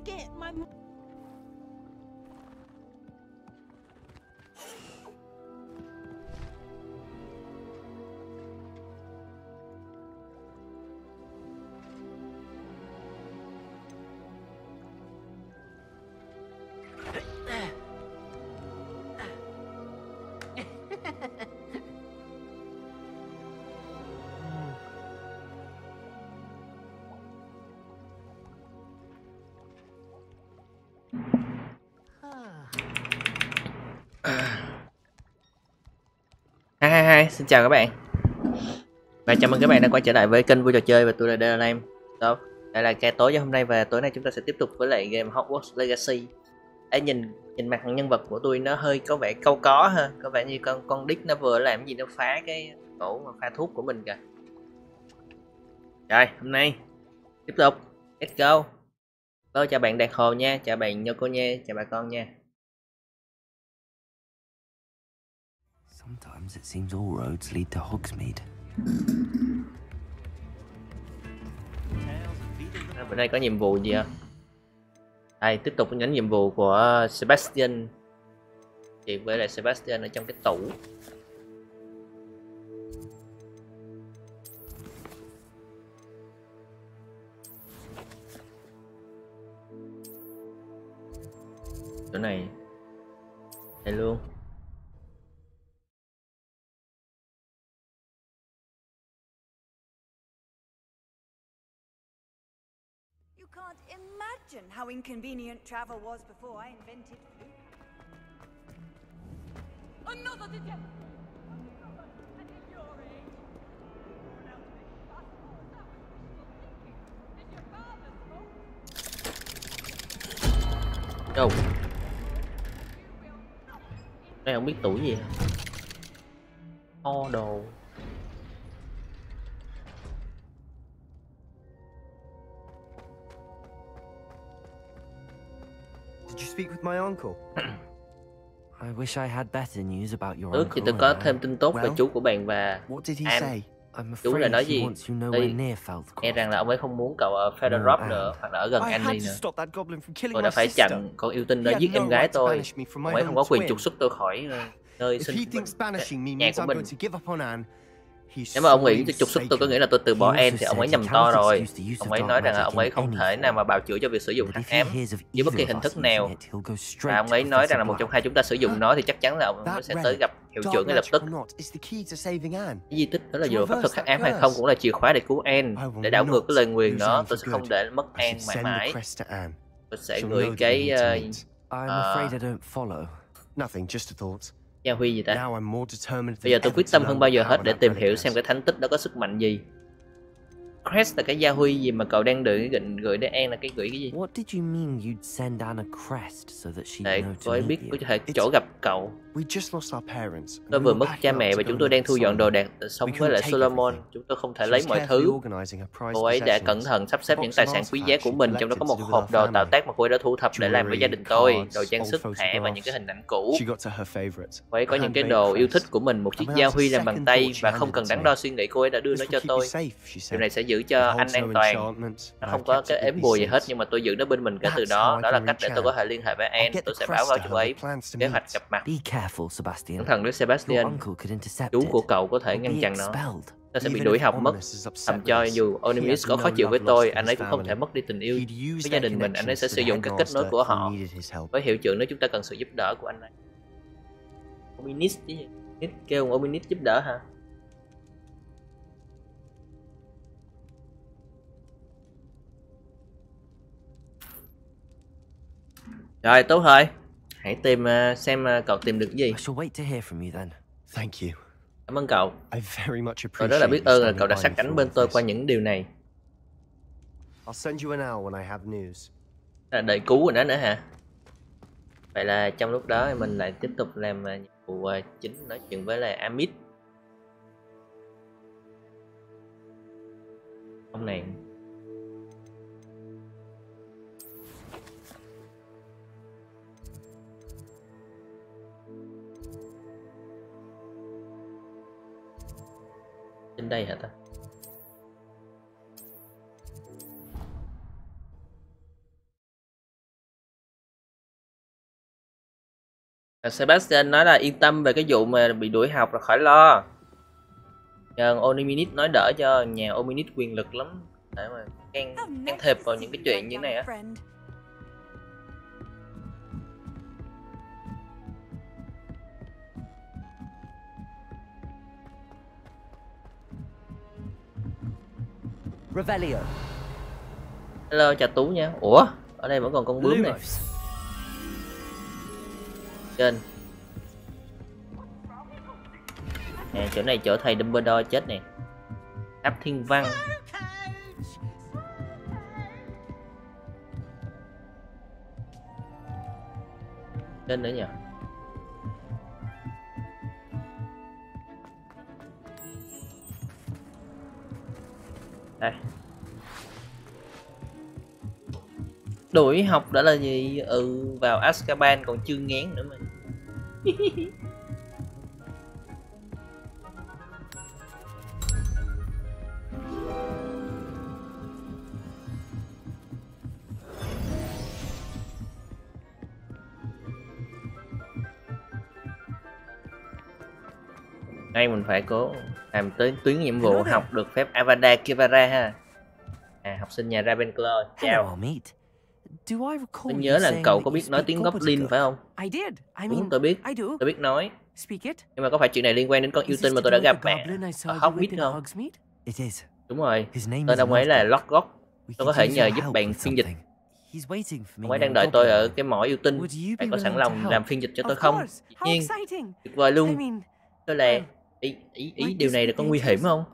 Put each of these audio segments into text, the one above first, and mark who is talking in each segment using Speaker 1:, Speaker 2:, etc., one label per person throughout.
Speaker 1: scared.
Speaker 2: My hai xin chào các bạn. Và chào mừng các bạn đã quay trở lại với kênh vui trò chơi và tôi là DLM Đó, đây là cái tối cho hôm nay và tối nay chúng ta sẽ tiếp tục với lại game Hogwarts Legacy. Để nhìn nhìn mặt nhân vật của tôi nó hơi có vẻ câu có ha Có vẻ như con con đít nó vừa làm gì nó phá cái cổ mà pha thuốc của mình kìa. Rồi, hôm nay tiếp tục, let's go. Hello, chào bạn Đạt Hồ nha, chào bạn Nhoko nha, chào bà con nha.
Speaker 3: Sometimes it seems all roads lead to Hogsmeade.
Speaker 2: À, bữa nay có nhiệm vụ gì không? Đây, tiếp tục nhánh nhiệm vụ của Sebastian Chị với lại Sebastian ở trong cái tủ Chỗ này Đây luôn
Speaker 4: imagine how inconvenient travel was before I invented food.
Speaker 1: another detective. And at your age, everyone else thinks that's all that was wishful thinking. Is your father's fault?
Speaker 2: Đâu,
Speaker 1: You will not
Speaker 2: đây không biết tuổi gì Kho đồ
Speaker 5: speak with my uncle?
Speaker 3: I wish I had better news about your
Speaker 2: Ước thì
Speaker 3: uncle.
Speaker 2: tôi có thêm tin tốt về chú của bạn và
Speaker 5: What did he
Speaker 2: Am.
Speaker 5: say?
Speaker 3: I'm
Speaker 2: Chú là
Speaker 3: afraid
Speaker 2: nói
Speaker 3: he
Speaker 2: gì?
Speaker 3: near
Speaker 2: e rằng là ông ấy không muốn cậu ở Feather
Speaker 3: No,
Speaker 2: Rock
Speaker 3: Am.
Speaker 2: nữa hoặc là ở gần Annie
Speaker 5: to
Speaker 2: nữa
Speaker 5: stop that goblin from killing
Speaker 2: tôi đã phải chặn con yêu tinh
Speaker 5: He
Speaker 2: đó giết em gái tôi ông ấy không có quyền trục xuất tôi khỏi ờ, nơi sinh nhà của mình nếu mà ông nghĩ tôi trục xuất tôi có nghĩa là tôi từ bỏ em thì ông ấy nhầm to rồi. ông ấy nói rằng là ông ấy không thể nào mà bào chữa cho việc sử dụng hắc ám dưới bất kỳ hình thức nào. và ông ấy nói rằng là một trong hai chúng ta sử dụng nó thì chắc chắn là ông ấy sẽ tới gặp hiệu trưởng ngay lập tức. cái di tích đó là dù pháp thuật hắc ám hay không cũng là chìa khóa để cứu Anne để đảo ngược cái lời nguyền đó. Tôi sẽ không để mất Anne mãi mãi. tôi sẽ gửi cái
Speaker 5: need to
Speaker 2: gia huy gì ta? Bây giờ tôi quyết tâm hơn bao giờ hết để tìm hiểu xem cái thánh tích đó có sức mạnh gì. Crest là cái gia huy gì mà cậu đang gửi gửi, gửi để An là cái gửi cái gì?
Speaker 3: What did you mean you'd send Anne a crest so that she'd
Speaker 2: để cô ấy biết có thể chỗ gặp cậu
Speaker 5: We just lost our parents. and
Speaker 2: tôi vừa mất cha mẹ và chúng tôi đang thu dọn đồ đạc sống
Speaker 5: We
Speaker 2: với lại Solomon. chúng tôi không thể lấy mọi thứ. cô ấy đã cẩn thận sắp xếp những tài sản quý giá của mình trong đó có một hộp đồ tạo tác mà cô ấy đã thu thập để làm với gia đình tôi đồ trang sức thẻ và những cái hình ảnh cũ. Cô ấy có những cái đồ yêu thích của mình một chiếc
Speaker 5: a
Speaker 2: huy làm bằng tay và không cần đắn đo suy nghĩ cô ấy đã đưa nó cho tôi. điều này sẽ giữ cho anh an toàn. nó không có cái ếm bùa
Speaker 5: me
Speaker 2: gì hết nhưng mà tôi giữ nó bên mình kể từ đó. đó là cách để tôi có thể liên hệ với
Speaker 5: I'll
Speaker 2: An
Speaker 5: get
Speaker 2: tôi sẽ báo cáo chú
Speaker 5: her
Speaker 2: ấy kế hoạch gặp mặt
Speaker 3: Be careful, Sebastian.
Speaker 2: chú của cậu có thể ngăn chặn nó. ta sẽ bị đuổi học mất. Thậm cho dù Onimus có khó chịu với tôi anh ấy cũng không thể mất đi tình yêu với gia đình mình. Anh ấy sẽ sử dụng các kết nối của họ với hiệu trưởng nếu chúng ta cần sự giúp đỡ của anh ấy. Ominis chứ kêu ông Ominis giúp đỡ hả? Rồi tốt thôi hãy tìm ờ, xem ờ, cậu tìm được cái gì
Speaker 3: I shall wait to hear from you then.
Speaker 5: Thank you.
Speaker 2: cảm ơn cậu
Speaker 5: I very much
Speaker 2: tôi rất là
Speaker 5: appreciate
Speaker 2: biết ơn là cậu đã sát cánh bên tôi qua những điều này
Speaker 5: I'll send you an hour when I have news.
Speaker 2: là đợi cứu rồi đó nữa hả vậy là trong lúc đó mình lại tiếp tục làm ờ, nhiệm vụ chính nói chuyện với lại Amit ông này trên đây hả ta? À, Sebastian nói là yên tâm về cái vụ mà bị đuổi học là khỏi lo. Nhờ Ominit nói đỡ cho nhà Ominit quyền lực lắm. Để mà can, can thiệp vào những cái chuyện như thế này á.
Speaker 3: Revelio.
Speaker 2: Hello chào Tú nha. Ủa ở đây vẫn còn con bướm này. Trên. Nè chỗ này chỗ thầy Dumbledore chết nè. Tháp thiên văn. Trên nữa nhỉ đây. Đuổi học đã là gì? Ừ vào Azkaban còn chưa ngán nữa mà. Đây mình phải cố làm tới tuyến nhiệm vụ học được phép Avada Kedavra ha. À học sinh nhà Ravenclaw chào.
Speaker 3: Almeet. Do I recall
Speaker 2: tôi nhớ là cậu có biết nói tiếng Goblin phải không?
Speaker 6: I did. I
Speaker 2: đúng
Speaker 6: mean,
Speaker 2: tôi biết.
Speaker 6: I do.
Speaker 2: tôi biết nói.
Speaker 6: Speak it.
Speaker 2: nhưng mà có phải chuyện này liên quan đến con yêu tinh mà tôi đã gặp mẹ? ở không?
Speaker 6: Hogsmeade?
Speaker 3: It is.
Speaker 2: đúng rồi. Tên ông ấy là
Speaker 3: We
Speaker 2: tôi có thể nhờ giúp bạn phiên dịch.
Speaker 3: something. He's waiting for me
Speaker 2: ông ấy đang đợi tôi ở cái mỏ yêu tinh. Bạn có sẵn lòng làm phiên dịch cho tôi không? nhiên tuyệt vời
Speaker 6: I
Speaker 2: luôn tôi là
Speaker 6: well,
Speaker 2: ý ý, ý điều này là có nguy hiểm không?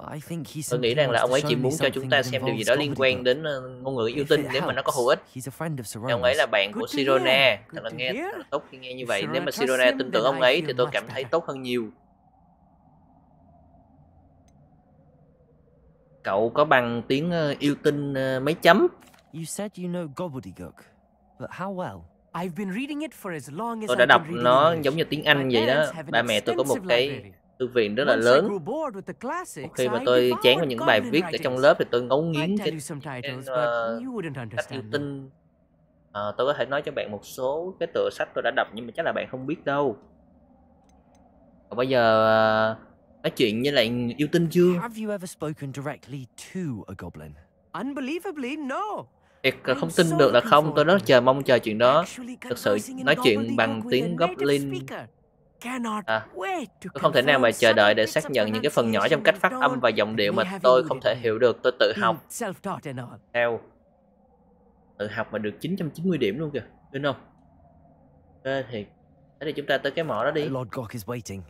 Speaker 2: Tôi nghĩ rằng là ông ấy chỉ muốn cho chúng ta xem điều gì đó liên quan đến ờ, ngôn ngữ yêu tinh nếu mà nó có hữu ích. Thì ông ấy là bạn của Sirona thật là nghe thật là tốt khi nghe như vậy. Nếu mà Sirona tin tưởng ông ấy thì tôi cảm thấy tốt hơn nhiều. Cậu có bằng tiếng ờ, yêu tinh ờ, mấy chấm? Tôi đã đọc nó giống như tiếng Anh vậy đó. ba mẹ tôi có một cái. Thư viện rất là lớn. khi mà tôi chán vào những bài viết ở trong lớp thì tôi ngấu nghiến cái
Speaker 6: you wouldn't
Speaker 2: sách yêu tinh. Ờ, tôi có thể nói cho bạn một số cái tựa sách tôi đã đọc nhưng mà chắc là bạn không biết đâu. Còn bây giờ ờ, nói chuyện với lại yêu tinh chưa. Thiệt không tin được là không tôi rất chờ mong chờ chuyện đó. thực sự nói chuyện bằng tiếng Goblin À,
Speaker 6: wait to
Speaker 2: tôi không thể nào mà chờ đợi để xác nhận những cái phần nhỏ trong cách phát âm và giọng điệu mà tôi không thể hiểu được tôi tự học
Speaker 6: Being self-taught and all.
Speaker 2: theo tự học mà được 990 điểm luôn kìa tin không Ghê thiệt thế thì chúng ta tới cái mỏ đó đi
Speaker 3: Lodgok is waiting.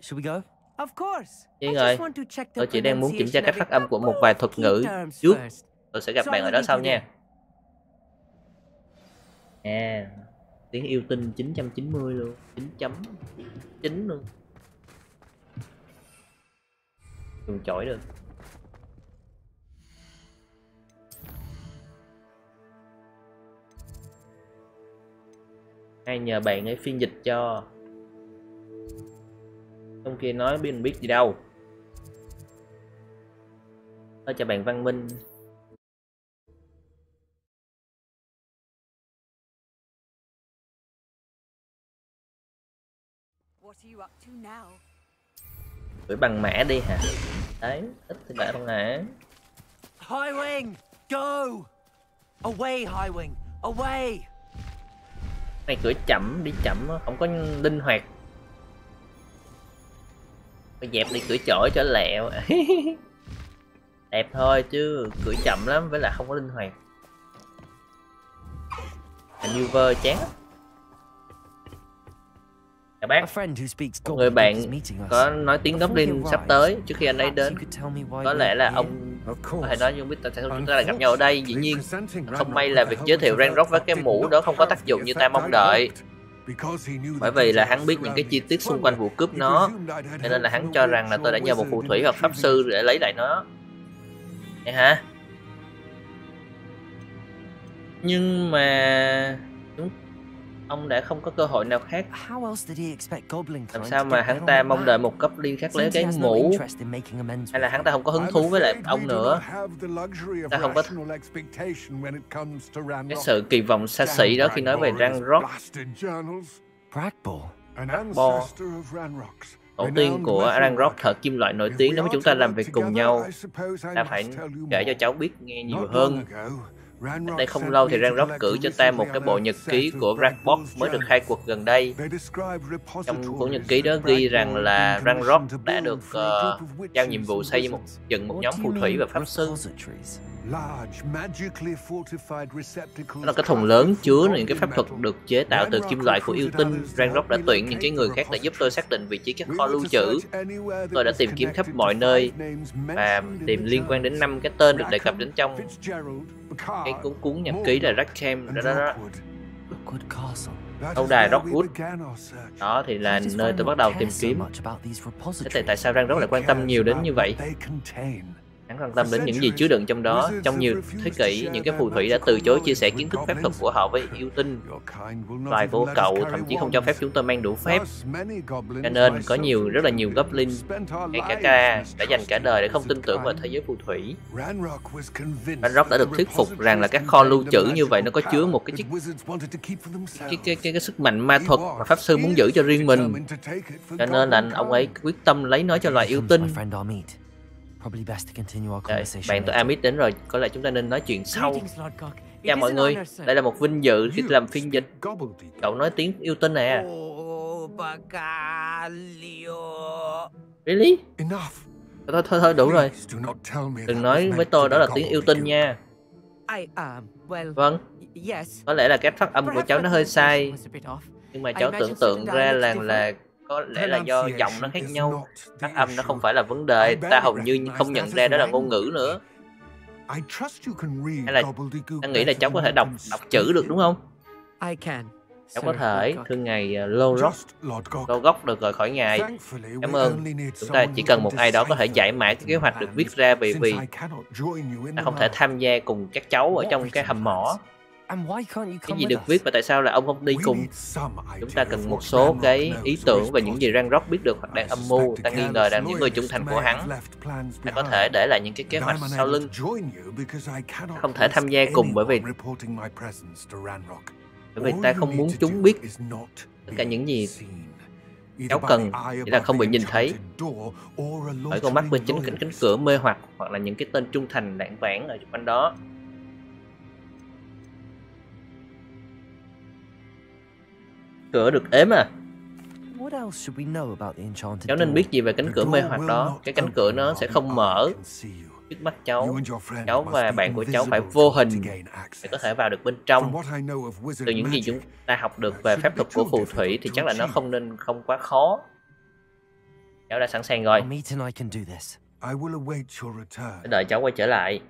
Speaker 3: Should we go?
Speaker 6: Of course.
Speaker 2: Rồi. tôi chỉ đang muốn kiểm tra cách phát âm của một vài thuật ngữ trước tôi sẽ gặp bạn
Speaker 6: I
Speaker 2: ở đó sau nha
Speaker 6: there
Speaker 2: tiếng yêu tinh 990 luôn 9 chấm 9 luôn. Dùng chổi được. Hay nhờ bạn ấy phiên dịch cho. Trong kia nói, biết biết gì đâu. Thôi cho bạn văn minh. Gửi bằng mã đi hả đấy ít thì đã bằng mã
Speaker 3: Highwing, go! Away, Highwing, away!
Speaker 2: này cửa chậm đi chậm không có linh hoạt phải dẹp đi cửa chổi cho lẹo đẹp thôi chứ cửa chậm lắm với lại không có linh hoạt maneuver chán lắm. Chào bác. Một người bạn có nói tiếng Goblin sắp tới trước khi anh ấy đến có lẽ là ông có thể nói nhưng biết tại sao chúng ta lại gặp nhau ở đây. Dĩ nhiên không may là việc giới thiệu
Speaker 7: Ranrock
Speaker 2: với cái mũ đó không có tác dụng như ta mong đợi. bởi vì là hắn biết những cái chi tiết xung quanh vụ cướp nó cho nên là hắn cho rằng là tôi đã nhờ một phù thủy hoặc pháp sư để lấy lại nó. Vậy hả? Nhưng mà chúng ông đã không có cơ hội nào khác.
Speaker 3: How else did he expect Goblin
Speaker 2: làm sao mà hắn ta
Speaker 3: on
Speaker 2: mong đợi một goblin khác lấy cái mũ? hay là hắn ta không có hứng thú với lại ông nữa? Ta không có cái sự kỳ vọng xa xỉ đó khi nói về Ranrock.
Speaker 3: Bragbull.
Speaker 7: An
Speaker 2: Bo.
Speaker 7: ancestor of Ranrock's.
Speaker 2: tổ tiên của Ranrock thợ kim loại nổi tiếng nếu mà chúng ta làm việc cùng nhau ta phải kể cho cháu biết nghe nhiều hơn đây không lâu thì Ranrock cử cho ta một cái bộ nhật ký của Rankbox mới được khai quật gần đây. Trong cuốn nhật ký đó ghi rằng là Ranrock đã được ờ, giao nhiệm vụ xây một dựng một nhóm phù thủy và pháp sư. Đó là cái thùng lớn chứa những cái pháp thuật được chế tạo từ kim loại của yêu tinh. Ranrock đã tuyển những cái người khác để giúp tôi xác định vị trí các kho lưu trữ. Tôi đã tìm kiếm khắp mọi nơi và tìm liên quan đến năm cái tên được đề cập đến trong cái cuốn cuốn nhật ký là Rackham đó, đó, đó. Lâu đài Rockwood. Đó thì là nơi tôi bắt đầu tìm kiếm. Thế tại tại sao Ranrock lại quan tâm nhiều đến như vậy? Hắn quan tâm đến những gì chứa đựng trong đó. Trong nhiều thế kỷ, những cái phù thủy đã từ chối chia sẻ kiến thức phép thuật của họ với yêu tinh. Loài vô cậu thậm chí không cho phép chúng tôi mang đủ phép. Cho nên có nhiều, rất là nhiều Goblin, ngay cả ca, đã dành cả đời để không tin tưởng vào thế giới phù thủy.
Speaker 7: Ranrock đã được thuyết phục rằng là các kho lưu trữ như vậy nó có chứa một cái chiếc
Speaker 2: Cái, cái, cái, cái sức mạnh ma thuật mà Pháp Sư muốn giữ cho riêng mình. Cho nên là ông ấy quyết tâm lấy nó cho loài yêu tinh. Đây,
Speaker 3: conversation
Speaker 2: bạn tôi. Amit đến rồi, có lẽ chúng ta nên nói chuyện sau. Chào mọi người, đây là một vinh dự khi làm phiên dịch. Cậu nói tiếng yêu tinh à?
Speaker 6: Oh.
Speaker 2: Really? Thôi thôi thôi đủ rồi. Đừng nói với tôi đó là tiếng yêu tinh nha. Vâng,
Speaker 6: yes.
Speaker 2: có lẽ là cách phát âm của cháu nó hơi sai, nhưng mà cháu tưởng tượng ra là là có lẽ là do giọng nó khác nhau. Phát âm nó không phải là vấn đề, ta hầu như không nhận ra đó là ngôn ngữ nữa.
Speaker 7: hay là
Speaker 2: Ta nghĩ là cháu có thể đọc đọc chữ được đúng không? Cháu có thể,
Speaker 6: Cock.
Speaker 2: thưa ngài uh, Lorok, Logok được gọi khỏi ngài. Cảm ơn. Chúng ta chỉ cần một ai đó có thể giải mã cái kế hoạch được viết ra vì vì ta không thể tham gia cùng các cháu ở trong cái hầm mỏ.
Speaker 3: And why can't you
Speaker 2: Cái
Speaker 3: come
Speaker 2: gì
Speaker 3: with
Speaker 2: được
Speaker 3: us?
Speaker 2: viết và tại sao là ông không đi cùng? Chúng ta cần một số cái ý tưởng và những gì Ranrock biết được hoặc đang âm mưu. Ta nghi ngờ rằng những người trung thành của hắn đã có thể để lại những cái kế hoạch sau lưng.
Speaker 7: không thể tham gia cùng bởi vì
Speaker 2: Bởi vì ta không muốn chúng biết tất cả những gì cháu cần chỉ là không bị nhìn thấy bởi con mắt bên chính cánh cánh cửa mê hoặc hoặc là những cái tên trung thành đảng vãng ở quanh đó. Cửa được ếm à?
Speaker 3: What else should we know about the enchanted
Speaker 2: Cháu nên biết gì về cánh cửa mê hoặc đó? Cái cánh cửa nó sẽ không mở trước mắt cháu. Cháu và bạn của cháu phải vô hình để có thể vào được bên trong. Từ những gì chúng ta học được về phép thuật của phù thủy thì chắc là nó không nên không quá khó. Cháu đã sẵn sàng rồi. Đợi cháu quay trở lại.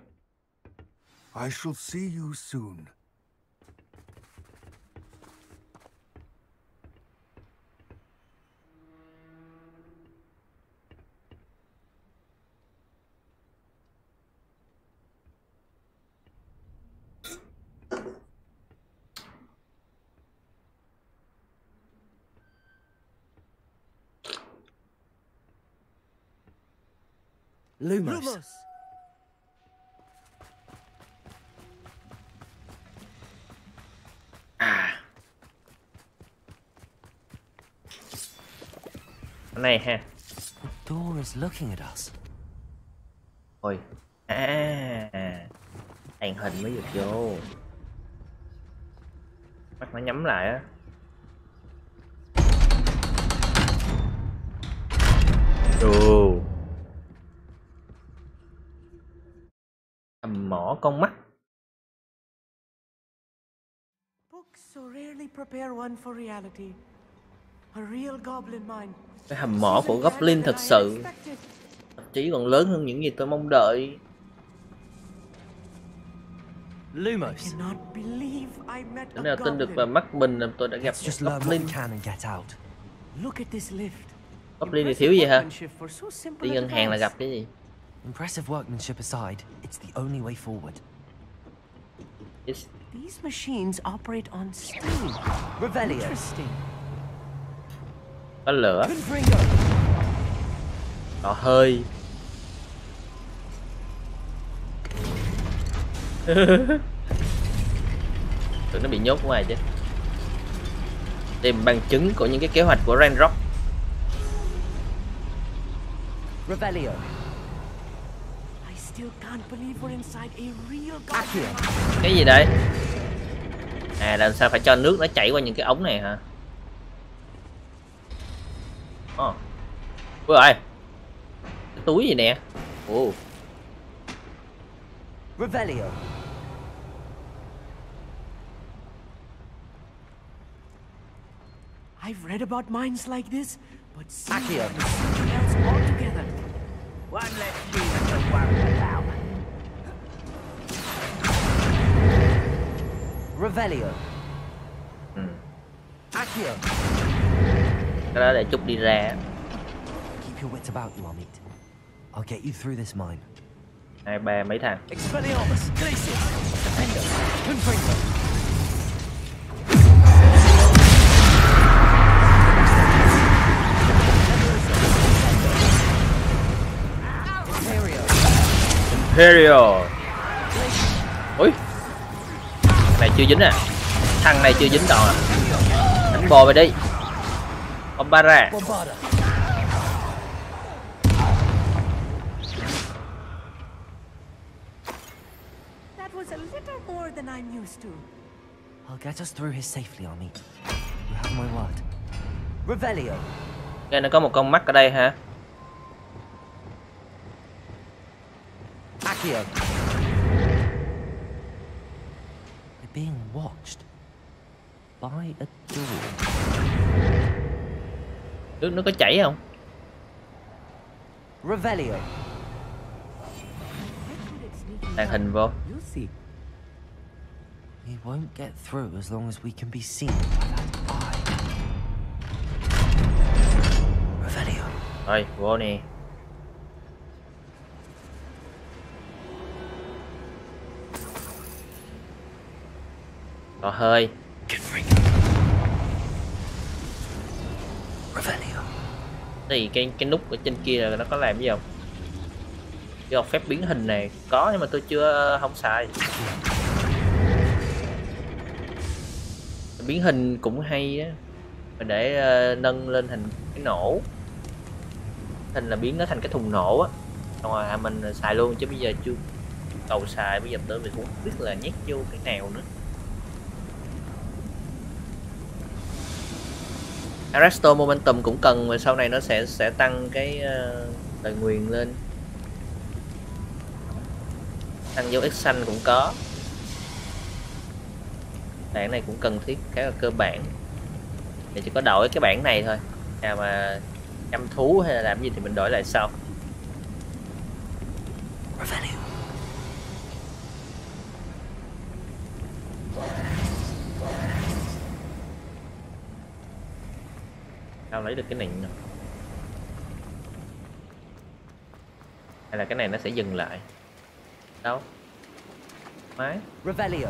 Speaker 7: I shall see you soon.
Speaker 3: Lumos.
Speaker 6: Lumos.
Speaker 2: À. Cái này ha.
Speaker 3: The door is looking at us.
Speaker 2: Ôi. À. Tàn hình mới được vô. Mắt nó nhắm lại á. Ồ. Hầm mỏ con mắt.
Speaker 6: Books so rarely prepare one for reality. A real goblin mind.
Speaker 2: Cái hầm mỏ của Goblin thật sự. Thậm chí còn lớn hơn những gì tôi mong đợi.
Speaker 3: Lumos.
Speaker 6: Cannot believe I met
Speaker 2: Thế
Speaker 6: a
Speaker 2: nào tin được vào mắt mình là tôi đã gặp Goblin.
Speaker 3: we can and get out.
Speaker 6: Look at this lift.
Speaker 2: Goblin thì thiếu gì hả? Đi ngân hàng là gặp cái gì?
Speaker 3: Impressive workmanship aside, it's the only way forward.
Speaker 2: Yes.
Speaker 6: These machines operate on steam.
Speaker 3: Revelio.
Speaker 6: Interesting.
Speaker 2: Có lửa, có hơi. Tụi nó bị nhốt ngoài chứ. tìm bằng chứng của những cái kế hoạch của Ranrock
Speaker 3: Revelio.
Speaker 6: I still can't believe we're inside a real god.
Speaker 3: Accio.
Speaker 2: Cái gì đấy à làm sao phải cho nước nó chảy qua những cái ống này hả? Ồ ui rồi cái túi gì nè? Ồ.
Speaker 3: Revelio.
Speaker 6: I've read about mines like this, but something else altogether.
Speaker 8: One less demon to worry about.
Speaker 3: Revelio.
Speaker 2: ừ.
Speaker 3: Accio.
Speaker 2: cái đó để chút đi ra
Speaker 3: Keep your wits about you, Amit. I'll get you through this mine.
Speaker 2: hai ba mấy thằng
Speaker 3: Expelliarmus, Glacius, Defenders, Confringo.
Speaker 2: Imperial ui thằng này chưa dính à thằng này chưa dính đòn à đánh bò về đi Ombara
Speaker 3: Bombarda.
Speaker 6: That was a little more than I'm used to.
Speaker 3: I'll get us through here safely, Amit. You have my word. Revelio.
Speaker 2: Nghe nó có một con mắt ở đây hả
Speaker 3: Accio. We're being watched by a door.
Speaker 2: nước nó có chảy không
Speaker 3: Revelio.
Speaker 6: Where could it sneak
Speaker 2: tàn hình vô
Speaker 6: You'll see.
Speaker 3: We won't get through as long as we can be seen. Revelio.
Speaker 2: rồi vô nè có hơi.
Speaker 3: Confringo. Revelio.
Speaker 2: thì cái cái nút ở trên kia là nó có làm gì không? Do phép biến hình này có nhưng mà tôi chưa không xài. Biến hình cũng hay á. Mà để ờ, nâng lên thành cái nổ. Thành là biến nó thành cái thùng nổ á. Xong rồi à, mình xài luôn chứ bây giờ chưa cầu xài. Bây giờ tới mình cũng không biết là nhét vô cái nào nữa Arresto Momentum cũng cần và sau này nó sẽ sẽ tăng cái ờ, uh, tài nguyên lên. Tăng dấu x xanh cũng có. Bản này cũng cần thiết khá là cơ bản. Thì chỉ có đổi cái bản này thôi. Nào mà chăm thú hay là làm gì thì mình đổi lại sau.
Speaker 3: Revenue.
Speaker 2: Sao lấy được cái này nhỉ? hay là cái này nó sẽ dừng lại? Đâu? Máy.
Speaker 3: Revelio.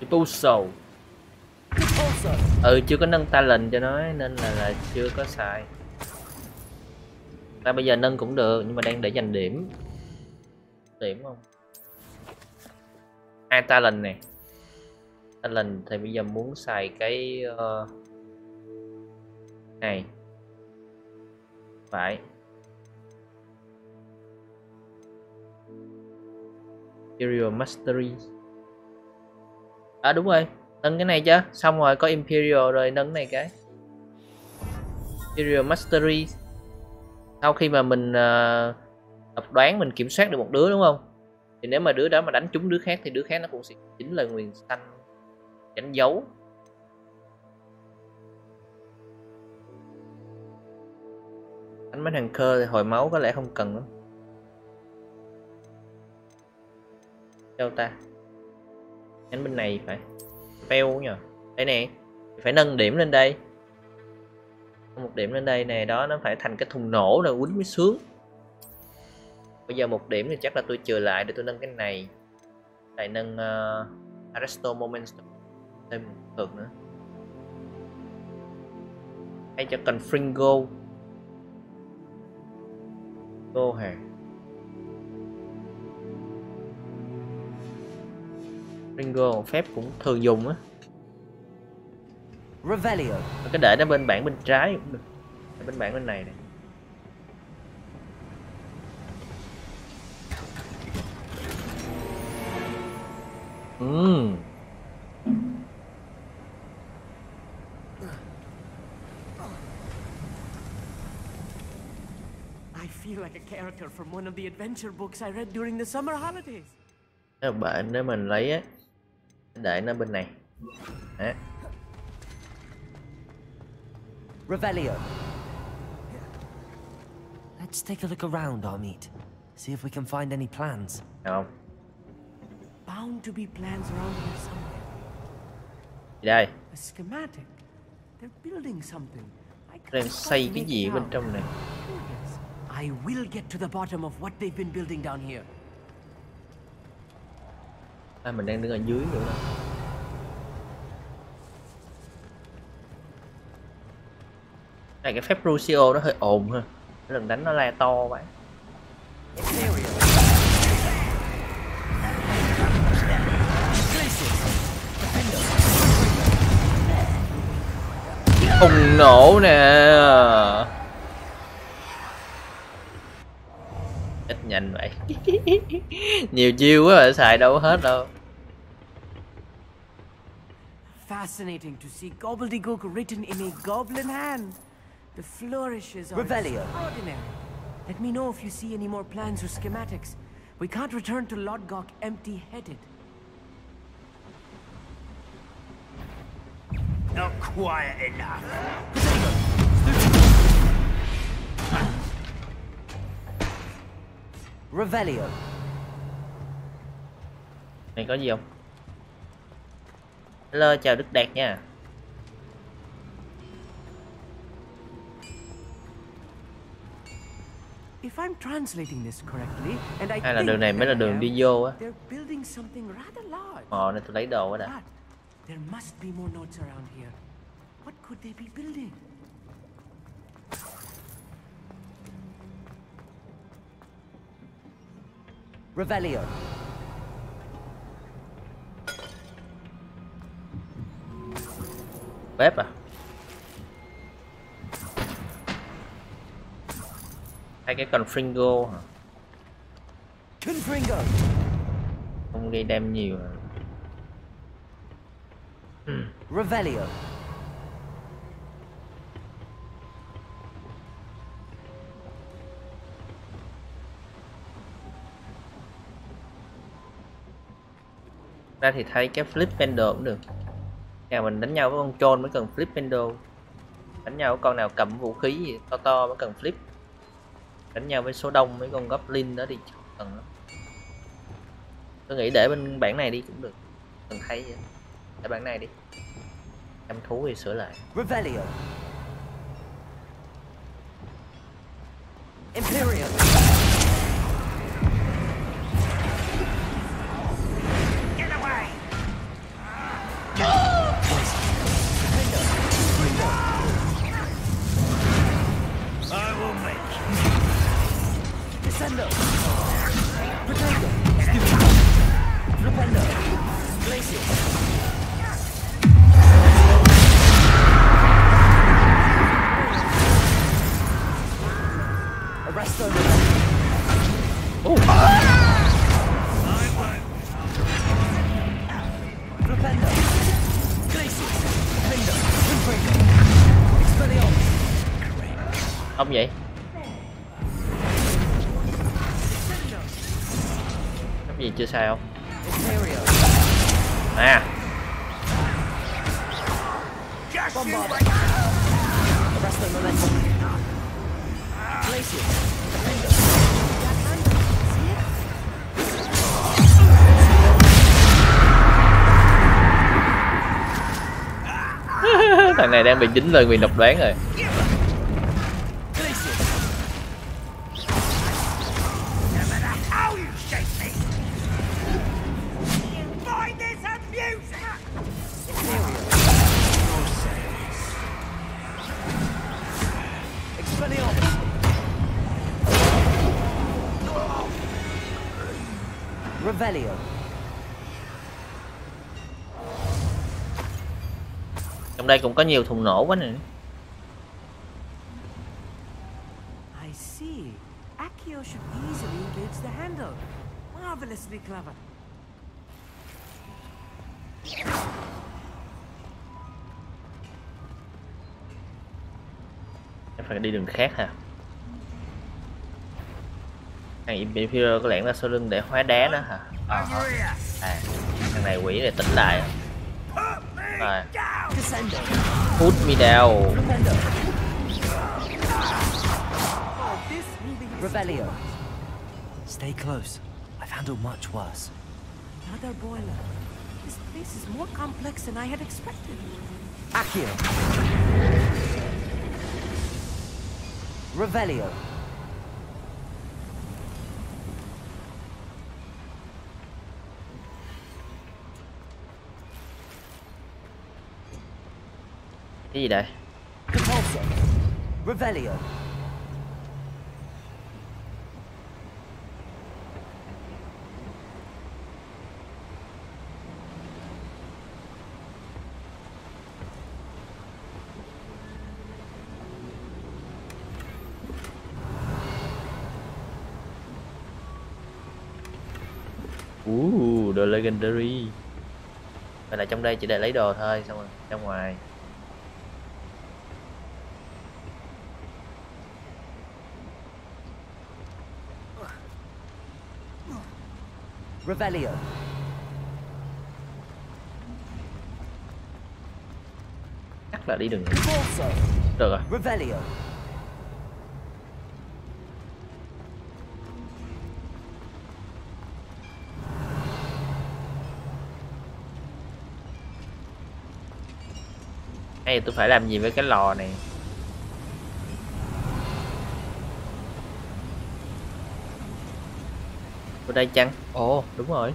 Speaker 2: Repulso. ừ chưa có nâng talent cho nó nên là là chưa có xài ta bây giờ nâng cũng được nhưng mà đang để dành điểm. Điểm không? Hai talent này talent thì bây giờ muốn xài cái uh, này. Phải. Imperial Mastery. À đúng rồi, nâng cái này chứ. Xong rồi có Imperial rồi nâng cái này cái. Imperial Mastery. Sau khi mà mình uh, đoán mình kiểm soát được một đứa đúng không? Thì nếu mà đứa đó mà đánh trúng đứa khác Thì đứa khác nó cũng sẽ chính là nguyên xanh Đánh dấu. Đánh mấy thằng cơ thì hồi máu có lẽ không cần lắm. Đâu ta? Đánh bên này phải Fail nhờ. Đây nè Phải nâng điểm lên đây. Một điểm lên đây nè đó nó phải thành cái thùng nổ rồi quýnh mới sướng. Bây giờ một điểm thì chắc là tôi chừa lại để tôi nâng cái này. Lại nâng ờ, uh, Arresto Momentum thêm một nữa. Hay cho cần Fringo. Go hả Ringo phép cũng thường dùng á.
Speaker 3: Revelio.
Speaker 2: Cứ để nó bên bảng bên trái cũng được. Để bên bảng bên này này Ừm
Speaker 6: I feel like a character from one of the adventure books I read during the summer holidays.
Speaker 2: Mà bệnh nếu mình lấy á Để nó bên này Đó.
Speaker 3: Revelio. Let's take a look around, Armit. See if we can find any plans.
Speaker 2: Không?
Speaker 6: Bound to be plans around here somewhere.
Speaker 2: Đây?
Speaker 6: A schematic. They're building something. I
Speaker 2: Đang
Speaker 6: can't
Speaker 2: xây
Speaker 6: quite
Speaker 2: cái
Speaker 6: make
Speaker 2: gì
Speaker 6: it
Speaker 2: bên
Speaker 6: out.
Speaker 2: trong này.
Speaker 6: I will get to the bottom of what they've been building down here.
Speaker 2: à, Mình đang đứng ở dưới nữa đó. Này cái phép Lucio nó hơi ồn ha lần đánh nó la to vậy Hùng nổ nè nhanh vậy Nhiều chiêu quá rồi xài đâu hết đâu
Speaker 6: Fascinating to see gobbledygook written in a goblin hand. The flourishes are
Speaker 3: Revelio.
Speaker 6: extraordinary. Let me know if you see any more plans or schematics. We can't return to Lodgok empty-headed.
Speaker 8: Not quiet enough.
Speaker 3: Revelio.
Speaker 2: Này có gì không? Hello chào Đức Đạt nha
Speaker 6: If I'm translating this correctly, and I
Speaker 2: Hay là đường này mới là đường đi vô á
Speaker 6: They're building something rather large.
Speaker 2: Ờ nên tôi lấy đồ quá đã
Speaker 6: there must be more notes around here. What could they be building?
Speaker 3: Revelio.
Speaker 2: Bếp à Hay cái con Fringo hả?
Speaker 3: Confringo.
Speaker 2: Không gây đam nhiều à.
Speaker 3: Revelio.
Speaker 2: Ra thì thấy cái flip vendor cũng được. Nhà mình đánh nhau với con trôn mới cần flip vendor Đánh nhau với con nào cầm vũ khí gì to to mới cần flip. Đánh nhau với số đông mấy con goblin đó đi cần lắm. Tôi nghĩ để bên bản này đi cũng được. Cần thấy vậy. Để bản này đi. Em thú thì sửa lại.
Speaker 3: Revelio.
Speaker 8: Imperial you.
Speaker 2: Chưa sai không. À. Thằng này đang bị dính lên vì độc đoán rồi đây cũng có nhiều thùng nổ quá nè
Speaker 6: I see. Accio should easily engage the handle. Marvelously clever.
Speaker 2: Phải đi đường khác hả thằng Imperial có lẽ là sau lưng để hóa đá đó hả à, à thằng này quỷ này tỉnh lại rồi
Speaker 8: down.
Speaker 6: Descendo.
Speaker 2: me down
Speaker 6: Defender. Oh, this will be
Speaker 3: Revelio. Stay close. I've handled much worse.
Speaker 6: another boiler. This place is more complex than I had expected.
Speaker 3: Accio. Revelio.
Speaker 2: Cái gì đây.
Speaker 3: Revelio.
Speaker 2: uh, đồ legendary Vậy là trong đây chỉ để lấy đồ thôi xong rồi ra ngoài
Speaker 3: Revelio.
Speaker 2: chắc là đi đường được rồi
Speaker 3: Revelio.
Speaker 2: hay tôi phải làm gì với cái lò này đây chăng? Ồ đúng rồi.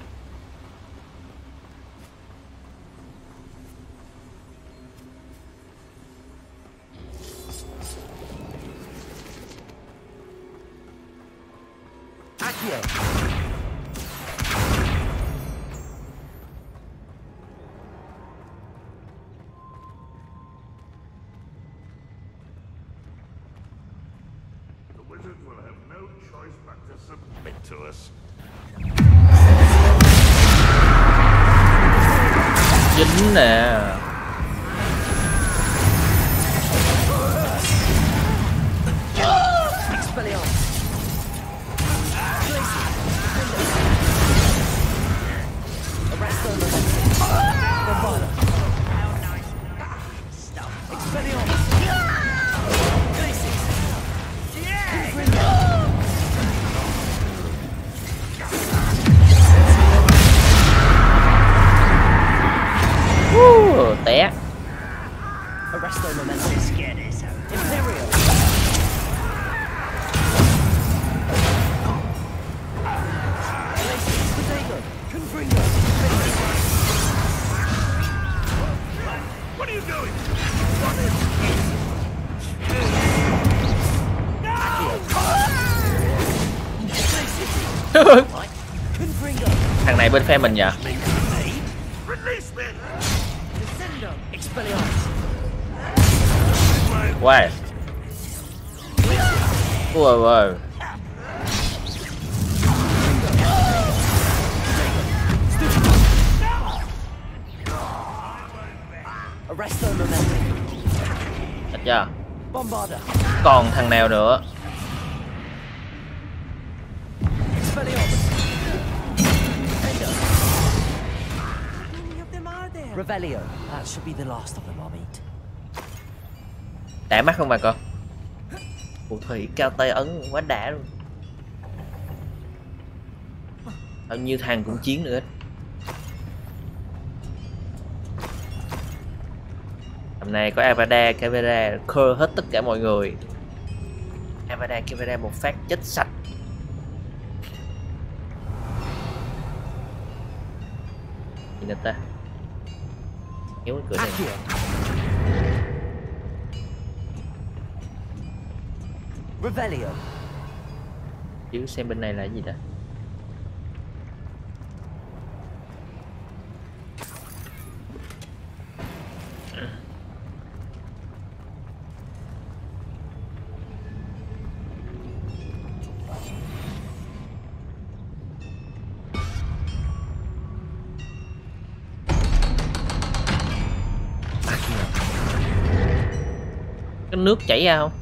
Speaker 2: Bên phe mình nhỉ đã mắt không bà con? Phù thủy cao tay ấn quá đã luôn. Bao nhiêu thằng cũng chiến nữa hôm nay có Avada Camera, khơ hết tất cả mọi người. Avada Camera một phát chết sạch. chứ xem bên này là gì đó cái nước chảy ra không?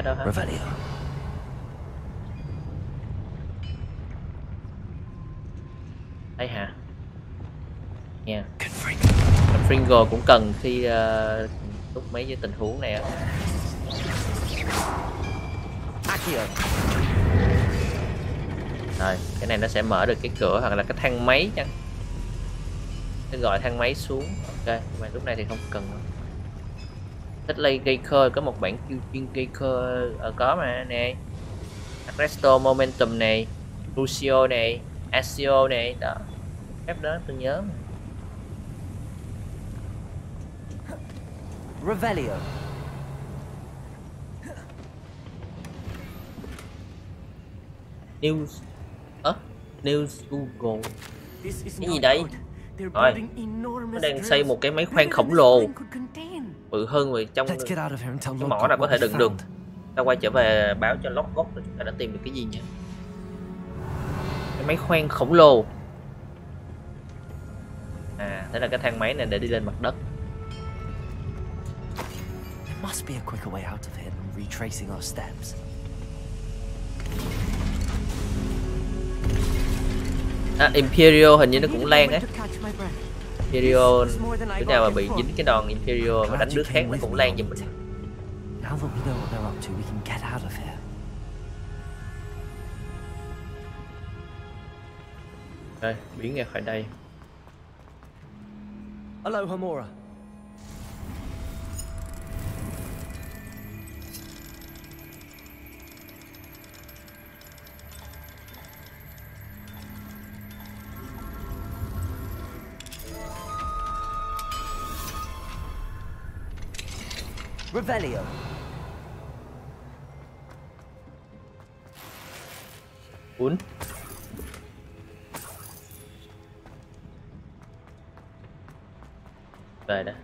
Speaker 2: Đâu hả?
Speaker 3: Revelio.
Speaker 2: đây hả? Nha.
Speaker 3: Confringo.
Speaker 2: Fringo cũng cần khi uh, lúc mấy cái tình huống này á. Rồi cái này nó sẽ mở được cái cửa hoặc là cái thang máy chăng cái gọi thang máy xuống. Ok mà lúc này thì không cần. nữa lay gây khơi có một bản kêu chuyên gây khơi ở có mà nè. Arresto Momentum này Lucio này Asio này đó. Phép đó tôi nhớ mà.
Speaker 3: Revelio.
Speaker 2: News. Ớ News Google.
Speaker 6: This is
Speaker 2: Cái gì đây? Rồi,
Speaker 6: building enormous
Speaker 2: nó đang xây một cái máy khoan khổng lồ. bự hơn rồi trong cái mỏ
Speaker 3: Lodgok
Speaker 2: có thể đựng được. ta quay trở về báo cho lót gốc chúng ta đã tìm được cái gì nha cái máy khoan khổng lồ. À thế là cái thang máy này để đi lên mặt đất.
Speaker 3: There must be a quicker way out of here than retracing our steps.
Speaker 2: À, Imperial hình như nó cũng lan á Imperial đứa nào mà bị dính cái đòn Imperial mà đánh
Speaker 3: đứa
Speaker 2: khác nó cũng lan giùm mình. Đây, biến ra khỏi đây.
Speaker 3: Hello, Homora. Revelio.
Speaker 2: Uốn Về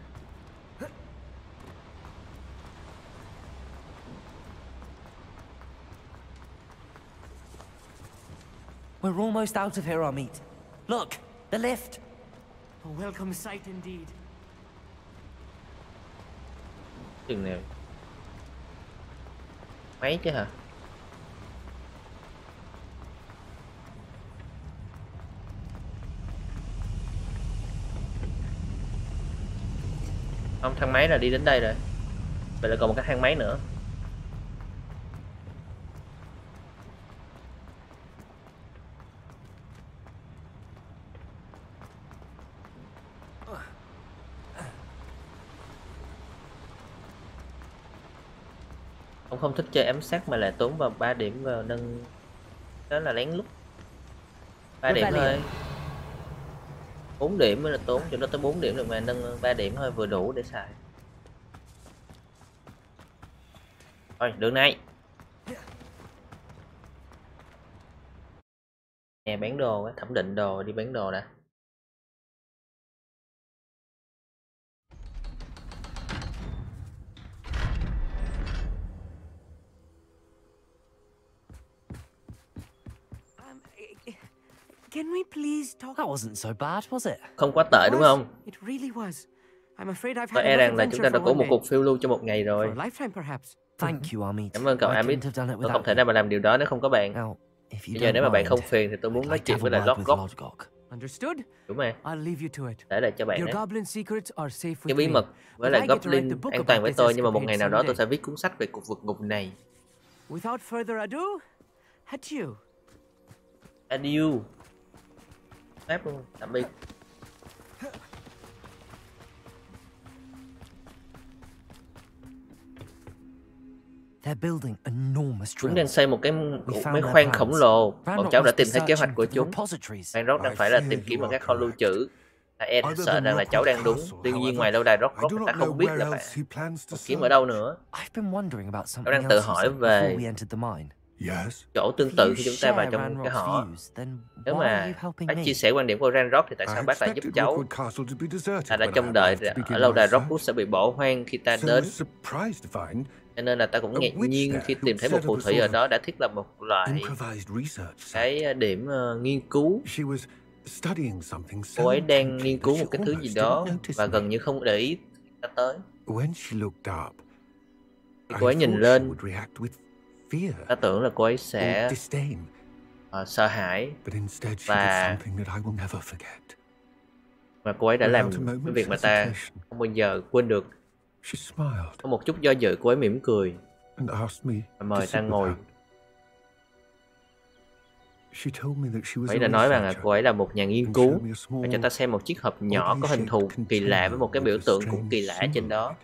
Speaker 3: We're almost out of here, Amit. Look, the lift.
Speaker 6: A welcome sight indeed.
Speaker 2: Chừng nào Mấy chứ hả? Không, thang máy là đi đến đây rồi. Vậy là còn một cái thang máy nữa. Ông không thích chơi ám sát mà lại tốn vào 3 điểm vào nâng Đó là lén lút. 3 điểm
Speaker 3: Revelio.
Speaker 2: thôi. 4 điểm mới là tốn cho nó tới 4 điểm được mà nâng 3 điểm thôi vừa đủ để xài. Thôi đường này. Nè bán đồ thẩm định đồ đi bán đồ đã
Speaker 6: we please talk?
Speaker 3: That wasn't so bad, was it?
Speaker 2: Không quá tệ đúng không?
Speaker 6: It really was. I'm afraid I've
Speaker 2: Tôi
Speaker 6: had
Speaker 2: e rằng là chúng ta đã
Speaker 6: for
Speaker 2: có một
Speaker 6: day.
Speaker 2: cuộc phiêu lưu cho một ngày rồi
Speaker 6: For a lifetime, perhaps.
Speaker 3: Thank you, Amit.
Speaker 2: Cảm ơn cậu Amit Tôi không thể nào mà làm điều đó nếu không có bạn
Speaker 3: Now, if you
Speaker 2: Bây giờ
Speaker 3: don't
Speaker 2: nếu mà bạn không
Speaker 3: mind,
Speaker 2: phiền thì tôi muốn nói chuyện với lại Lodgok.
Speaker 6: Understood?
Speaker 2: Đúng rồi
Speaker 6: I'll leave you to it.
Speaker 2: Để lại cho bạn
Speaker 6: Your
Speaker 2: đấy
Speaker 6: goblin secrets are safe
Speaker 2: Cái bí mật với lại Goblin an toàn với tôi Nhưng mà một ngày nào đó tôi sẽ viết cuốn sách về cuộc vượt ngục này
Speaker 6: Without further ado, adieu.
Speaker 2: Adieu Phép luôn, tạm biệt.
Speaker 3: They're building enormous
Speaker 2: Chúng đang xây một cái máy khoan khổng lồ. Bọn cháu đã tìm thấy kế hoạch của chúng.
Speaker 3: repositories.
Speaker 2: Ranrock đang phải là tìm kiếm cái
Speaker 9: are
Speaker 2: kho lưu trữ.
Speaker 9: Other
Speaker 2: sợ rằng là cháu đang đúng Tuy nhiên ngoài lâu đài
Speaker 9: I
Speaker 2: Rockrock
Speaker 9: do
Speaker 2: ta không biết là
Speaker 9: to
Speaker 2: kiếm ở đâu nữa?
Speaker 3: something
Speaker 2: đang tự hỏi về- Chỗ tương tự khi chúng ta vào trong cái họ. Nếu mà bác
Speaker 3: me?
Speaker 2: chia sẻ quan điểm của Ranrock thì tại sao bác lại giúp cháu? Ta đã
Speaker 9: when I
Speaker 2: trông đợi ở lâu đài. Rockwood sẽ bị bỏ hoang khi ta đến.
Speaker 9: Was surprised to find
Speaker 2: Cho nên là ta cũng ngạc nhiên khi tìm thấy một phù thủy ở đó đã thiết lập một loại cái ờ, điểm ờ, nghiên cứu.
Speaker 9: She was studying something so
Speaker 2: cô ấy đang nghiên cứu một cái thứ gì đó và gần như không để ý ta tới.
Speaker 9: When she looked up,
Speaker 2: Khi
Speaker 9: I
Speaker 2: cô ấy nhìn lên. Ta tưởng là cô ấy sẽ ờ, sợ hãi. Và-
Speaker 9: did something that I will never forget.
Speaker 2: và cô ấy đã làm cái việc mà ta không bao giờ quên được. có một chút do dự cô ấy mỉm cười và mời ta ngồi.
Speaker 9: a
Speaker 2: đã nói rằng là cô ấy là một nhà nghiên cứu và cho ta xem một chiếc hộp nhỏ có hình thù kỳ lạ với một cái biểu tượng cũng kỳ lạ trên đó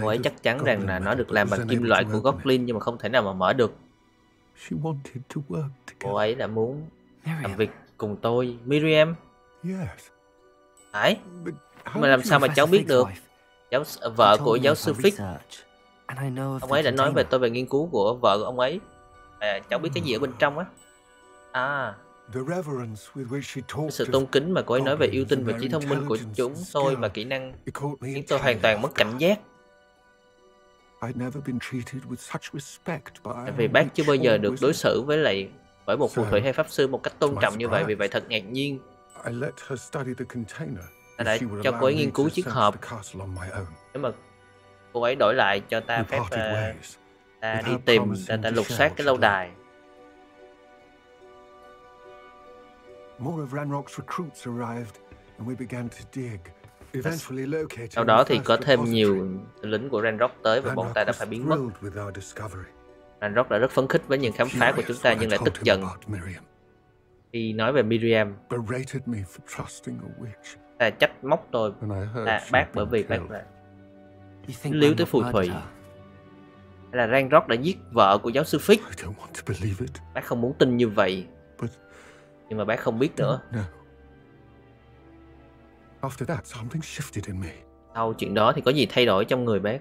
Speaker 2: cô ấy chắc chắn rằng là nó được làm bằng kim loại của. Goblin nhưng mà không thể nào mà mở được.
Speaker 9: She wanted to work
Speaker 2: cô ấy đã muốn làm việc cùng tôi. Miriam. Phải mà làm sao mà cháu biết được? giáo vợ của giáo sư Fix. ông ấy đã nói về tôi về nghiên cứu của vợ của ông ấy. À, cháu biết cái gì ở bên trong á? À
Speaker 9: The reverence with which she
Speaker 2: cái
Speaker 9: talked
Speaker 2: sự tôn kính mà cô ấy nói về yêu tinh và trí thông minh của chúng tôi và kỹ năng khiến tôi hoàn toàn mất cảnh giác.
Speaker 9: I'd never been treated with such respect by
Speaker 2: tại vì bác chưa bao giờ được đối xử với lại bởi một phù thủy hay pháp sư một cách tôn trọng như vậy vì vậy thật ngạc nhiên. Ta đã cho cô ấy nghiên cứu chiếc hộp. nếu mà cô ấy đổi lại cho ta phép ờ, ta
Speaker 9: with
Speaker 2: đi tìm ta, ta lục soát cái lâu đài
Speaker 9: More of Ranrock's recruits arrived, and we began to dig.
Speaker 2: Sau đó thì có thêm nhiều lính của Ranrock tới và bọn ta đã phải biến mất. Ranrock đã rất phấn khích với những khám phá của chúng ta nhưng lại tức giận. khi nói về Miriam ta trách móc tôi. Ta
Speaker 9: she'd
Speaker 2: bác bởi vì bác là Liếu tới phù thủy. là Ranrock đã giết vợ của giáo sư Fix? Bác không muốn tin như vậy nhưng mà bác không biết nữa
Speaker 9: no. After that, something shifted in me.
Speaker 2: sau chuyện đó thì có gì thay đổi trong người bác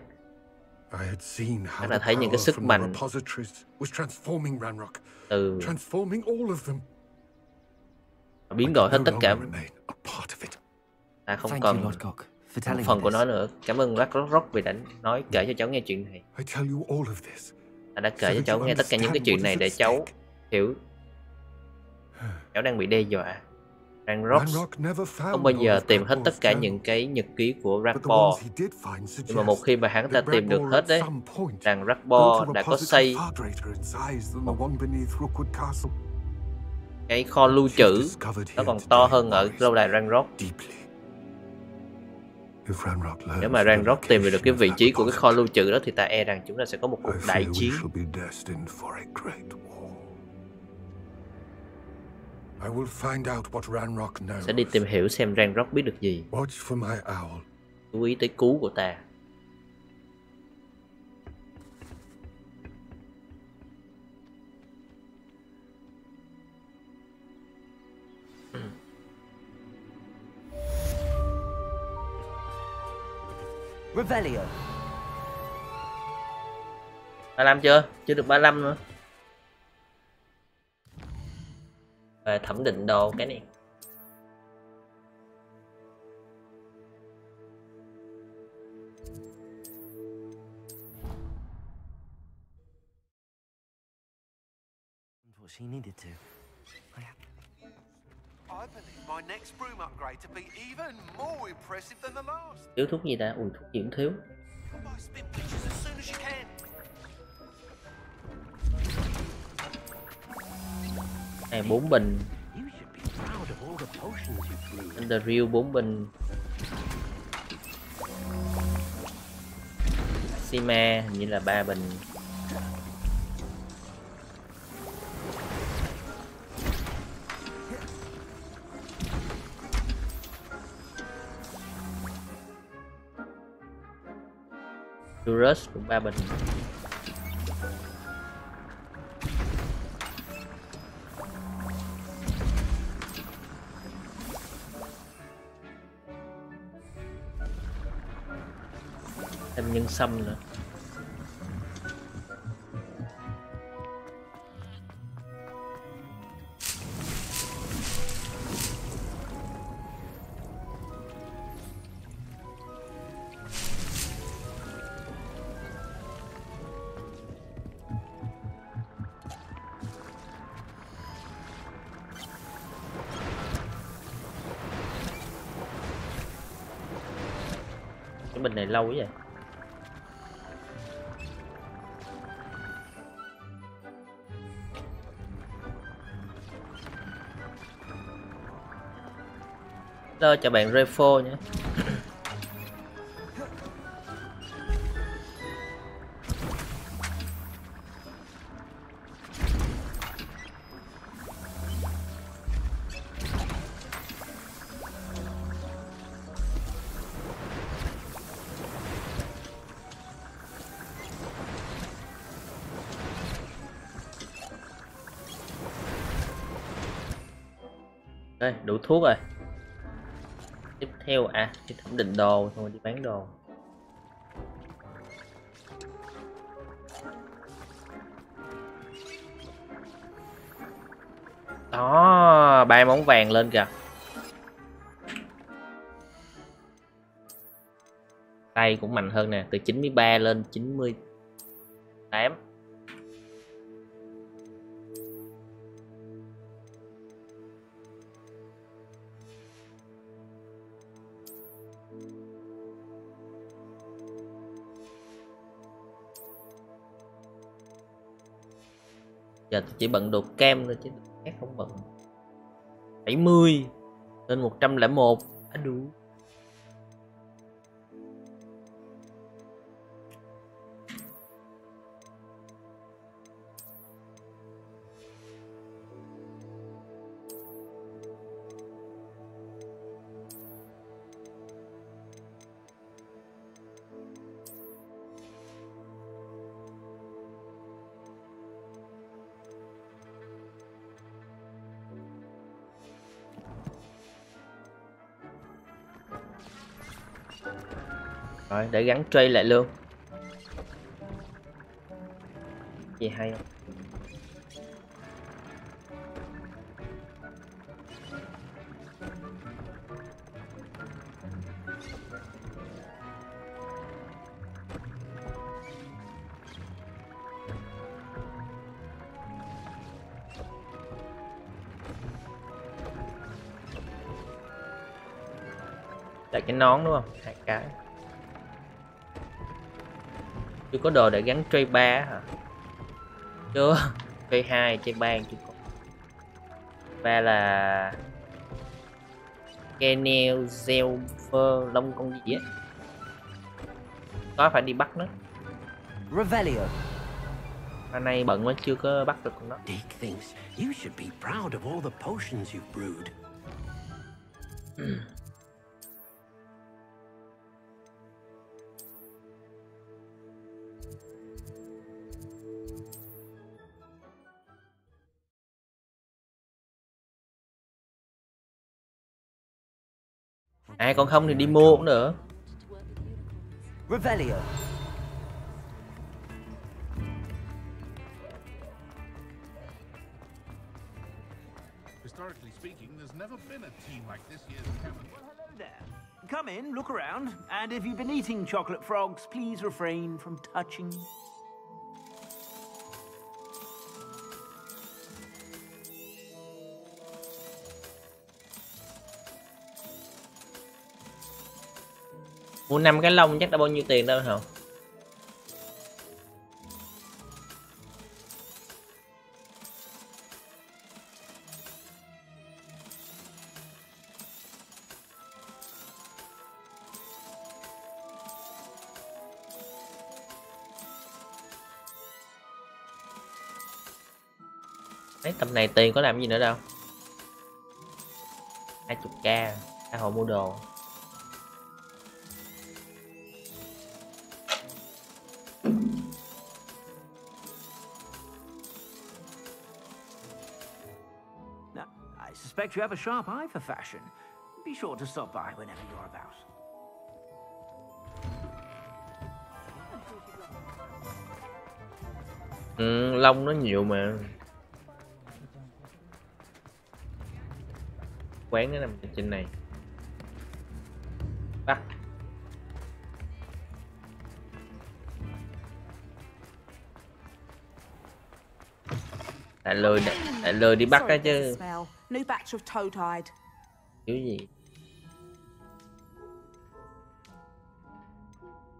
Speaker 9: I had seen how
Speaker 2: đã
Speaker 9: the
Speaker 2: thấy những cái sức mạnh.
Speaker 9: repositories was transforming Ranrock,
Speaker 2: từ
Speaker 9: transforming all of them.
Speaker 2: biến đổi hết tất cả ta không còn một phần của nó nữa cảm ơn Rock Rock Rock vì đã nói kể cho cháu nghe chuyện này
Speaker 9: I tell you all of this.
Speaker 2: ta đã kể cho cháu nghe tất cả những cái chuyện này để cháu hiểu cháu đang bị đe dọa.
Speaker 9: Found
Speaker 2: không bao giờ tìm hết tất cả những cái nhật ký của
Speaker 9: find
Speaker 2: nhưng mà một khi mà hắn ta tìm được hết đấy rằng Rakbor đã có xây cái kho lưu trữ nó còn to hơn ở lâu đài
Speaker 9: learns
Speaker 2: nếu mà Ranrock tìm được cái vị trí của cái kho lưu trữ đó thì ta e rằng chúng ta sẽ có một cuộc đại chiến
Speaker 9: I will find out what Ranrock knows.
Speaker 2: sẽ đi tìm hiểu xem Ranrock biết được gì
Speaker 9: Watch for my owl.
Speaker 2: chú ý tới cú của ta
Speaker 6: Revelio.
Speaker 2: 35 chưa? Chưa được 35 nữa Về thẩm định đồ cái này
Speaker 3: she needed to.
Speaker 8: I believe my next broom upgrade to be even more impressive than the last.
Speaker 2: Thiếu thuốc gì ta? Ui thuốc gì cũng thiếu Này, bốn bình.
Speaker 6: The
Speaker 2: real bốn bình. Sima hình như là ba bình. Durus cũng ba bình. nhân sâm nữa. Cái bình này lâu quá vậy? Đó cho bạn Refo nhé. Đây đủ thuốc rồi theo à đi thẩm định đồ, thôi đi bán đồ. Đó, ba món vàng lên kìa. Tay cũng mạnh hơn nè, từ 93 lên 98 là tôi chỉ bận đồ cam thôi chứ khác không bận. 70 lên 101 à đủ. Để gắn tray lại luôn. Gì hay không? Cái nón đúng không? Chưa có đồ để gắn tray 3 hả? Chưa. Tray 2 tray 3 chưa có. Ba là Kenel Zelfer lông con gì á? Có phải đi bắt nó?
Speaker 6: Revelio.
Speaker 2: hôm nay bận quá chưa có bắt được con nó
Speaker 10: Deke thinks you should be proud of all the potions you've brewed.
Speaker 2: còn không thì đi mua cũng được
Speaker 6: Revelio.
Speaker 11: Historically speaking, there's never been a team like this year's Cameron.
Speaker 12: Hello there. Come in, look around, and if you've been eating chocolate frogs, please refrain from touching.
Speaker 2: Mua năm cái lông chắc đã bao nhiêu tiền đâu hả? Đấy, tầm này tiền có làm gì nữa đâu? 20k xã hồi mua đồ.
Speaker 12: Suspect you have a sharp eye for fashion. Be sure to stop by whenever you're about.
Speaker 2: ừ, lông nó nhiều mà quán nó nằm trên này bắt tại lười tại lười đi bắt
Speaker 13: the
Speaker 2: chứ.
Speaker 13: New batch of toad hide.
Speaker 2: kiểu gì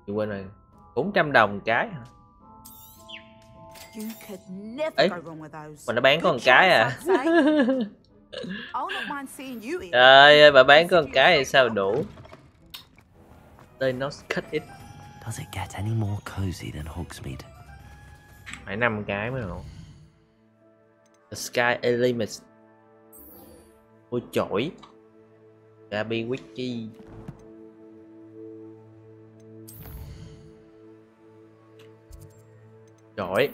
Speaker 2: Chị quên rồi 400 đồng cái hả
Speaker 4: You could never
Speaker 2: Ấy,
Speaker 4: go wrong with those.
Speaker 2: mà nó bán một cái à
Speaker 4: I'd say. I'll not mind seeing you eat.
Speaker 2: Trời ơi, bà bán có một cái thì sao đủ They not cut it
Speaker 3: Does it get any more cozy than Hogsmeade?
Speaker 2: Phải 5 cái mới được The Sky Element Ôi chổi. Gabi Wiki Chổi.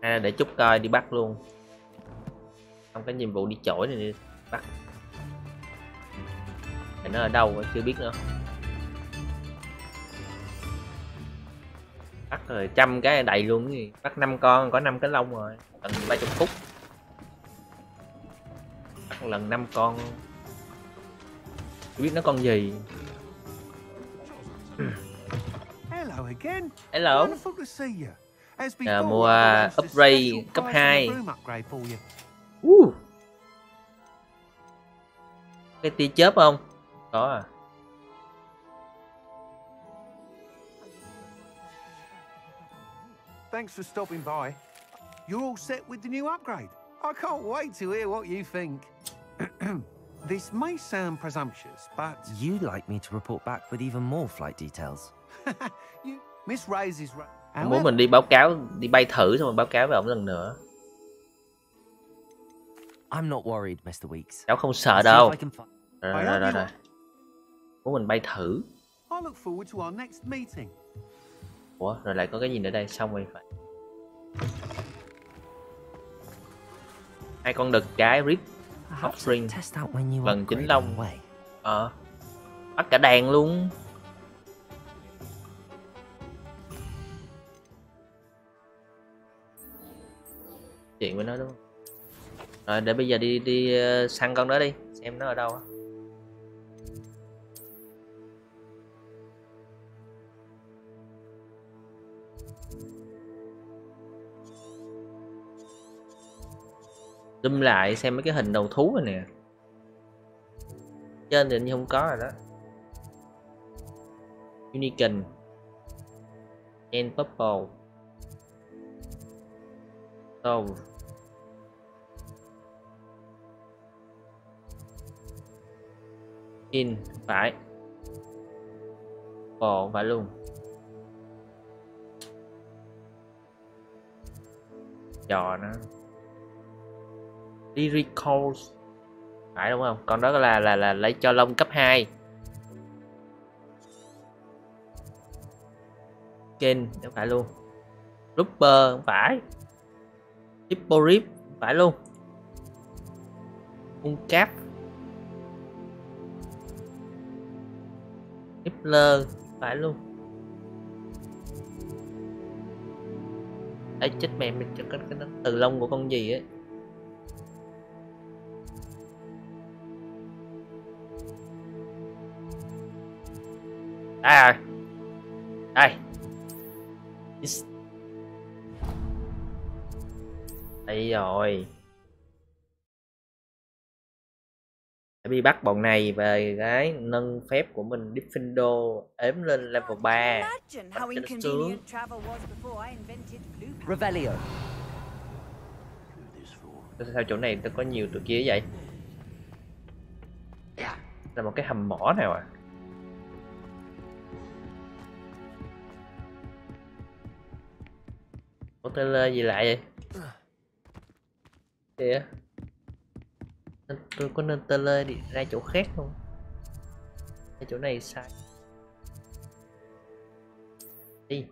Speaker 2: À để chút coi, đi bắt luôn. Không cái nhiệm vụ đi chổi này, đi bắt. Thì nó ở đâu, chưa biết nữa. Bắt rồi trăm cái đầy luôn gì. Bắt năm con có năm cái lông rồi. Tận ba chục phút. Bắt một lần năm con. Biết nó con gì.
Speaker 9: Hello again.
Speaker 2: Hello. Giờ
Speaker 9: before,
Speaker 2: mua upgrade cấp
Speaker 9: price on
Speaker 2: 2
Speaker 9: a room upgrade for you.
Speaker 2: uh. cái tia chớp không? Có à
Speaker 9: Thanks for stopping by. You're all set with the new upgrade. I can't wait to hear what you think. this may sound presumptuous, but
Speaker 3: You'd like me to report back with even more flight details.
Speaker 9: you, Miss Ray's is right.
Speaker 2: Ông muốn mình đi báo cáo đi bay thử xong rồi báo cáo với ông lần nữa
Speaker 3: I'm not worried, Mr. Weeks.
Speaker 2: cháu không sợ
Speaker 3: See
Speaker 2: đâu
Speaker 3: if I can fi-
Speaker 2: rồi rồi rồi rồi muốn mình bay thử
Speaker 9: I look forward to our next meeting.
Speaker 2: Ủa rồi lại có cái gì nữa đây? Xong rồi phải. Hai con đực cái rip offspring vần chính
Speaker 3: upgrade
Speaker 2: long. ờ. Bắt cả đàn luôn. Chuyện với nó đúng không? Rồi để bây giờ đi đi ờ, săn con đó đi. Xem nó ở đâu á zoom lại xem mấy cái hình đầu thú này nè. Trên thì như không có rồi đó. Unicorn. And Purple. Stove In phải. Bỏ phải luôn. Trò nó. Lyricals phải đúng không? Con đó là là là lấy cho lông cấp 2 Ken không phải luôn. Rupper không phải. Hipporip không phải luôn. Uncap Hippler phải luôn. Ấy chết mẹ mình cho cái, cái cái từ lông của con gì ấy? Đây rồi. Đây. Đây rồi. Để đi bắt bọn này về cái nâng phép của mình Diffindo ếm lên level 3
Speaker 4: Imagine how
Speaker 2: cho nó
Speaker 4: inconvenient travel was before I invented blue pants.
Speaker 6: Revelio.
Speaker 2: sao chỗ này nó có nhiều tụi kia vậy? Là một cái hầm mỏ nào à có trailer gì lại vậy? Kìa. Nên tôi có nên trailer đi ra chỗ khác không? Ra chỗ này sai. Đi.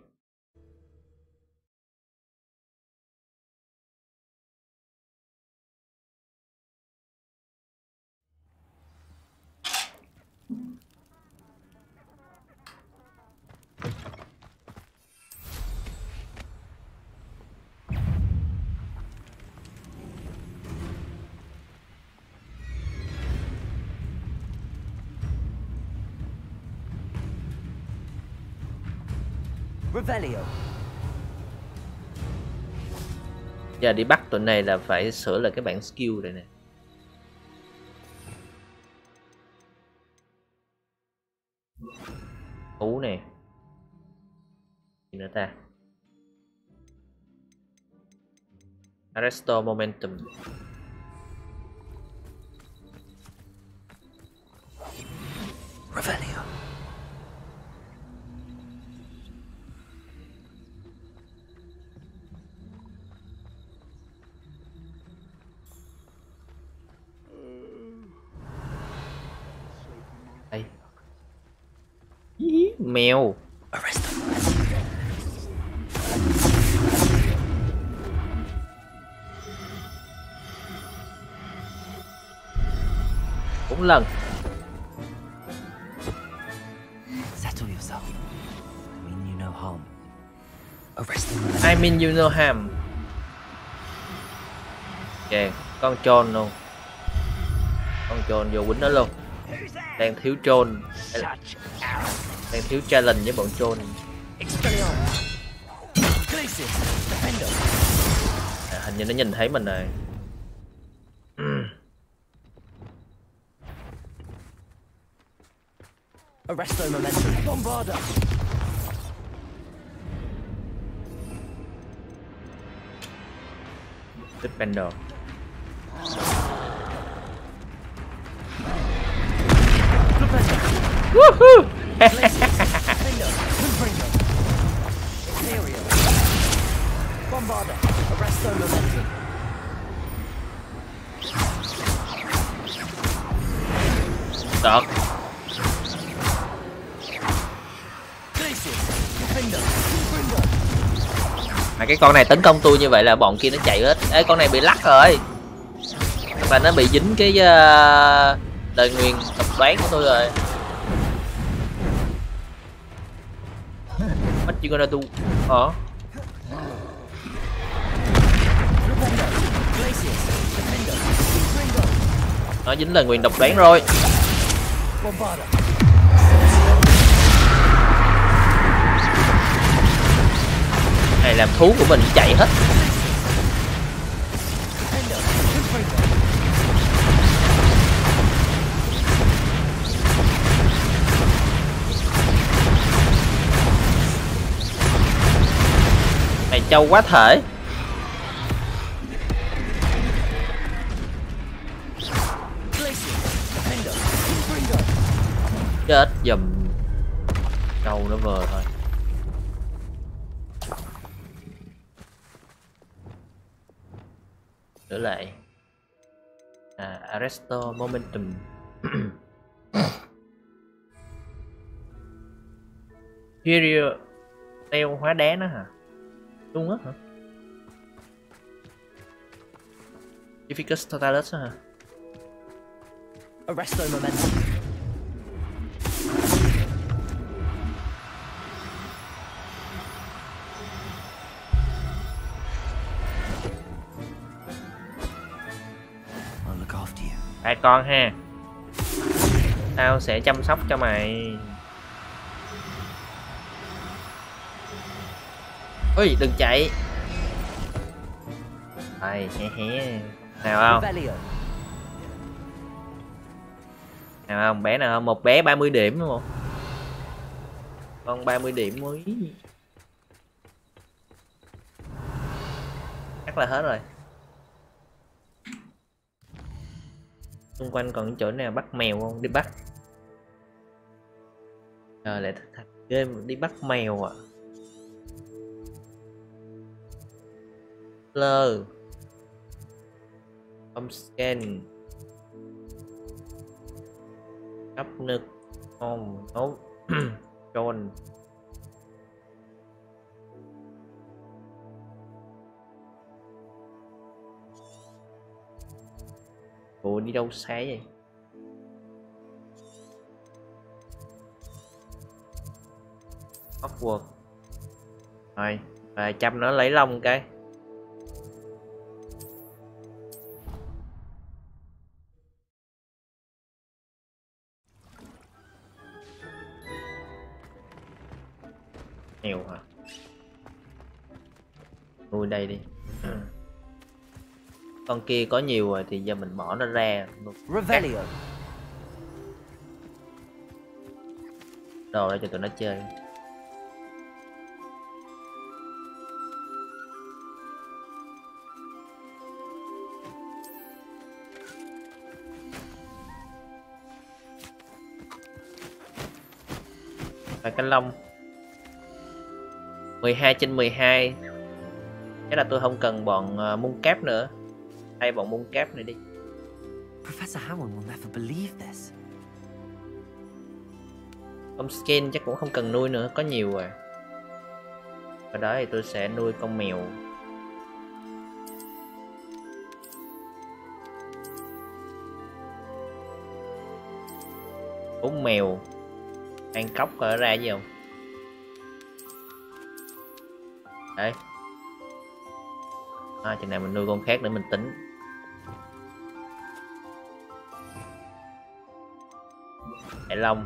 Speaker 6: Revelio.
Speaker 2: Giờ dạ, đi bắt tụi này là phải sửa lại cái bản skill đây nè. Thú nè. Gì nữa ta? Arresto Momentum.
Speaker 3: Revelio.
Speaker 2: Mèo bốn lần
Speaker 3: Settle yourself. I mean you. Arrest them.
Speaker 2: I mean you know ham Ok, con trôn luôn Con trôn vô quýnh nó luôn Đang thiếu trôn Đang thiếu challenge với bọn trôn à, Hình như nó nhìn thấy mình rồi
Speaker 3: Arresto momentum. Bombarda.
Speaker 2: Defender cái con này tấn công tôi như vậy là bọn kia nó chạy hết. Ê con này bị lắc rồi. Và nó bị dính cái uh, lời nguyền tập đoán của tôi rồi. What you gonna do?
Speaker 3: hả
Speaker 2: Nó dính lời nguyền độc đoán rồi. Này, làm thú của mình chạy hết.
Speaker 3: Mày
Speaker 2: Này, trâu quá thể. Chết dùm Trâu nó vừa thôi. Restore Momentum Period Teo hóa đá nó hả? đúng á hả? Difficult Totalus hả?
Speaker 3: Arresto momentum.
Speaker 2: Con ha. Tao sẽ chăm sóc cho mày. Ui đừng chạy. Đây hé hé. Nào không. Nào không? Bé nào không? Một bé 30 điểm đúng không? Con 30 điểm mới. Chắc là hết rồi xung quanh còn chỗ nào bắt mèo không? Đi bắt. Trời lại thật. Game đi bắt mèo à. Lơ. Không scan Cấp nực. Không Nốt Trôn Ủa, đi đâu xa vậy? Awkward Rồi Và chăm nó lấy lông cái. Nhiều hả? Nuôi đây đi. Con kia có nhiều rồi thì giờ mình bỏ nó ra.
Speaker 3: Revelio.
Speaker 2: đồ ra cho tụi nó chơi. Và cái lông. 12 trên 12 Chắc là tôi không cần bọn uh, mung kép nữa Thay bọn mung kép này đi.
Speaker 3: Professor Hammond will never believe this.
Speaker 2: Con skin chắc cũng không cần nuôi nữa, có nhiều rồi. Ở đó thì tôi sẽ nuôi con mèo. Bốn mèo. Ăn cốc ở ra gì không? Đấy à chừng này mình nuôi con khác để mình tính. Hải long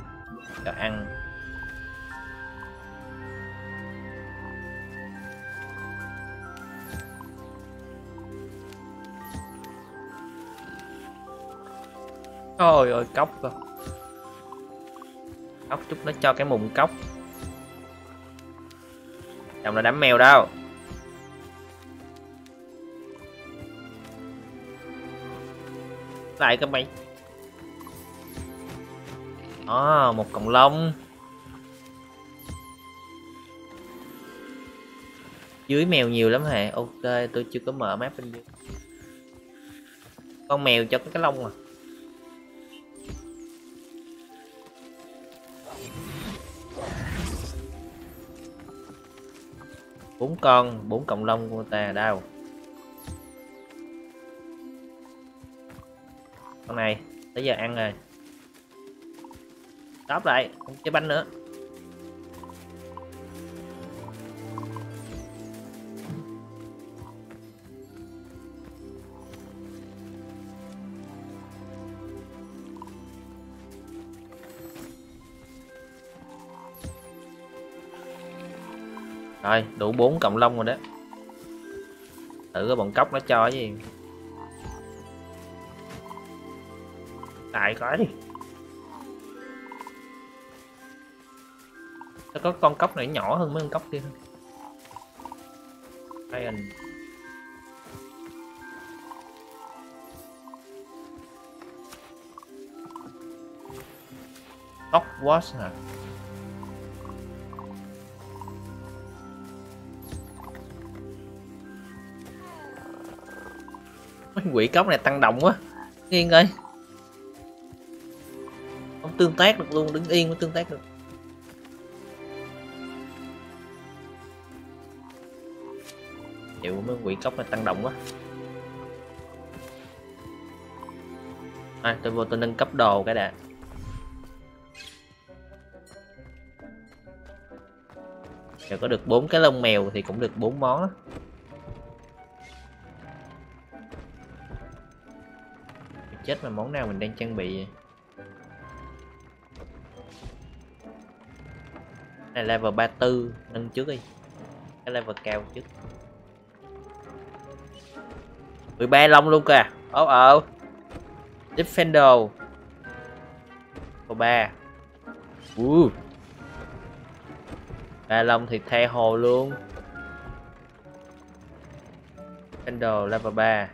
Speaker 2: cho ăn. Ôi ôi cốc cơ Cốc chút nó cho cái mùng cốc. Chồng là đám mèo đâu Lại các bạn, đó một cọng lông. Dưới mèo nhiều lắm hả? Ok, tôi chưa có mở map bên dưới. Con mèo cho cái lông à. Bốn con bốn cộng lông của ta đâu? Này tới giờ ăn rồi stop lại không chơi banh nữa Rồi, đủ 4 cộng lông rồi đó. Thử cái bọn cốc nó cho cái gì. Tại coi đi. Nó có con cốc này nhỏ hơn mấy con cốc kia thôi. Đây anh. Tóc wash hả? mấy quỷ cốc này tăng động quá yên ơi tương tác được luôn đứng yên mới tương tác được. Chịu mấy quỷ cốc này tăng động quá. À, tôi vô tôi nâng cấp đồ cái đã. Giờ có được bốn cái lông mèo thì cũng được bốn món đó. chết mà món nào mình đang trang bị này level 34 nâng trước đi. Cái level cao trước. 13 lông luôn kìa. Ố oh, ờ defender. Level 3 uh. ba lông thì the hồ luôn. Defender level 3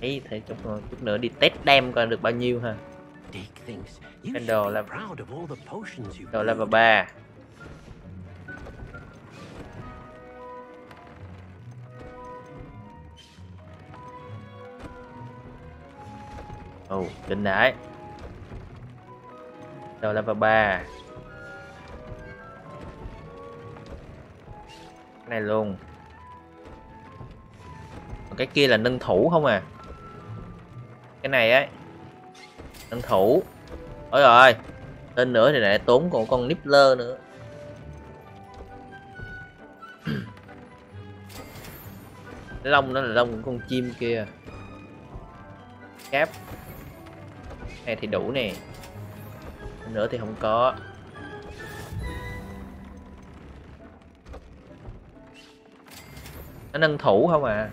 Speaker 2: ấy thế chút chút nữa đi test đem coi được bao nhiêu ha. Cái đồ là đồ level ba. Ồ oh, kinh đấy đồ level ba. Cái này luôn. Còn cái kia là nâng thủ không à? Cái này ấy nâng thủ ôi rồi tên nữa thì lại tốn còn con nippler nữa. Lông nó là lông của con chim kia. Cáp. Này thì đủ nè. Nữa thì không có. Nó nâng thủ không à?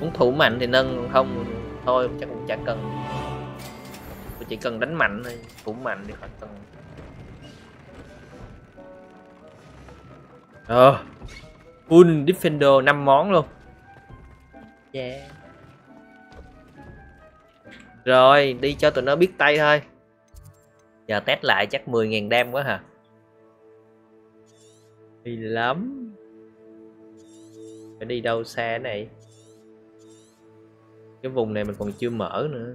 Speaker 2: Muốn thủ mạnh thì nâng không thôi, chắc cũng chẳng cần chỉ cần đánh mạnh thôi cũng mạnh thì khỏi cần ờ full defender 5 món luôn. Yeah. Rồi đi cho tụi nó biết tay thôi. Giờ test lại chắc 10.000 đam quá hả? Đi lắm. Phải đi đâu xa này? Cái vùng này mình còn chưa mở nữa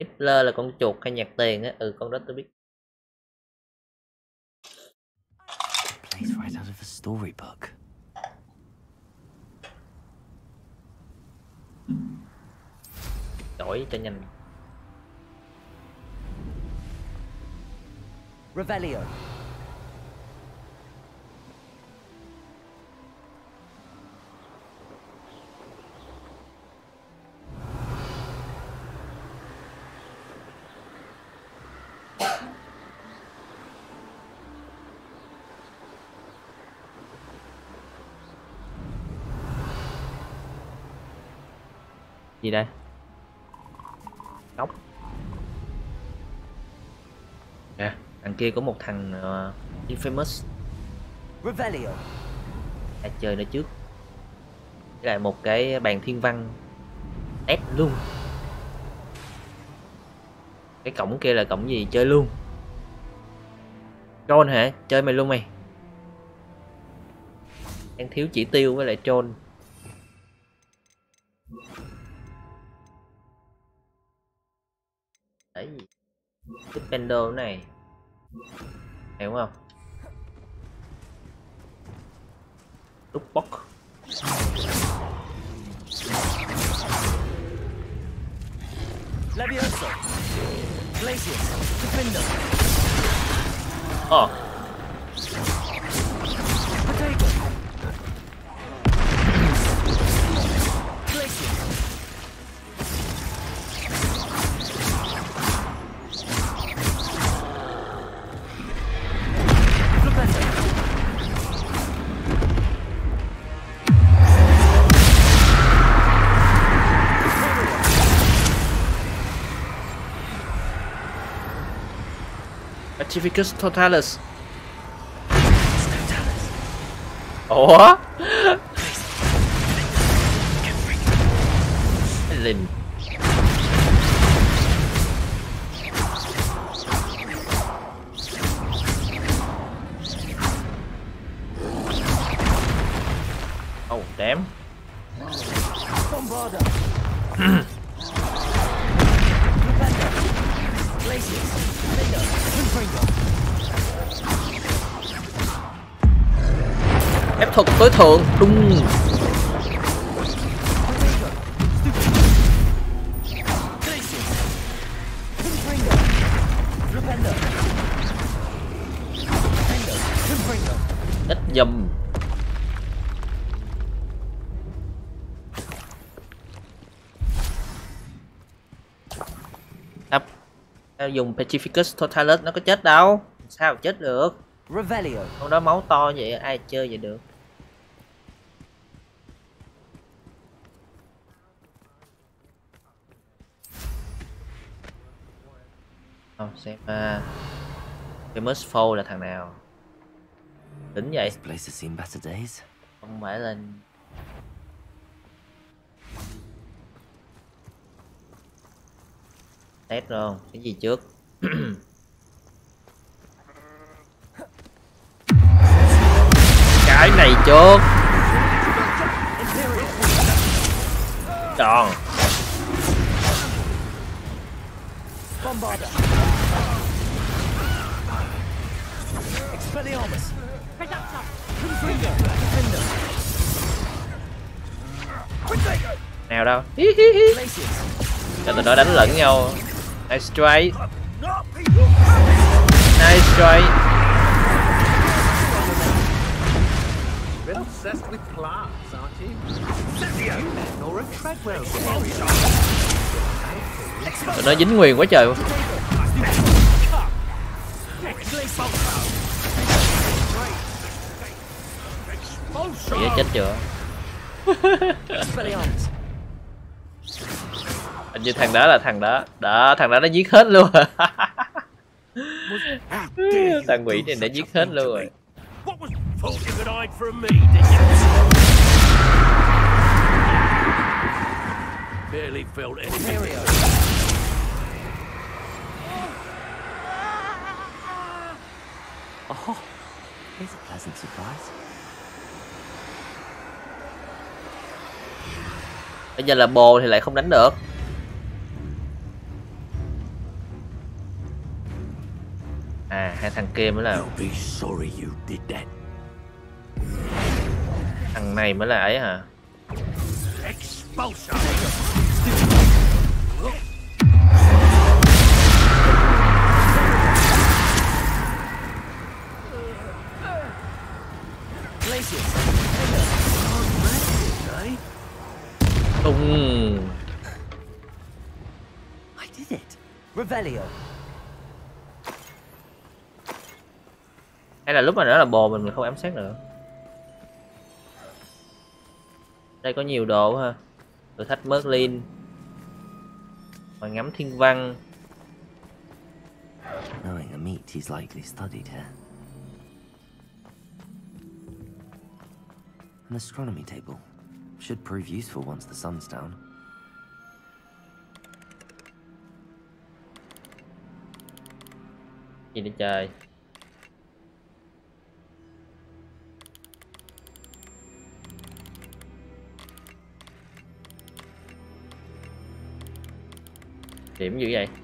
Speaker 2: Hitler là con chuột hay nhặt tiền á ừ con đó tôi biết
Speaker 3: Plays right out of a storybook.
Speaker 2: đổi cho nhanh
Speaker 8: Revelio.
Speaker 2: Gì đây? Nóc. À đằng kia có một thằng uh, infamous.
Speaker 8: Revelio.
Speaker 2: đã chơi nó trước? Với lại một cái bàn thiên văn. Test luôn. Cái cổng kia là cổng gì? Chơi luôn. John hả? Chơi mày luôn mày. Đang thiếu chỉ tiêu với lại John cái này, này hiểu không lúc bóc
Speaker 8: Levioso. Glacius. Defender.
Speaker 2: Pacificus Totalis. Ủa Lìn tối thượng.
Speaker 8: Confringo.
Speaker 2: Ít dầm Tao dùng Pacificus Totalis nó có chết đâu Sao chết được
Speaker 8: Revelio.
Speaker 2: Con đó máu to vậy ai chơi vậy được Không xem uh, Famous Foe là thằng nào? Đỉnh vậy. Không phải là Test luôn Cái gì trước? Cái này trước. Tròn
Speaker 8: Bombarda. Expelliarmus. Confringo. Defender.
Speaker 2: Nào đâu hí, hí.
Speaker 8: Glacius.
Speaker 2: Cho tụi nó đánh lẫn nhau Nice strike Nice
Speaker 10: You're obsessed with class, aren't you? Scipio, Nora Treadwell.
Speaker 2: Tụi nó dính nguyền quá trời luôn. Vậy chết chưa? Hình như thằng đó là thằng đó. Đó, thằng đó nó giết hết luôn. Thằng quỷ này đã giết hết luôn rồi.
Speaker 10: Thought you could hide from me, did you? Barely felt anything.
Speaker 3: Oh, here's a pleasant surprise.
Speaker 2: bây giờ là bồ thì lại không đánh được à hai thằng kia mới là thằng này mới là ấy hả
Speaker 10: Expulsion.
Speaker 2: Tung
Speaker 3: I did it. Revelio.
Speaker 2: hay là lúc mà nó là bồ mình mình không ám sát nữa đây có nhiều đồ ha thử thách Merlin và ngắm thiên văn
Speaker 3: Knowing a meat he's likely studied here. An astronomy table. Should prove useful once the sun's down.
Speaker 2: gì đi trời điểm dữ vậy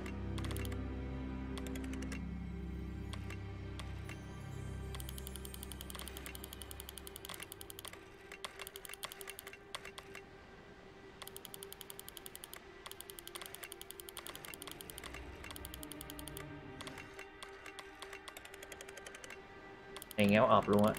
Speaker 2: này ngéo ọp luôn á.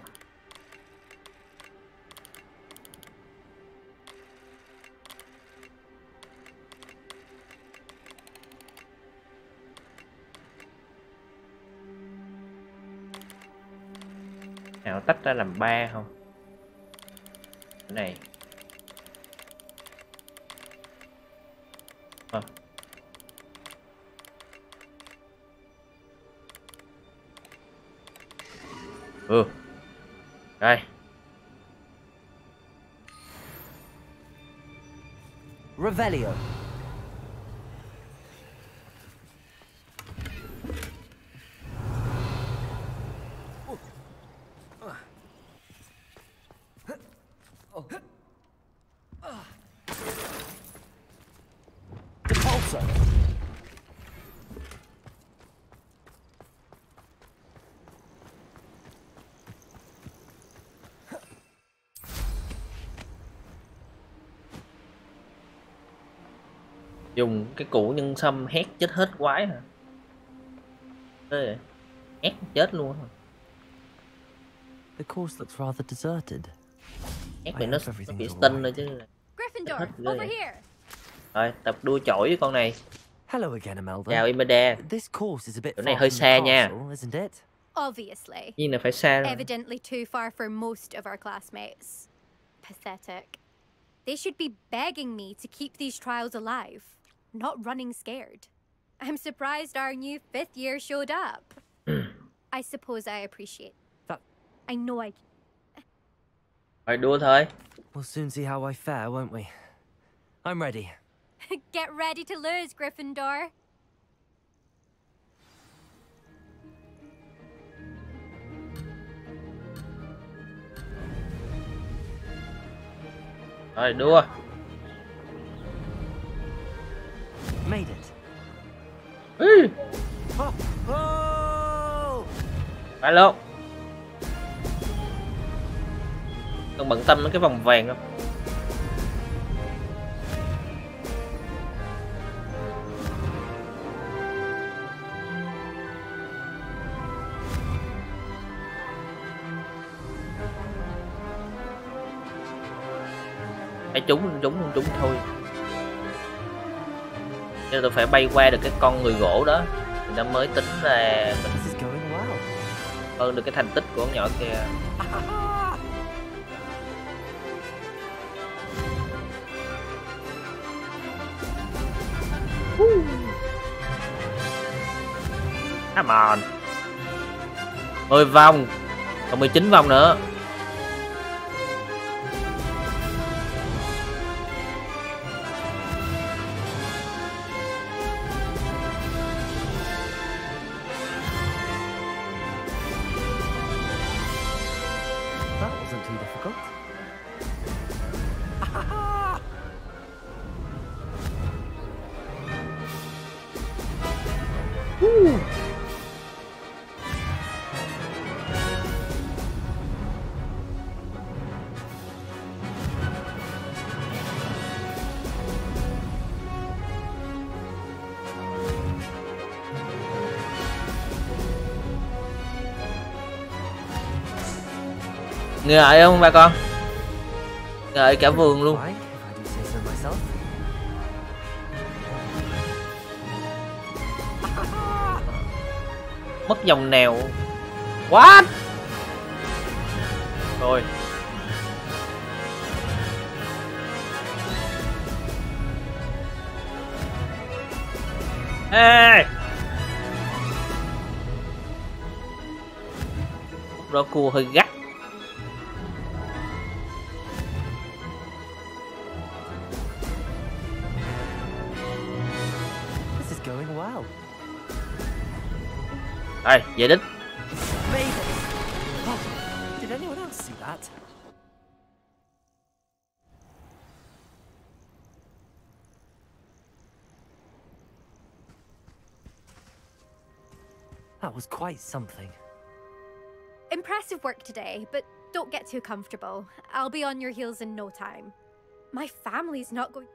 Speaker 2: Nào tách ra làm ba không? Cái này. Ờ. ừ đây
Speaker 3: Revelio.
Speaker 2: Dùng cái củ nhân sâm hét chết hết quái hả Thế vậy? hét chết luôn hả
Speaker 3: The course looks rather deserted.
Speaker 2: hét bị nó nó bị
Speaker 3: alright.
Speaker 2: rồi chứ
Speaker 1: Gryffindor,
Speaker 2: Hết ghê
Speaker 1: over here.
Speaker 2: rồi tập đua chổi với con này
Speaker 3: Hello again, Imelda.
Speaker 2: chào Imelda
Speaker 3: This course is a bit
Speaker 2: chỗ này hơi xa nha
Speaker 3: isn't it?
Speaker 1: Obviously.
Speaker 2: nhiên là phải xa rồi.
Speaker 1: Evidently too far for most of our classmates. Pathetic. They should be begging me to keep these trials alive, not running scared. I'm surprised our new fifth year showed up. I suppose I appreciate
Speaker 3: That
Speaker 1: I know I
Speaker 2: rồi đua thôi
Speaker 3: we'll soon see how I fare, won't we? I'm ready.
Speaker 1: get ready to lose, Gryffindor.
Speaker 2: rồi đua
Speaker 3: Made it.
Speaker 2: ừ. Luôn còn bận tâm đến cái vòng vàng không phải trúng trúng không trúng thôi nhưng tôi phải bay qua được cái con người gỗ đó. Thì nó mới tính là mình hơn được cái thành tích của con nhỏ kia. Come on. 10 vòng. Còn 19 vòng nữa. Ngợi không ba con? Ngợi cả vườn luôn. Mất dòng nèo. What? Rồi. Ê Đó cua hơi gắt Rồi về đích
Speaker 6: Mavis! Oh, did anyone else see that? That was quite something.
Speaker 1: Impressive work today, but don't get too comfortable. I'll be on your heels in no time. My family's not going.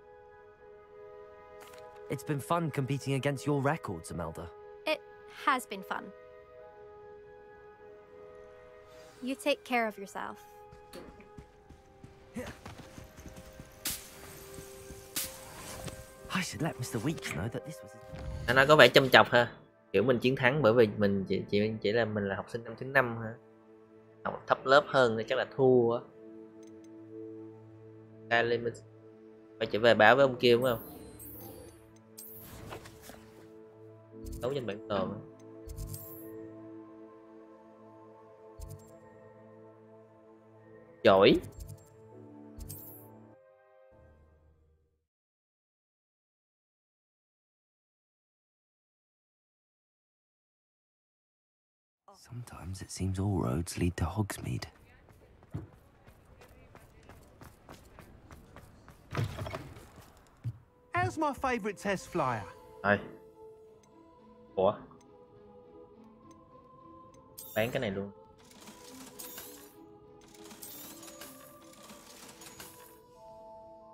Speaker 6: It's been fun competing against your records, Imelda.
Speaker 1: It has been fun. You take care of yourself.
Speaker 6: I should let Mr. Weeks know that this was his...
Speaker 2: Nói có vẻ châm chọc ha Kiểu mình chiến thắng bởi vì mình chỉ chỉ chỉ là mình là học sinh năm thứ năm ha Học thấp lớp hơn thì chắc là thua á Ra lên mình Phải trở về báo với ông kia đúng không Đấu trên bản tồn Giỏi
Speaker 3: Sometimes it seems all roads lead to Hogsmeade.
Speaker 9: How's my favourite test flyer?
Speaker 2: Rồi Ủa Bán cái này luôn